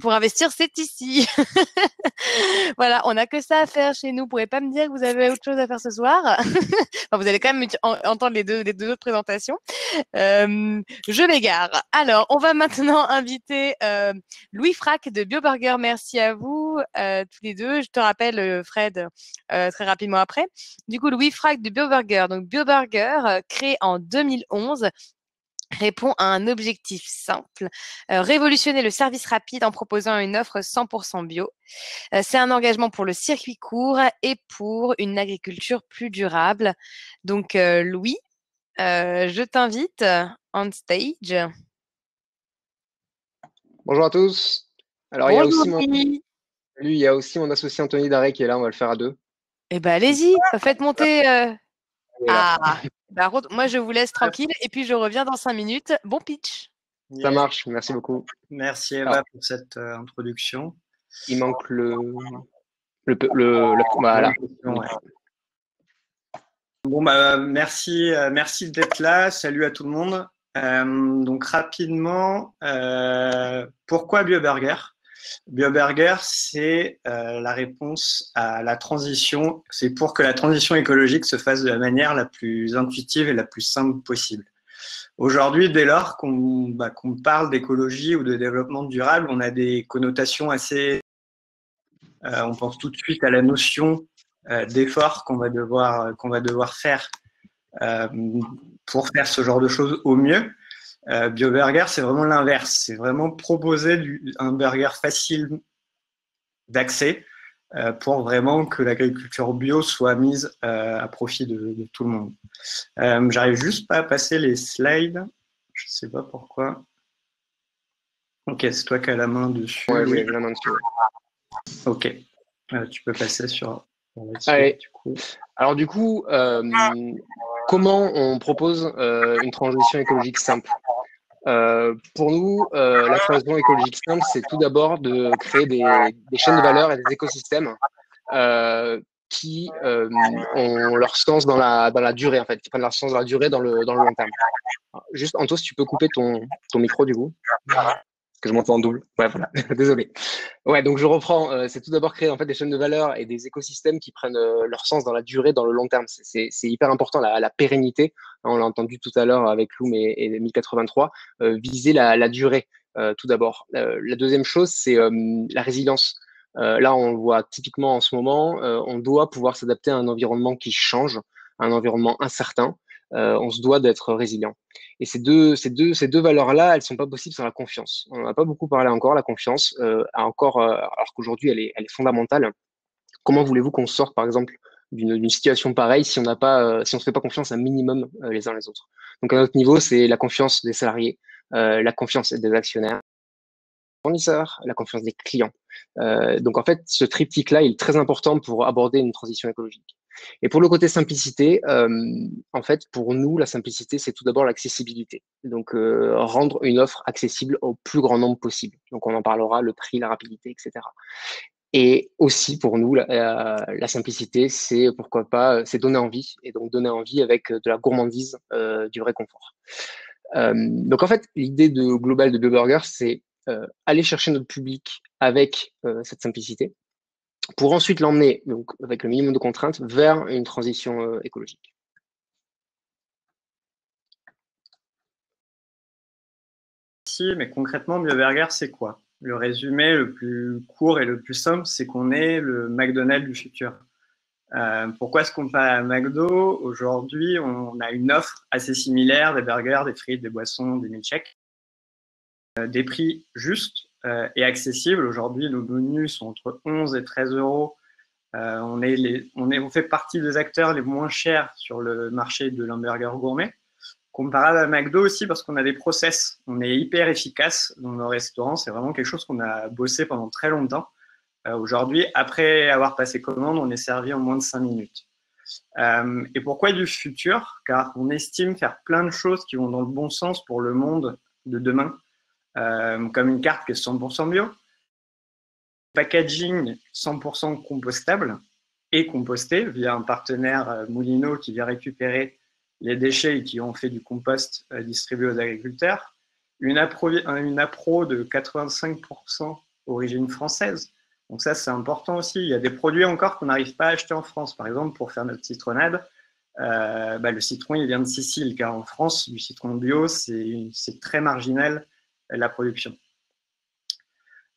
pour investir, c'est ici. voilà, on n'a que ça à faire chez nous. Vous pourrez pas me dire que vous avez autre chose à faire ce soir? vous allez quand même entendre les deux, les deux autres présentations. Euh, je m'égare. Alors, on va maintenant inviter euh, Louis Frac de BioBurger. Merci à vous euh, tous les deux. Je te rappelle, Fred, très rapidement après. Du coup, Louis Frac de BioBurger. Donc, BioBurger, créé en 2011, répond à un objectif simple, euh, révolutionner le service rapide en proposant une offre 100% bio. Euh, c'est un engagement pour le circuit court et pour une agriculture plus durable. Donc euh, Louis, je t'invite on stage. Bonjour à tous. Alors il y a aussi mon... Lui, il y a aussi mon associé Anthony Daré qui est là, on va le faire à deux. Eh ben allez-y, faites monter. Ah, bah, moi, je vous laisse tranquille et puis je reviens dans cinq minutes. Bon pitch. Ça marche, merci beaucoup. Merci Eva pour cette euh, introduction. Il manque le. Le, le, voilà. Bon, bah, merci, euh, merci d'être là. Salut à tout le monde. Euh, donc, rapidement, pourquoi BioBurger? BioBurger, c'est euh, la réponse à la transition. C'est pour que la transition écologique se fasse de la manière la plus intuitive et la plus simple possible. Aujourd'hui, dès lors qu'on bah, parle d'écologie ou de développement durable, on a des connotations assez. Euh, on pense tout de suite à la notion euh, d'effort qu'on va va devoir faire pour faire ce genre de choses au mieux. Euh, BioBurger, c'est vraiment l'inverse. C'est vraiment proposer un burger facile d'accès euh, pour vraiment que l'agriculture bio soit mise euh, à profit de, tout le monde. J'arrive juste pas à passer les slides. Je sais pas pourquoi. Ok, c'est toi qui as la main dessus. oui, la main dessus. Ok, tu peux passer sur. Allez. Du coup. Alors du coup, comment on propose une transition écologique simple euh, pour nous, euh, la transition écologique simple, c'est tout d'abord de créer des, chaînes de valeur et des écosystèmes euh, qui euh, ont leur sens dans la, durée, en fait, qui prennent leur sens dans la durée, dans le, long terme. juste, Anto, si tu peux couper ton micro, du coup que je m'entends en double. Ouais, voilà. Désolé. Ouais, donc je reprends. Euh, c'est tout d'abord créer en fait des chaînes de valeur et des écosystèmes qui prennent euh, leur sens dans la durée, dans le long terme. C'est hyper important la, pérennité. On l'a entendu tout à l'heure avec Loom et, et 1083. Euh, viser la durée tout d'abord. la deuxième chose, c'est la résilience. là, on le voit typiquement en ce moment. on doit pouvoir s'adapter à un environnement qui change, un environnement incertain. Euh, on se doit d'être résilient. Et ces deux, ces deux, ces deux valeurs-là, elles sont pas possibles sans la confiance. On n'en a pas beaucoup parlé encore. La confiance, euh, encore, euh, alors qu'aujourd'hui elle est, elle est fondamentale. Comment voulez-vous qu'on sorte, par exemple, d'une situation pareille si on n'a pas, si on se fait pas confiance un minimum les uns les autres? Donc à notre niveau, c'est la confiance des salariés, la confiance des actionnaires, fournisseurs, la confiance des clients. donc en fait, ce triptyque-là, il est très important pour aborder une transition écologique. Et pour le côté simplicité, euh, en fait, pour nous, la simplicité, c'est tout d'abord l'accessibilité. Donc, euh, rendre une offre accessible au plus grand nombre possible. Donc, on en parlera, le prix, la rapidité, etc. Et aussi, pour nous, la, la simplicité, c'est pourquoi pas, c'est donner envie. Et donc, donner envie avec de la gourmandise, euh, du réconfort. Euh, donc, en fait, l'idée de global de BioBurger, c'est euh, aller chercher notre public avec cette simplicité pour ensuite l'emmener, avec le minimum de contraintes, vers une transition euh, écologique. merci. Mais concrètement, BioBurger, c'est quoi? Le résumé le plus court et le plus simple, c'est qu'on est le McDonald's du futur. Euh, pourquoi est-ce qu'on parle à McDo? Aujourd'hui, on a une offre assez similaire des burgers, des frites, des boissons, des milkshakes. Euh, des prix justes euh, et accessibles. Aujourd'hui, nos menus sont entre 11 et 13 euros. on, est on, est, on fait partie des acteurs les moins chers sur le marché de l'hamburger gourmet. Comparable à McDo aussi parce qu'on a des process. On est hyper efficace dans nos restaurants. C'est vraiment quelque chose qu'on a bossé pendant très longtemps. Euh, aujourd'hui, après avoir passé commande, on est servi en moins de 5 minutes. Euh, et pourquoi du futur? Car on estime faire plein de choses qui vont dans le bon sens pour le monde de demain, euh, comme une carte qui est 100% bio, packaging 100% compostable et composté via un partenaire Moulineau qui vient récupérer les déchets et qui ont fait du compost distribué aux agriculteurs, une appro, de 85% origine française, donc ça, c'est important aussi. Il y a des produits encore qu'on n'arrive pas à acheter en France. Par exemple, pour faire notre citronnade, euh, bah, le citron, il vient de Sicile, car en France, du citron bio, c'est très marginal la production.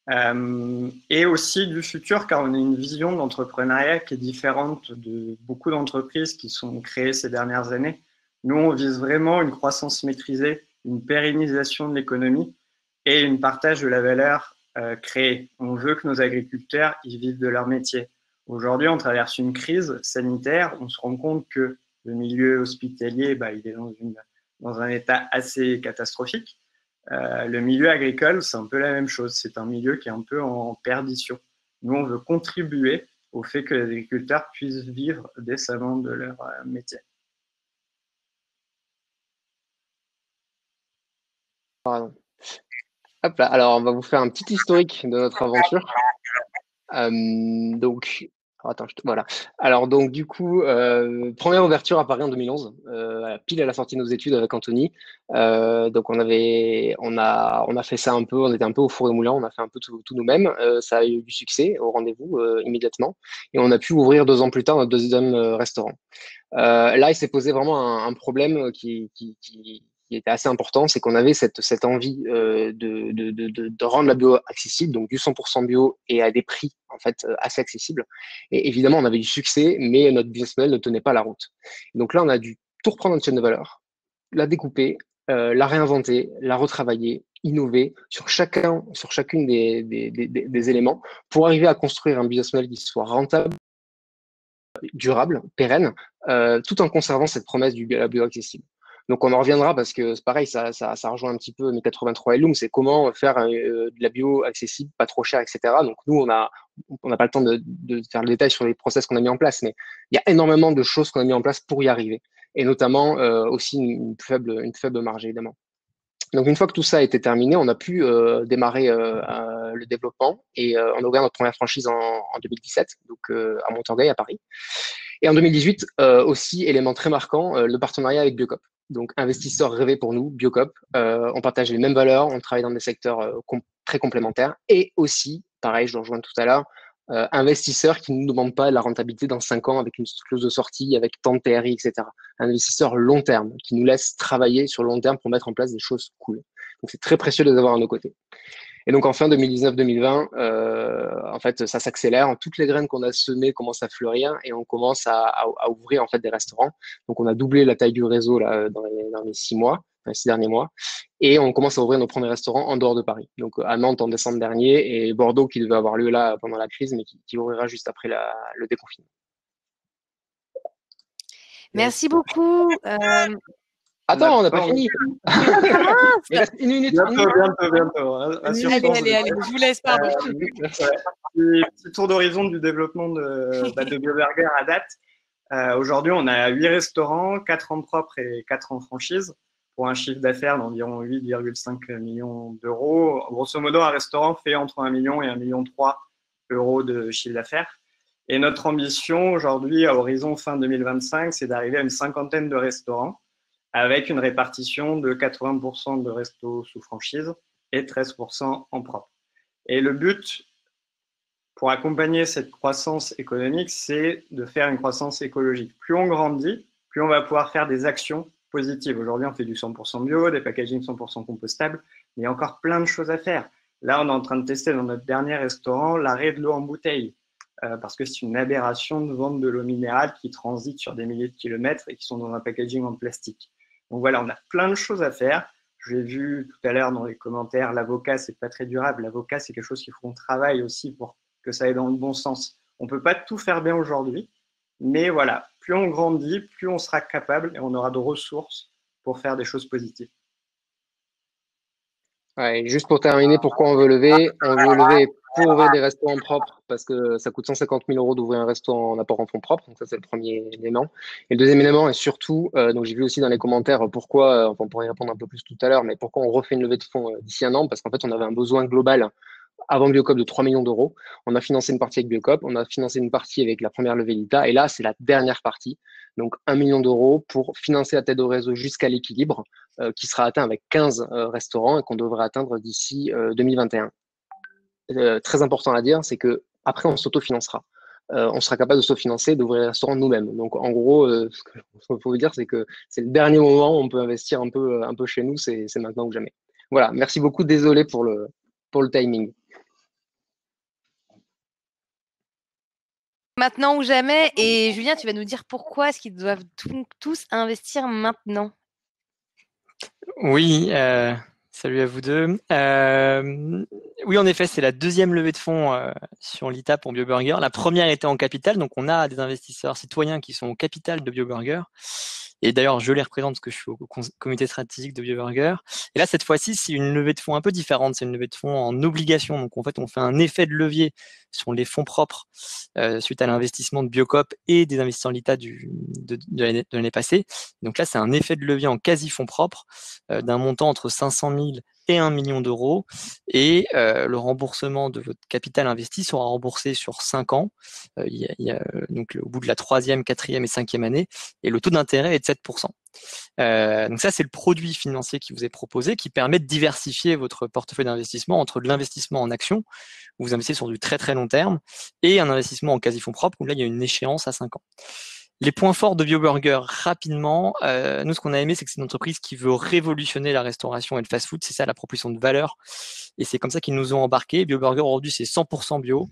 Euh, et aussi du futur, car on a une vision d'entrepreneuriat qui est différente de beaucoup d'entreprises qui sont créées ces dernières années. Nous, on vise vraiment une croissance maîtrisée, une pérennisation de l'économie et une partage de la valeur euh, créer. On veut que nos agriculteurs y vivent de leur métier. Aujourd'hui, on traverse une crise sanitaire. On se rend compte que le milieu hospitalier, bah, il est dans un état assez catastrophique. Euh, le milieu agricole, c'est un peu la même chose. C'est un milieu qui est un peu en perdition. Nous, on veut contribuer au fait que les agriculteurs puissent vivre décemment de leur euh, métier. Pardon. Hop là, alors on va vous faire un petit historique de notre aventure. Euh, donc, voilà. Alors donc du coup, euh, première ouverture à Paris en 2011, euh, pile à la sortie de nos études avec Anthony. donc on avait, on a, on a fait ça un peu, on était un peu au four et moulin, on a fait un peu tout, nous-mêmes. ça a eu du succès au rendez-vous immédiatement, et on a pu ouvrir deux ans plus tard notre deuxième restaurant. là, il s'est posé vraiment un, problème qui était assez important, c'est qu'on avait cette, envie euh, de, rendre la bio accessible, donc du 100% bio et à des prix en fait euh, assez accessibles. Et évidemment, on avait du succès, mais notre business model ne tenait pas la route. Donc là, on a dû tout reprendre notre chaîne de valeur, la découper, euh, la réinventer, la retravailler, innover sur chacun, sur chacune des, éléments pour arriver à construire un business model qui soit rentable, durable, pérenne, tout en conservant cette promesse du la bio accessible. Donc on en reviendra parce que c'est pareil, ça, ça, ça, rejoint un petit peu mes 83 Loom, c'est comment faire euh, de la bio accessible, pas trop cher, etc. Donc nous, on a on n'a pas le temps de, de, faire le détail sur les process qu'on a mis en place, mais il y a énormément de choses qu'on a mis en place pour y arriver, et notamment euh, aussi une, faible, une faible marge évidemment. Donc une fois que tout ça a été terminé, on a pu euh, démarrer euh, le développement et euh, on a ouvert notre première franchise en, en 2017, donc à Montorgueil à Paris. Et en 2018 aussi élément très marquant, le partenariat avec Biocop donc investisseur rêvé pour nous, Biocop. Euh, on partage les mêmes valeurs, on travaille dans des secteurs euh, très complémentaires et aussi, pareil, je le rejoins tout à l'heure, euh, investisseur qui ne nous demande pas la rentabilité dans 5 ans avec une clause de sortie, avec tant de TRI, etc. Un investisseur long terme qui nous laisse travailler sur long terme pour mettre en place des choses cool. Donc c'est très précieux de les avoir à nos côtés. Et donc en fin 2019-2020, euh, en fait, ça s'accélère. Toutes les graines qu'on a semées commencent à fleurir et on commence à, ouvrir en fait des restaurants. Donc on a doublé la taille du réseau là dans les, dans les six mois, les six derniers mois, et on commence à ouvrir nos premiers restaurants en dehors de Paris. Donc à Nantes en décembre dernier et Bordeaux qui devait avoir lieu là pendant la crise, mais qui, ouvrira juste après le déconfinement. Merci beaucoup. Euh, Attends, on n'a pas fini. Il reste une minute. Bientôt, bientôt, bientôt. Hein. Allez, allez, allez, je vous laisse, pardon. Euh, petit tour d'horizon du développement de, bah, de BioBurger à date. Euh, Aujourd'hui, on a 8 restaurants, 4 en propre et 4 en franchise, pour un chiffre d'affaires d'environ 8,5 millions d'euros. Grosso modo, un restaurant fait entre 1 million et 1 million 3 euros de chiffre d'affaires. Et notre ambition aujourd'hui, à horizon fin 2025, c'est d'arriver à une cinquantaine de restaurants avec une répartition de 80% de restos sous franchise et 13% en propre. Et le but pour accompagner cette croissance économique, c'est de faire une croissance écologique. Plus on grandit, plus on va pouvoir faire des actions positives. Aujourd'hui, on fait du 100% bio, des packaging 100% compostables, Mais il y a encore plein de choses à faire. Là, on est en train de tester dans notre dernier restaurant l'arrêt de l'eau en bouteille. Euh, parce que c'est une aberration de vendre de l'eau minérale qui transite sur des milliers de kilomètres et qui sont dans un packaging en plastique. Donc voilà, on a plein de choses à faire. J'ai vu tout à l'heure dans les commentaires, l'avocat, c'est pas très durable. L'avocat, c'est quelque chose qu'il faut qu'on travaille aussi pour que ça aille dans le bon sens. On peut pas tout faire bien aujourd'hui, mais voilà, plus on grandit, plus on sera capable et on aura de ressources pour faire des choses positives. Ouais, juste pour terminer, pourquoi On veut lever pour ouvrir des restaurants propres parce que ça coûte 150 000 euros d'ouvrir un restaurant en apport en fonds propres. Donc ça, c'est le premier élément. Et le deuxième élément, et surtout, euh, donc j'ai vu aussi dans les commentaires pourquoi, euh, enfin, on pourrait y répondre un peu plus tout à l'heure, mais pourquoi on refait une levée de fonds euh, d'ici un an? Parce qu'en fait, on avait un besoin global avant Biocop de 3 millions d'euros. On a financé une partie avec Biocop, on a financé une partie avec la première levée d'ITA, et là, c'est la dernière partie. Donc, 1 million d'euros pour financer la tête au réseau jusqu'à l'équilibre, euh, qui sera atteint avec 15 euh, restaurants et qu'on devrait atteindre d'ici 2021. Euh, très important à dire, c'est que après, on s'autofinancera. on sera capable de s'autofinancer, d'ouvrir les restaurants nous-mêmes. Donc, en gros, ce qu'il faut vous dire, c'est que c'est le dernier moment où on peut investir un peu, un peu chez nous, c'est maintenant ou jamais. Voilà, merci beaucoup. Désolé pour le, pour le timing. Maintenant ou jamais. Et Julien, tu vas nous dire pourquoi est-ce qu'ils doivent tous investir maintenant? Oui, euh, salut à vous deux. Euh, oui, en effet, c'est la deuxième levée de fonds euh, sur l'ITA pour BioBurger. La première était en capital, donc on a des investisseurs citoyens qui sont au capital de BioBurger. Et d'ailleurs, je les représente parce que je suis au comité stratégique de BioBurger. Et là, cette fois-ci, c'est une levée de fonds un peu différente. C'est une levée de fonds en obligation. Donc, en fait, on fait un effet de levier sur les fonds propres euh, suite à l'investissement de Biocop et des investissements de l'ITA de, de l'année passée. Donc là, c'est un effet de levier en quasi fonds propres euh, d'un montant entre 500 000 et 1 million d'euros. Et euh, le remboursement de votre capital investi sera remboursé sur 5 ans, euh, a, donc au bout de la troisième, quatrième et cinquième année, et le taux d'intérêt est de 7%. Euh, donc ça, c'est le produit financier qui vous est proposé, qui permet de diversifier votre portefeuille d'investissement entre de l'investissement en actions, où vous investissez sur du très très long terme, et un investissement en quasi-fonds propres, où là, il y a une échéance à 5 ans. Les points forts de BioBurger, rapidement, euh, nous, ce qu'on a aimé, c'est que c'est une entreprise qui veut révolutionner la restauration et le fast-food. C'est ça la proposition de valeur. Et c'est comme ça qu'ils nous ont embarqués. BioBurger, aujourd'hui, c'est 100% bio.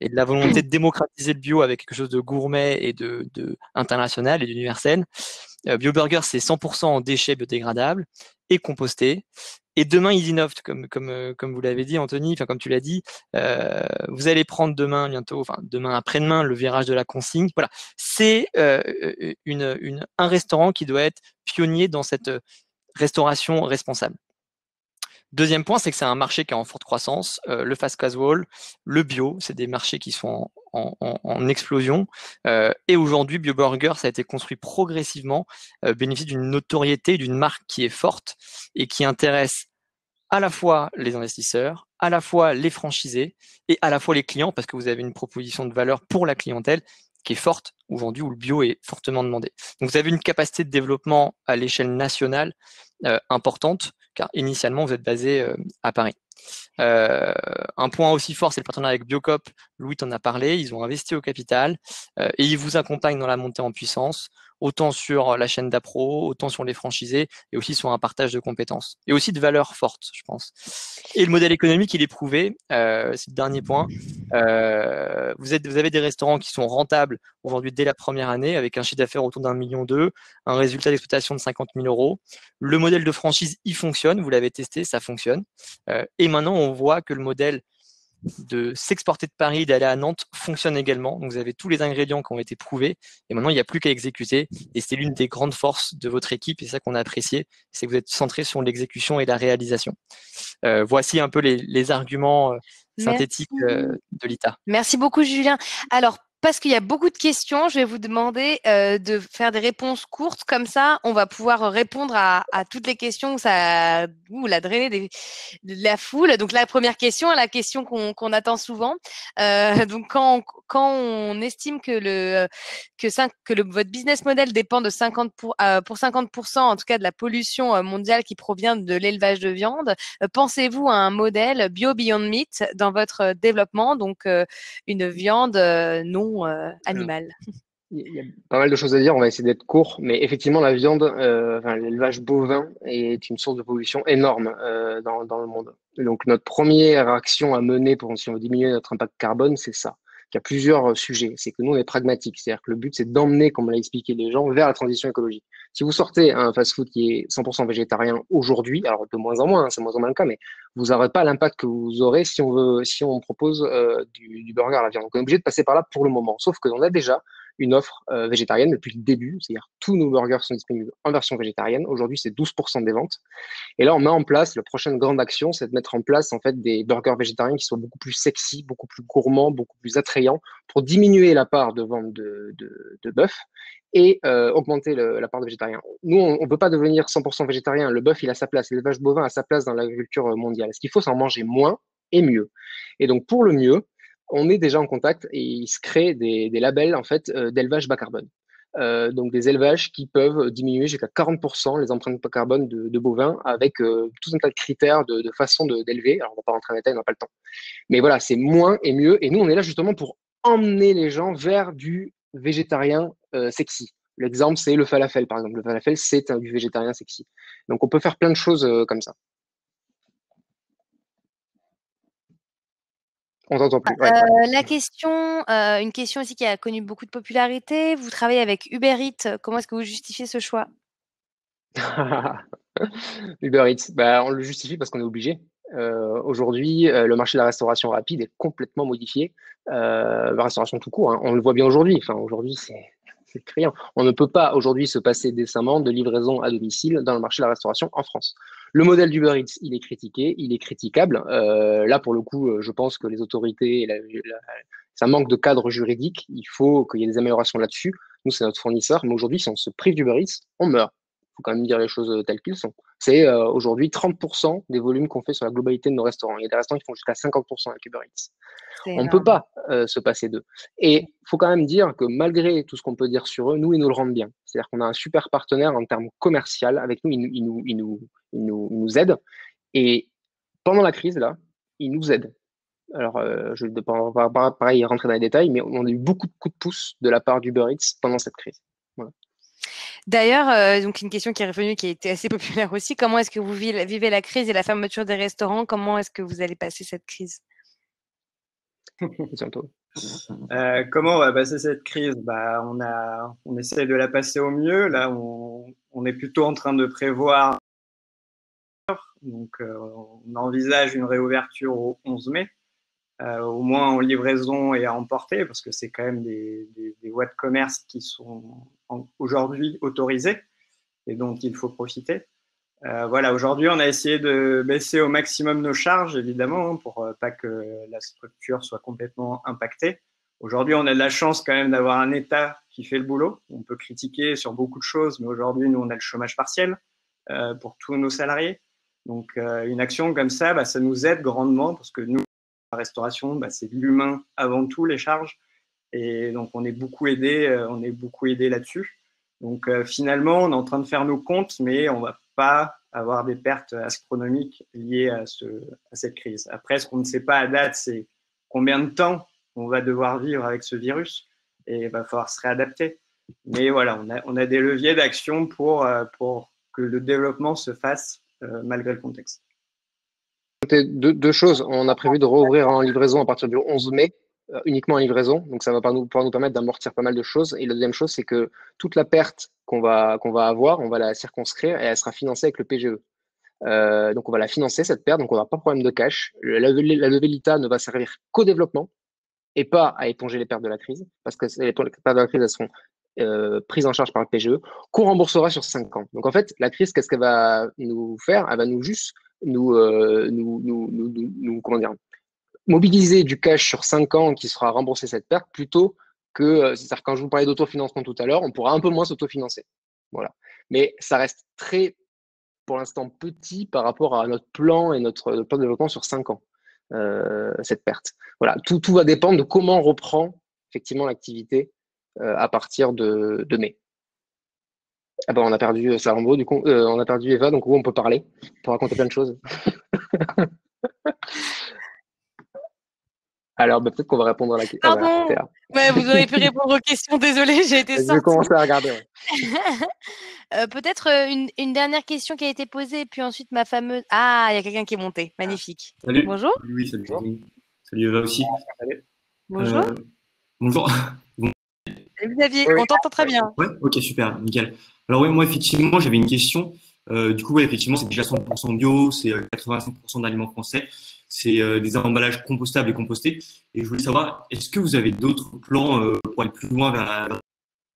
Et de la volonté de démocratiser le bio avec quelque chose de gourmet et de, international et d'universel. Euh, BioBurger, c'est 100% en déchets biodégradables et compostés. Et demain, ils innovent, comme, comme, euh, comme vous l'avez dit, Anthony, enfin, comme tu l'as dit, euh, vous allez prendre demain, bientôt, enfin, demain, après-demain, le virage de la consigne. Voilà. C'est euh, une, une, un restaurant qui doit être pionnier dans cette restauration responsable. Deuxième point, c'est que c'est un marché qui est en forte croissance. Euh, le fast casual, le bio, c'est des marchés qui sont en, en, en explosion. Euh, et aujourd'hui, BioBurger, ça a été construit progressivement, euh, bénéficie d'une notoriété, d'une marque qui est forte et qui intéresse à la fois les investisseurs, à la fois les franchisés et à la fois les clients, parce que vous avez une proposition de valeur pour la clientèle qui est forte aujourd'hui, où le bio est fortement demandé. Donc vous avez une capacité de développement à l'échelle nationale euh, importante car initialement, vous êtes basé euh, à Paris. Euh, un point aussi fort, c'est le partenariat avec Biocop. Louis t'en a parlé. Ils ont investi au capital euh, et ils vous accompagnent dans la montée en puissance autant sur la chaîne d'appro, autant sur les franchisés, et aussi sur un partage de compétences. Et aussi de valeurs fortes, je pense. Et le modèle économique, il est prouvé. C'est le dernier point. Vous, avez des restaurants qui sont rentables aujourd'hui dès la première année, avec un chiffre d'affaires autour d'un million d'euros, un résultat d'exploitation de 50 000 euros. Le modèle de franchise, il fonctionne. Vous l'avez testé, ça fonctionne. Et maintenant, on voit que le modèle de s'exporter de Paris, d'aller à Nantes fonctionne également. Donc vous avez tous les ingrédients qui ont été prouvés et maintenant il n'y a plus qu'à exécuter. Et c'est l'une des grandes forces de votre équipe et c'est ça qu'on a apprécié, c'est que vous êtes centré sur l'exécution et la réalisation. Euh, voici un peu les, les arguments euh, synthétiques euh, de l'ITA. Merci beaucoup Julien. Alors parce qu'il y a beaucoup de questions, je vais vous demander euh, de faire des réponses courtes. Comme ça, on va pouvoir répondre à, toutes les questions où ça où la drainer des, de la foule. Donc la première question, la question qu'on attend souvent. Euh, donc quand on, estime que le que, 5, que le, votre business model dépend de 50 pour, euh, pour 50 en tout cas de la pollution mondiale qui provient de l'élevage de viande, pensez-vous à un modèle bio Beyond Meat dans votre développement, donc une viande non euh, animal. Il y a pas mal de choses à dire, on va essayer d'être court, mais effectivement, la viande, euh, enfin, l'élevage bovin est une source de pollution énorme euh, dans, dans, le monde. donc, notre première action à mener pour si on veut diminuer notre impact carbone, c'est ça. Il y a plusieurs sujets. C'est que nous, on est pragmatique. C'est-à-dire que le but, c'est d'emmener, comme l'a expliqué, les gens vers la transition écologique. Si vous sortez un fast-food qui est 100% végétarien aujourd'hui, alors de moins en moins, hein, c'est moins en moins le cas, mais vous n'aurez pas l'impact que vous aurez si on veut, si on propose euh, du, du burger à la viande. Donc, on est obligé de passer par là pour le moment. Sauf que on a déjà une offre euh, végétarienne depuis le début. C'est-à-dire tous nos burgers sont disponibles en version végétarienne. Aujourd'hui, c'est 12% des ventes. Et là, on met en place, la prochaine grande action, c'est de mettre en place en fait des burgers végétariens qui soient beaucoup plus sexy, beaucoup plus gourmands, beaucoup plus attrayants pour diminuer la part de vente de, bœuf et euh, augmenter la part de végétariens. Nous, on ne peut pas devenir 100% végétarien. Le bœuf, il a sa place. L'élevage bovin a sa place dans l'agriculture mondiale. Ce qu'il faut, c'est en manger moins et mieux. Et donc, pour le mieux, on est déjà en contact et il se crée des, labels en fait euh, d'élevage bas carbone. Euh, donc des élevages qui peuvent diminuer jusqu'à 40% les empreintes carbone de, bovins avec euh, tout un tas de critères de, façon d'élever. Alors on va pas rentrer en détail, on n'a pas le temps. Mais voilà, c'est moins et mieux. Et nous, on est là justement pour emmener les gens vers du végétarien euh, sexy. L'exemple, c'est le falafel, par exemple. Le falafel, c'est du végétarien sexy. Donc, on peut faire plein de choses euh, comme ça. On t'entend plus. Ouais. Euh, la question, euh, une question aussi qui a connu beaucoup de popularité. Vous travaillez avec Uber Eats. Comment est-ce que vous justifiez ce choix? Uber Eats, bah, on le justifie parce qu'on est obligé. Euh, Aujourd'hui, le marché de la restauration rapide est complètement modifié. La restauration tout court, hein, on le voit bien aujourd'hui. Enfin, aujourd'hui, c'est On ne peut pas aujourd'hui se passer décemment de livraison à domicile dans le marché de la restauration en France. Le modèle d'Uber Eats, il est critiqué, il est critiquable. Euh, là, pour le coup, je pense que les autorités, ça manque de cadre juridique. Il faut qu'il y ait des améliorations là-dessus. Nous, c'est notre fournisseur, mais aujourd'hui, si on se prive d'Uber Eats, on meurt. Faut quand même dire les choses telles qu'elles sont. C'est euh, aujourd'hui 30% des volumes qu'on fait sur la globalité de nos restaurants. Il y a des restaurants qui font jusqu'à 50% avec Uber Eats. On ne peut pas euh, se passer d'eux. Et il faut quand même dire que malgré tout ce qu'on peut dire sur eux, nous, ils nous le rendent bien. C'est-à-dire qu'on a un super partenaire en termes commercial avec nous, ils, ils, nous, ils, nous, ils, nous, ils nous aident. Et pendant la crise, là, ils nous aident. Alors, euh, je ne vais pas pareil rentrer dans les détails, mais on a eu beaucoup de coups de pouce de la part d'Uber Eats pendant cette crise. D'ailleurs, euh, donc une question qui est revenue, qui a été assez populaire aussi. Comment est-ce que vous vivez la crise et la fermeture des restaurants Comment est-ce que vous allez passer cette crise? Euh, comment on va passer cette crise? Bah, on, a, on essaie de la passer au mieux. Là, on, on est plutôt en train de prévoir. Donc, euh, on envisage une réouverture au 11 mai, au moins en livraison et à emporter, parce que c'est quand même des, des, des, voies de commerce qui sont aujourd'hui autorisées et dont il faut profiter. Euh, voilà, aujourd'hui, on a essayé de baisser au maximum nos charges, évidemment, hein, pour euh, pas que la structure soit complètement impactée. Aujourd'hui, on a de la chance quand même d'avoir un État qui fait le boulot. On peut critiquer sur beaucoup de choses, mais aujourd'hui, nous, on a le chômage partiel euh, pour tous nos salariés. Donc, euh, une action comme ça, bah, ça nous aide grandement parce que nous, la restauration, bah, c'est l'humain avant tout, les charges. Et donc, on est beaucoup aidé, euh, on est beaucoup aidé là-dessus. Donc, euh, finalement, on est en train de faire nos comptes, mais on va pas avoir des pertes astronomiques liées à, ce, à cette crise. Après, ce qu'on ne sait pas à date, c'est combien de temps on va devoir vivre avec ce virus et il va falloir se réadapter. Mais voilà, on a, des leviers d'action pour, euh, pour que le développement se fasse malgré le contexte. Deux, choses. On a prévu de rouvrir en livraison à partir du 11 mai, euh, uniquement en livraison. Donc, ça va nous, pouvoir nous permettre d'amortir pas mal de choses. Et la deuxième chose, c'est que toute la perte qu'on va, avoir, on va la circonscrire et elle sera financée avec le PGE. Euh, donc, on va la financer, cette perte. Donc, on n'aura pas de problème de cash. La, la, levée ne va servir qu'au développement et pas à éponger les pertes de la crise, parce que les pertes de la crise, seront euh, prises en charge par le PGE, qu'on remboursera sur 5 ans. Donc en fait, la crise, qu'est-ce qu'elle va nous faire? Elle va nous juste nous, euh, nous, nous, nous, nous, comment dire, mobiliser du cash sur 5 ans qui sera remboursé cette perte plutôt que, euh, c'est-à-dire quand je vous parlais d'autofinancement tout à l'heure, on pourra un peu moins s'autofinancer. Voilà. Mais ça reste très, pour l'instant, petit par rapport à notre plan et notre, plan de développement sur 5 ans. Euh, cette perte. Voilà, tout, tout va dépendre de comment on reprend effectivement l'activité à partir de, mai. Ah ben, on a perdu Sarambo, du coup, euh, on a perdu Eva, donc où on peut parler pour raconter plein de choses. Alors, bah, peut-être qu'on va répondre à la question. Pardon. ouais, vous auriez pu répondre aux questions. Désolée, j'ai été Je vais commencer à regarder. euh, peut-être une, une, dernière question qui a été posée, puis ensuite ma fameuse. Ah, il y a quelqu'un qui est monté. Magnifique. Salut. Bonjour. Oui, salut. Salut Eva aussi. Bonjour. Euh, bonjour. Salut Xavier, on t'entend très bien. Ouais, ok, super, nickel. Alors oui, moi effectivement, j'avais une question. Euh, du coup, ouais, effectivement, c'est déjà 100% bio, c'est 85% d'aliments français, c'est euh, des emballages compostables et compostés. Et je voulais savoir, est-ce que vous avez d'autres plans euh, pour aller plus loin vers la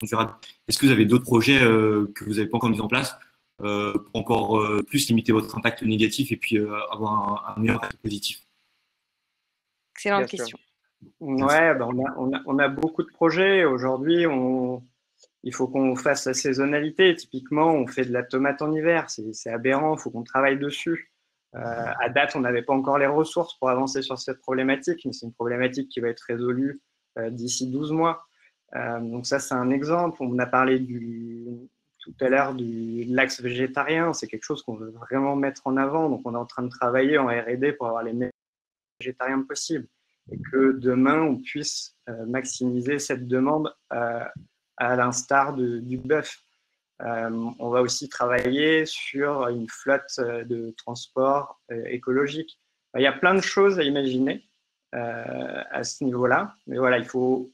durable? Est-ce que vous avez d'autres projets euh, que vous n'avez pas encore mis en place euh, pour encore euh, plus limiter votre impact négatif et puis avoir un, un, meilleur impact positif? Excellente Bien question. Ouais, ben on, a, beaucoup de projets. Aujourd'hui, il faut qu'on fasse la saisonnalité. Typiquement, on fait de la tomate en hiver. C'est aberrant, il faut qu'on travaille dessus. Euh, à date, on n'avait pas encore les ressources pour avancer sur cette problématique, mais c'est une problématique qui va être résolue euh, d'ici 12 mois. Euh, donc ça, c'est un exemple. On a parlé tout à l'heure de l'axe végétarien. C'est quelque chose qu'on veut vraiment mettre en avant. Donc on est en train de travailler en R&D pour avoir les meilleurs végétariens possibles et que demain, on puisse maximiser cette demande à l'instar du bœuf. Euh, on va aussi travailler sur une flotte de transport euh, écologique. Il y a plein de choses à imaginer euh, à ce niveau-là, mais voilà, il faut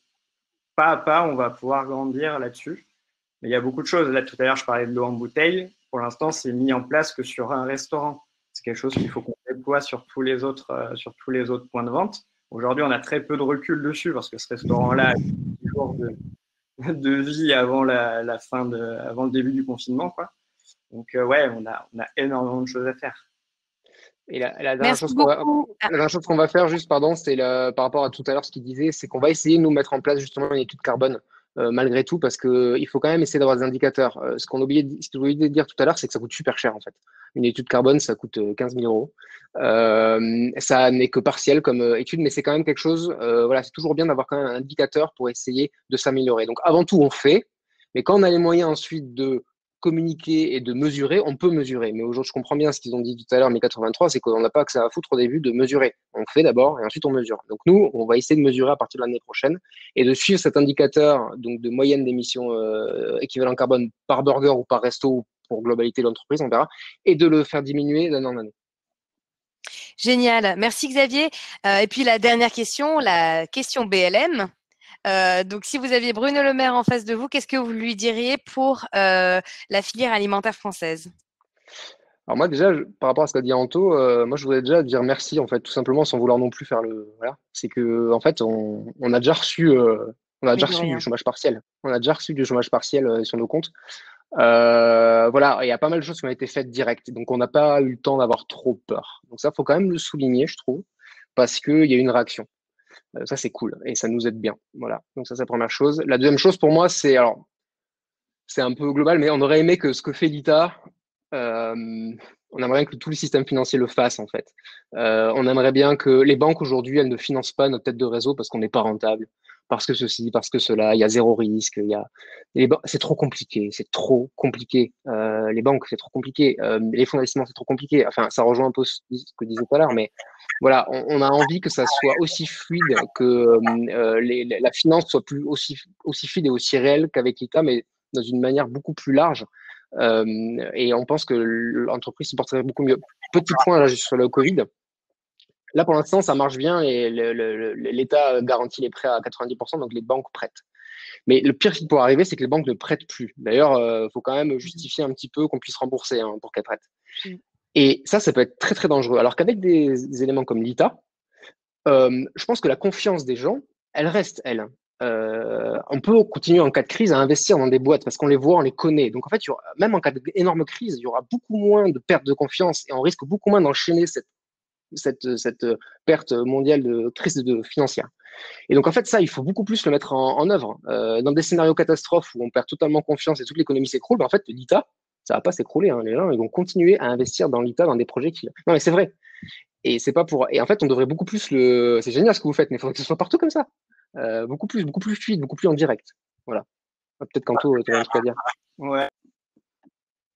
pas à pas, on va pouvoir grandir là-dessus. Mais il y a beaucoup de choses. Là, tout à l'heure, je parlais de l'eau en bouteille. Pour l'instant, c'est mis en place que sur un restaurant. C'est quelque chose qu'il faut qu'on déploie sur tous les autres points de vente. Aujourd'hui, on a très peu de recul dessus parce que ce restaurant-là a toujours de, de vie avant la, la, fin de, avant le début du confinement, quoi. Donc euh, ouais, on a, on a énormément de choses à faire. Et la, la dernière chose qu'on va, qu va, faire, juste pardon, c'est par rapport à tout à l'heure ce qu'il disait, c'est qu'on va essayer de nous mettre en place justement une étude carbone euh, malgré tout, parce qu'il faut quand même essayer d'avoir des indicateurs. Euh, ce qu'on oubliait, ce que oublié de dire tout à l'heure, c'est que ça coûte super cher en fait. Une étude carbone, ça coûte 15 000 euros. Euh, ça n'est que partiel comme euh, étude, mais c'est quand même quelque chose. Euh, voilà, c'est toujours bien d'avoir quand même un indicateur pour essayer de s'améliorer. Donc avant tout, on fait, mais quand on a les moyens ensuite de communiquer et de mesurer, on peut mesurer. Mais aujourd'hui, je comprends bien ce qu'ils ont dit tout à l'heure, mais 83, c'est qu'on n'a pas que ça à foutre au début de mesurer. On fait d'abord et ensuite on mesure. Donc nous, on va essayer de mesurer à partir de l'année prochaine et de suivre cet indicateur donc de moyenne d'émissions euh, équivalent carbone par burger ou par resto pour globalité de l'entreprise, on verra, et de le faire diminuer d'année en année. Génial. Merci Xavier. Euh, et puis la dernière question, la question BLM. Euh, donc, si vous aviez Bruno Le Maire en face de vous, qu'est-ce que vous lui diriez pour euh, la filière alimentaire française? Alors moi déjà, je, par rapport à ce qu'a dit Anto, euh, moi je voudrais déjà dire merci en fait, tout simplement sans vouloir non plus faire le voilà. C'est que en fait, on, on a déjà reçu, on a déjà reçu du chômage partiel. On a déjà reçu du chômage partiel sur nos comptes. Euh, voilà, il y a pas mal de choses qui ont été faites direct, donc on n'a pas eu le temps d'avoir trop peur. Donc ça, faut quand même le souligner, je trouve, parce qu'il y a eu une réaction. Euh, ça, c'est cool et ça nous aide bien. Voilà, donc ça, c'est la première chose. La deuxième chose pour moi, c'est alors, c'est un peu global, mais on aurait aimé que ce que fait l'ITA, euh, on aimerait bien que tout le système financier le fasse en fait. Euh, on aimerait bien que les banques aujourd'hui, elles ne financent pas notre tête de réseau parce qu'on n'est pas rentable parce que ceci, parce que cela, il y a zéro risque, il y a c'est trop compliqué, c'est trop compliqué. Euh, les banques, c'est trop compliqué. Euh, les fonds d'investissement, c'est trop compliqué. Enfin, ça rejoint un peu ce que disait tout à l'heure, mais voilà, on, a envie que ça soit aussi fluide, que euh, la finance soit plus aussi fluide et aussi réelle qu'avec l'État, mais dans une manière beaucoup plus large. Et on pense que l'entreprise se porterait beaucoup mieux. Petit point là sur le Covid. Là, pour l'instant, ça marche bien et l'État garantit les prêts à 90%, donc les banques prêtent. Mais le pire qui pourrait arriver, c'est que les banques ne prêtent plus. D'ailleurs, il euh, faut quand même justifier un petit peu qu'on puisse rembourser hein, pour qu'elles prêtent. Mm. Et ça, ça peut être très, très dangereux. Alors qu'avec des, des, éléments comme l'ITA, euh, je pense que la confiance des gens, elle reste, elle. Euh, on peut continuer en cas de crise à investir dans des boîtes parce qu'on les voit, on les connaît. Donc en fait, il y aura, même en cas d'énorme crise, il y aura beaucoup moins de perte de confiance et on risque beaucoup moins d'enchaîner cette cette, perte mondiale de crise de, financière. Et donc en fait ça, il faut beaucoup plus le mettre en, œuvre. Euh, dans des scénarios catastrophes où on perd totalement confiance et toute l'économie s'écroule, ben en fait l'ITA, ça va pas s'écrouler. Hein. Les gens ils vont continuer à investir dans l'ITA, dans des projets qui. Non mais c'est vrai. Et c'est pas pour. Et en fait on devrait beaucoup plus le. C'est génial ce que vous faites, mais il faudrait que ce soit partout comme ça. Euh, beaucoup plus, beaucoup plus fluide, beaucoup plus en direct. Voilà. Peut-être qu'Anto, tu as un truc à dire. Ouais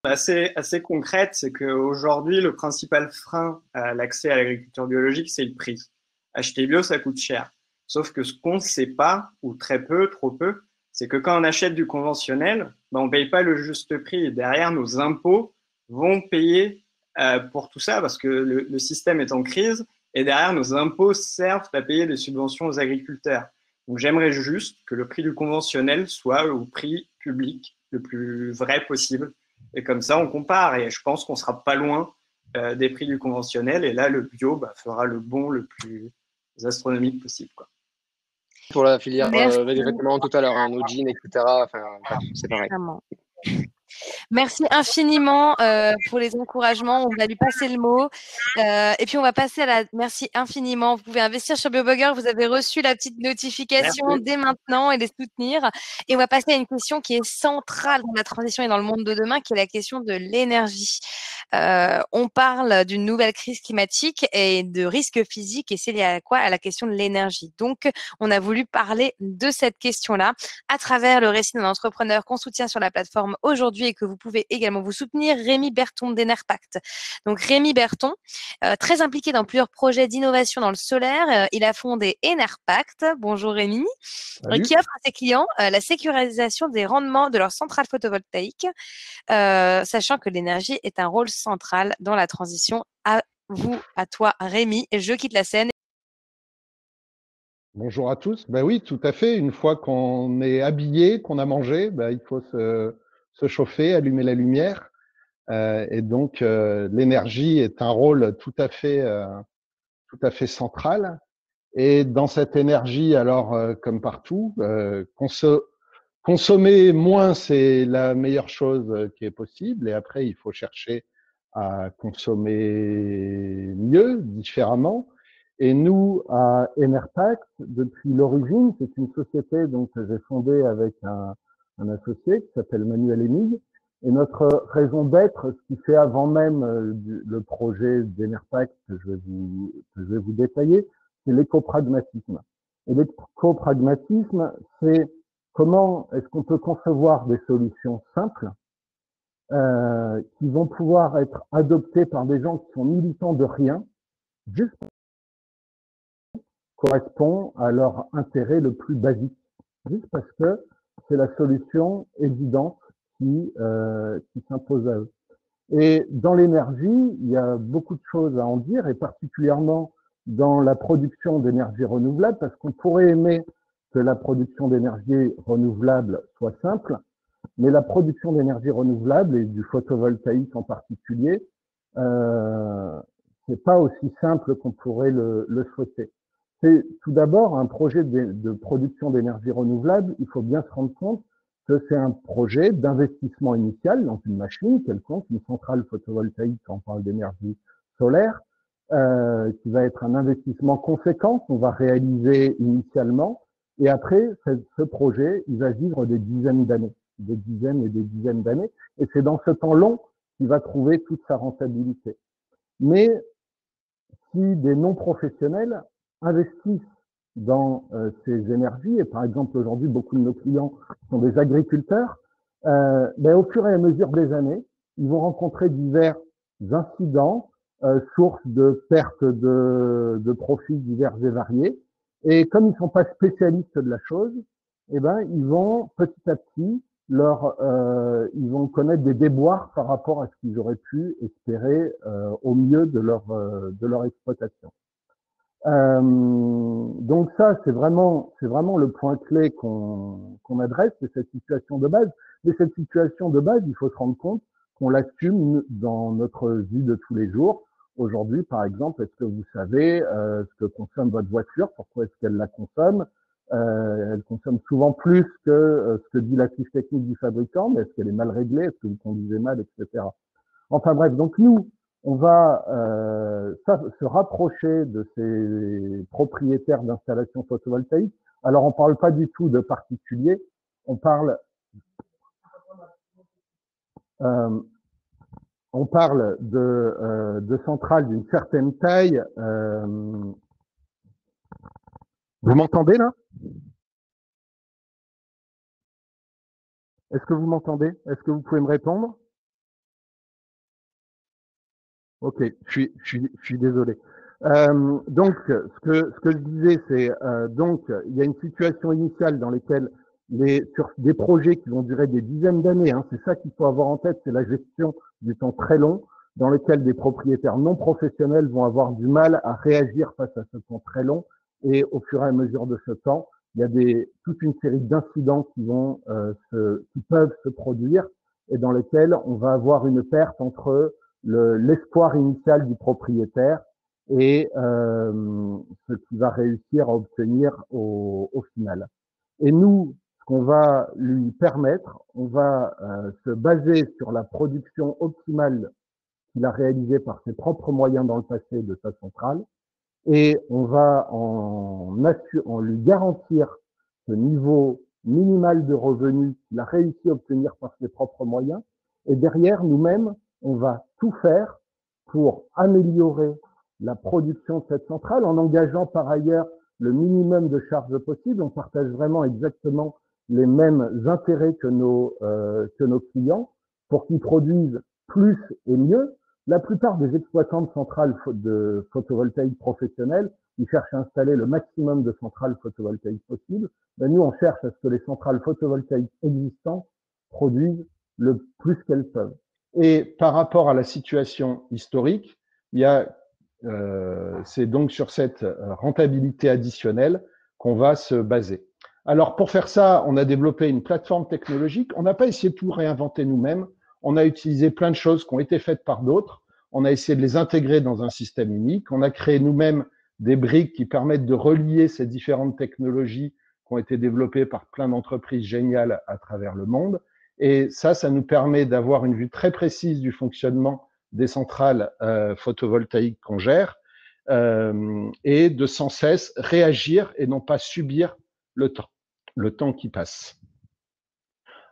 assez, assez concrète, c'est qu'aujourd'hui, le principal frein à l'accès à l'agriculture biologique, c'est le prix. Acheter bio, ça coûte cher. Sauf que ce qu'on ne sait pas, ou très peu, trop peu, c'est que quand on achète du conventionnel, ben, on ne paye pas le juste prix. Derrière, nos impôts vont payer euh, pour tout ça parce que le, système est en crise et derrière, nos impôts servent à payer des subventions aux agriculteurs. Donc, j'aimerais juste que le prix du conventionnel soit au prix public le plus vrai possible. Et comme ça, on compare. Et je pense qu'on sera pas loin euh, des prix du conventionnel. Et là, le bio bah, fera le bon le plus astronomique possible. Quoi. Pour la filière euh, vêtements tout à l'heure, hein, nos jeans, etc. Enfin, c'est pareil. Merci infiniment euh, pour les encouragements. On va lui passer le mot. Euh, et puis, on va passer à la. Merci infiniment. Vous pouvez investir sur BioBugger. Vous avez reçu la petite notification dès maintenant et les soutenir. Et on va passer à une question qui est centrale dans la transition et dans le monde de demain, qui est la question de l'énergie. Euh, on parle d'une nouvelle crise climatique et de risques physiques. Et c'est lié à quoi? À la question de l'énergie. Donc, on a voulu parler de cette question-là à travers le récit d'un entrepreneur qu'on soutient sur la plateforme aujourd'hui et que vous pouvez également vous soutenir, Rémi Berton d'Enerpact. Donc Rémi Berton, euh, très impliqué dans plusieurs projets d'innovation dans le solaire, euh, il a fondé Enerpact. Bonjour Rémi, euh, qui offre à ses clients la sécurisation des rendements de leurs centrales photovoltaïques, sachant que l'énergie est un rôle central dans la transition. À vous, à toi Rémi, je quitte la scène. Bonjour à tous. Ben oui, tout à fait. Une fois qu'on est habillé, qu'on a mangé, ben, il faut se, se chauffer, allumer la lumière. Euh, et donc, euh, l'énergie est un rôle tout à fait, euh, tout à fait central. Et dans cette énergie, alors comme partout, consommer moins, c'est la meilleure chose qui est possible. Et après, il faut chercher à consommer mieux, différemment. Et nous, à Enerpact, depuis l'origine, c'est une société donc, que j'ai fondée avec un, un associé qui s'appelle Manuel Emig. Et notre raison d'être, ce qui fait avant même euh, le projet d'Enerpac que je vais vous, que je vais vous détailler, c'est l'écopragmatisme. Et l'écopragmatisme, c'est comment est-ce qu'on peut concevoir des solutions simples euh, qui vont pouvoir être adoptées par des gens qui sont militants de rien, juste correspond à leur intérêt le plus basique, juste parce que c'est la solution évidente qui, euh, qui s'impose à eux. Et dans l'énergie, il y a beaucoup de choses à en dire, et particulièrement dans la production d'énergie renouvelable, parce qu'on pourrait aimer que la production d'énergie renouvelable soit simple, mais la production d'énergie renouvelable et du photovoltaïque en particulier, euh, c'est pas aussi simple qu'on pourrait le, le souhaiter. C'est tout d'abord un projet de, production d'énergie renouvelable. Il faut bien se rendre compte que c'est un projet d'investissement initial dans une machine quelconque, une centrale photovoltaïque, quand on parle d'énergie solaire, euh, qui va être un investissement conséquent qu'on va réaliser initialement. Et après, ce projet, il va vivre des dizaines d'années, des dizaines et des dizaines d'années. Et c'est dans ce temps long qu'il va trouver toute sa rentabilité. Mais si des non-professionnels investissent dans euh, ces énergies, et par exemple aujourd'hui beaucoup de nos clients sont des agriculteurs, euh, au fur et à mesure des années, ils vont rencontrer divers incidents, euh, sources de pertes de, de profits divers et variés. Et comme ils ne sont pas spécialistes de la chose, eh ben, ils vont petit à petit leur, euh, ils vont connaître des déboires par rapport à ce qu'ils auraient pu espérer au mieux de leur, de leur exploitation. Euh, donc ça, c'est vraiment, c'est vraiment le point clé qu'on qu'on adresse, c'est cette situation de base. Mais cette situation de base, il faut se rendre compte qu'on l'assume dans notre vie de tous les jours. Aujourd'hui, par exemple, est-ce que vous savez euh, ce que consomme votre voiture Pourquoi est-ce qu'elle la consomme? Euh, Elle consomme souvent plus que euh, ce que dit la technique du fabricant, mais est-ce qu'elle est mal réglée? Est-ce que vous conduisez mal, etc. Enfin bref, donc nous, on va euh, se rapprocher de ces propriétaires d'installations photovoltaïques. Alors, on ne parle pas du tout de particuliers, on parle, euh, on parle euh, de centrales d'une certaine taille. vous m'entendez là? Est-ce que vous m'entendez? Est-ce que vous pouvez me répondre? Ok, je suis, je suis, je suis désolé. Euh, donc, ce que, ce que je disais, c'est euh, donc il y a une situation initiale dans laquelle les, sur des projets qui vont durer des dizaines d'années, hein, c'est ça qu'il faut avoir en tête, c'est la gestion du temps très long, dans lequel des propriétaires non professionnels vont avoir du mal à réagir face à ce temps très long. Et au fur et à mesure de ce temps, il y a des, toute une série d'incidents qui vont euh, se, qui peuvent se produire et dans lesquels on va avoir une perte entre l'espoir initial du propriétaire et euh, ce qu'il va réussir à obtenir au, au final. Et nous, ce qu'on va lui permettre, on va euh, se baser sur la production optimale qu'il a réalisée par ses propres moyens dans le passé de sa centrale, et on va en, en lui garantir ce niveau minimal de revenus qu'il a réussi à obtenir par ses propres moyens. Et derrière, nous-mêmes, on va tout faire pour améliorer la production de cette centrale en engageant par ailleurs le minimum de charges possible. On partage vraiment exactement les mêmes intérêts que nos, euh, que nos clients pour qu'ils produisent plus et mieux. La plupart des exploitants de centrales de photovoltaïques professionnels, ils cherchent à installer le maximum de centrales photovoltaïques possible. Ben nous, on cherche à ce que les centrales photovoltaïques existantes produisent le plus qu'elles peuvent. Et par rapport à la situation historique, il y a euh, c'est donc sur cette euh, rentabilité additionnelle qu'on va se baser. Alors pour faire ça, on a développé une plateforme technologique. On n'a pas essayé de tout réinventer nous-mêmes. On a utilisé plein de choses qui ont été faites par d'autres. On a essayé de les intégrer dans un système unique. On a créé nous-mêmes des briques qui permettent de relier ces différentes technologies qui ont été développées par plein d'entreprises géniales à travers le monde. Et ça, ça nous permet d'avoir une vue très précise du fonctionnement des centrales euh, photovoltaïques qu'on gère euh, et de sans cesse réagir et non pas subir le temps, le temps qui passe.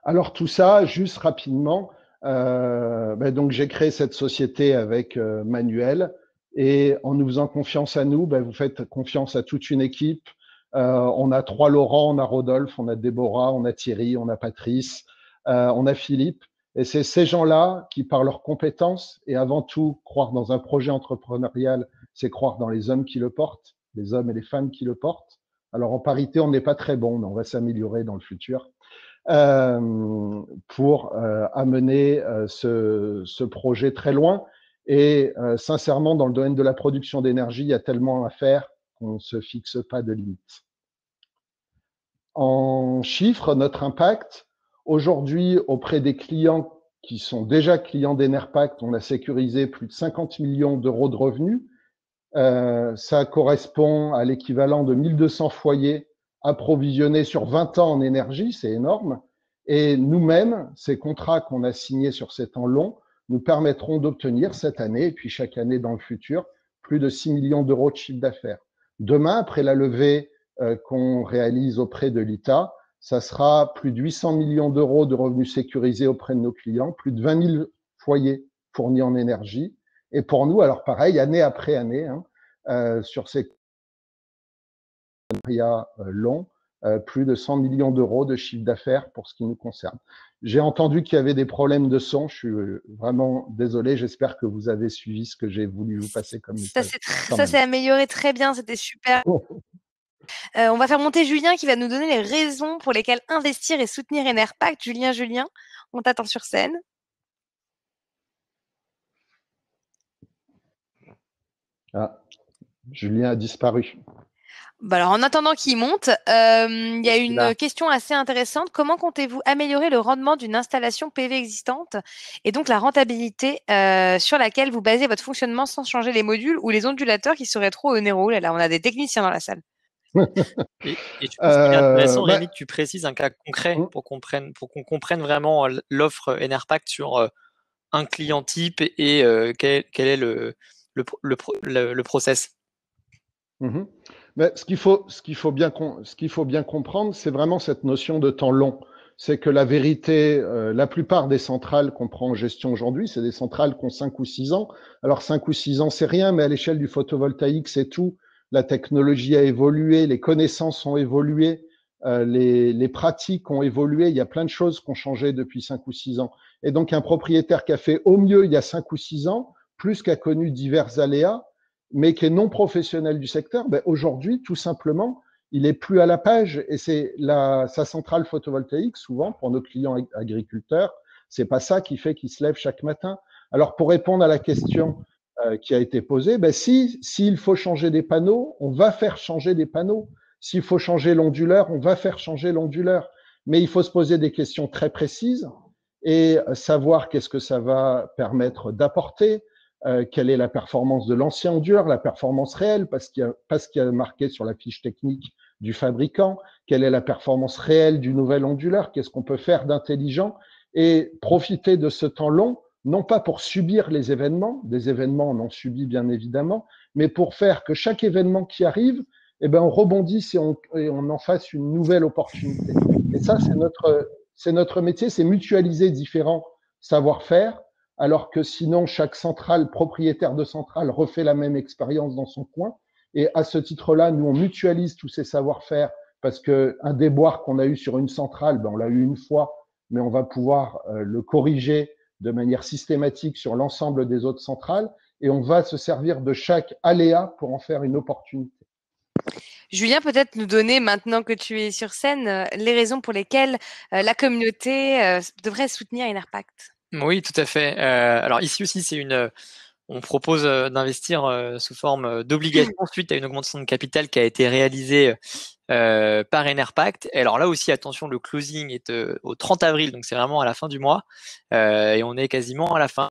Alors tout ça, juste rapidement, euh, ben donc j'ai créé cette société avec Manuel et en nous faisant confiance à nous, ben vous faites confiance à toute une équipe. On a trois Laurent, on a Rodolphe, on a Déborah, on a Thierry, on a Patrice, euh, on a Philippe et c'est ces gens-là qui, par leurs compétences, et avant tout, croire dans un projet entrepreneurial, c'est croire dans les hommes qui le portent, les hommes et les femmes qui le portent. Alors en parité, on n'est pas très bon, mais on va s'améliorer dans le futur euh, pour euh, amener ce, ce, projet très loin. Et sincèrement, dans le domaine de la production d'énergie, il y a tellement à faire qu'on ne se fixe pas de limites. En chiffres, notre impact, Aujourd'hui, auprès des clients qui sont déjà clients d'Enerpact, on a sécurisé plus de 50 millions d'euros de revenus. Euh, ça correspond à l'équivalent de 1200 foyers approvisionnés sur 20 ans en énergie, c'est énorme. Et nous-mêmes, ces contrats qu'on a signés sur ces temps longs nous permettront d'obtenir cette année et puis chaque année dans le futur plus de 6 millions d'euros de chiffre d'affaires. Demain, après la levée euh, qu'on réalise auprès de l'ITA, ça sera plus de 800 millions d'euros de revenus sécurisés auprès de nos clients, plus de 20 000 foyers fournis en énergie. Et pour nous, alors pareil, année après année, hein, euh, sur ces partenariats euh, longs, euh, plus de 100 millions d'euros de chiffre d'affaires pour ce qui nous concerne. J'ai entendu qu'il y avait des problèmes de son. Je suis vraiment désolé. J'espère que vous avez suivi ce que j'ai voulu vous passer comme message. Ça s'est amélioré très bien. C'était super. Euh, on va faire monter Julien qui va nous donner les raisons pour lesquelles investir et soutenir Enerpact. Julien, Julien, on t'attend sur scène. Ah, Julien a disparu. Bah alors, en attendant qu'il monte, euh, il y a une question assez intéressante. Comment comptez-vous améliorer le rendement d'une installation PV existante et donc la rentabilité euh, sur laquelle vous basez votre fonctionnement sans changer les modules ou les ondulateurs qui seraient trop onéreux Là, là, on a des techniciens dans la salle et, et, tu penses qu'il est intéressant, euh, Rémi, bah que tu précises un cas concret mmh. pour qu'on pour qu'on comprenne vraiment l'offre Enerpact sur un client type et, quel, quel, est le, le, le, le process? Mmh Mais ce qu'il faut, ce qu'il faut bien, ce qu'il faut bien comprendre, c'est vraiment cette notion de temps long. C'est que la vérité, euh, la plupart des centrales qu'on prend en gestion aujourd'hui, c'est des centrales qui ont 5 ou 6 ans. Alors 5 ou 6 ans, c'est rien, mais à l'échelle du photovoltaïque, c'est tout la technologie a évolué, les connaissances ont évolué, euh, les, pratiques ont évolué, il y a plein de choses qui ont changé depuis cinq ou six ans. Et donc un propriétaire qui a fait au mieux il y a cinq ou six ans, plus qu'a connu divers aléas, mais qui est non professionnel du secteur, ben aujourd'hui, tout simplement, il est plus à la page et c'est sa centrale photovoltaïque, souvent pour nos clients agriculteurs, c'est pas ça qui fait qu'ils se lèvent chaque matin. Alors pour répondre à la question euh, qui a été posée, ben si s'il faut changer des panneaux, on va faire changer des panneaux. S'il faut changer l'onduleur, on va faire changer l'onduleur. Mais il faut se poser des questions très précises et savoir qu'est-ce que ça va permettre d'apporter, euh, quelle est la performance de l'ancien onduleur, la performance réelle, parce qu'il y qu'il y a marqué sur la fiche technique du fabricant, quelle est la performance réelle du nouvel onduleur, qu'est-ce qu'on peut faire d'intelligent et profiter de ce temps long, non pas pour subir les événements, des événements on en subit bien évidemment, mais pour faire que chaque événement qui arrive, eh ben, on rebondisse et on, en fasse une nouvelle opportunité. Et ça, c'est notre, c'est notre métier, c'est mutualiser différents savoir-faire, alors que sinon, chaque centrale, propriétaire de centrale, refait la même expérience dans son coin. Et à ce titre-là, nous, on mutualise tous ces savoir-faire parce que un déboire qu'on a eu sur une centrale, ben, on l'a eu une fois, mais on va pouvoir euh, le corriger de manière systématique sur l'ensemble des autres centrales et on va se servir de chaque aléa pour en faire une opportunité. Julien, peut-être nous donner, maintenant que tu es sur scène, euh, les raisons pour lesquelles euh, la communauté devrait soutenir Enerpact. Oui, tout à fait. alors ici aussi, c'est une on propose d'investir sous forme d'obligation suite à une augmentation de capital qui a été réalisée par Enerpact. Et alors là aussi, attention, le closing est au 30 avril, donc c'est vraiment à la fin du mois, et on est quasiment à la fin.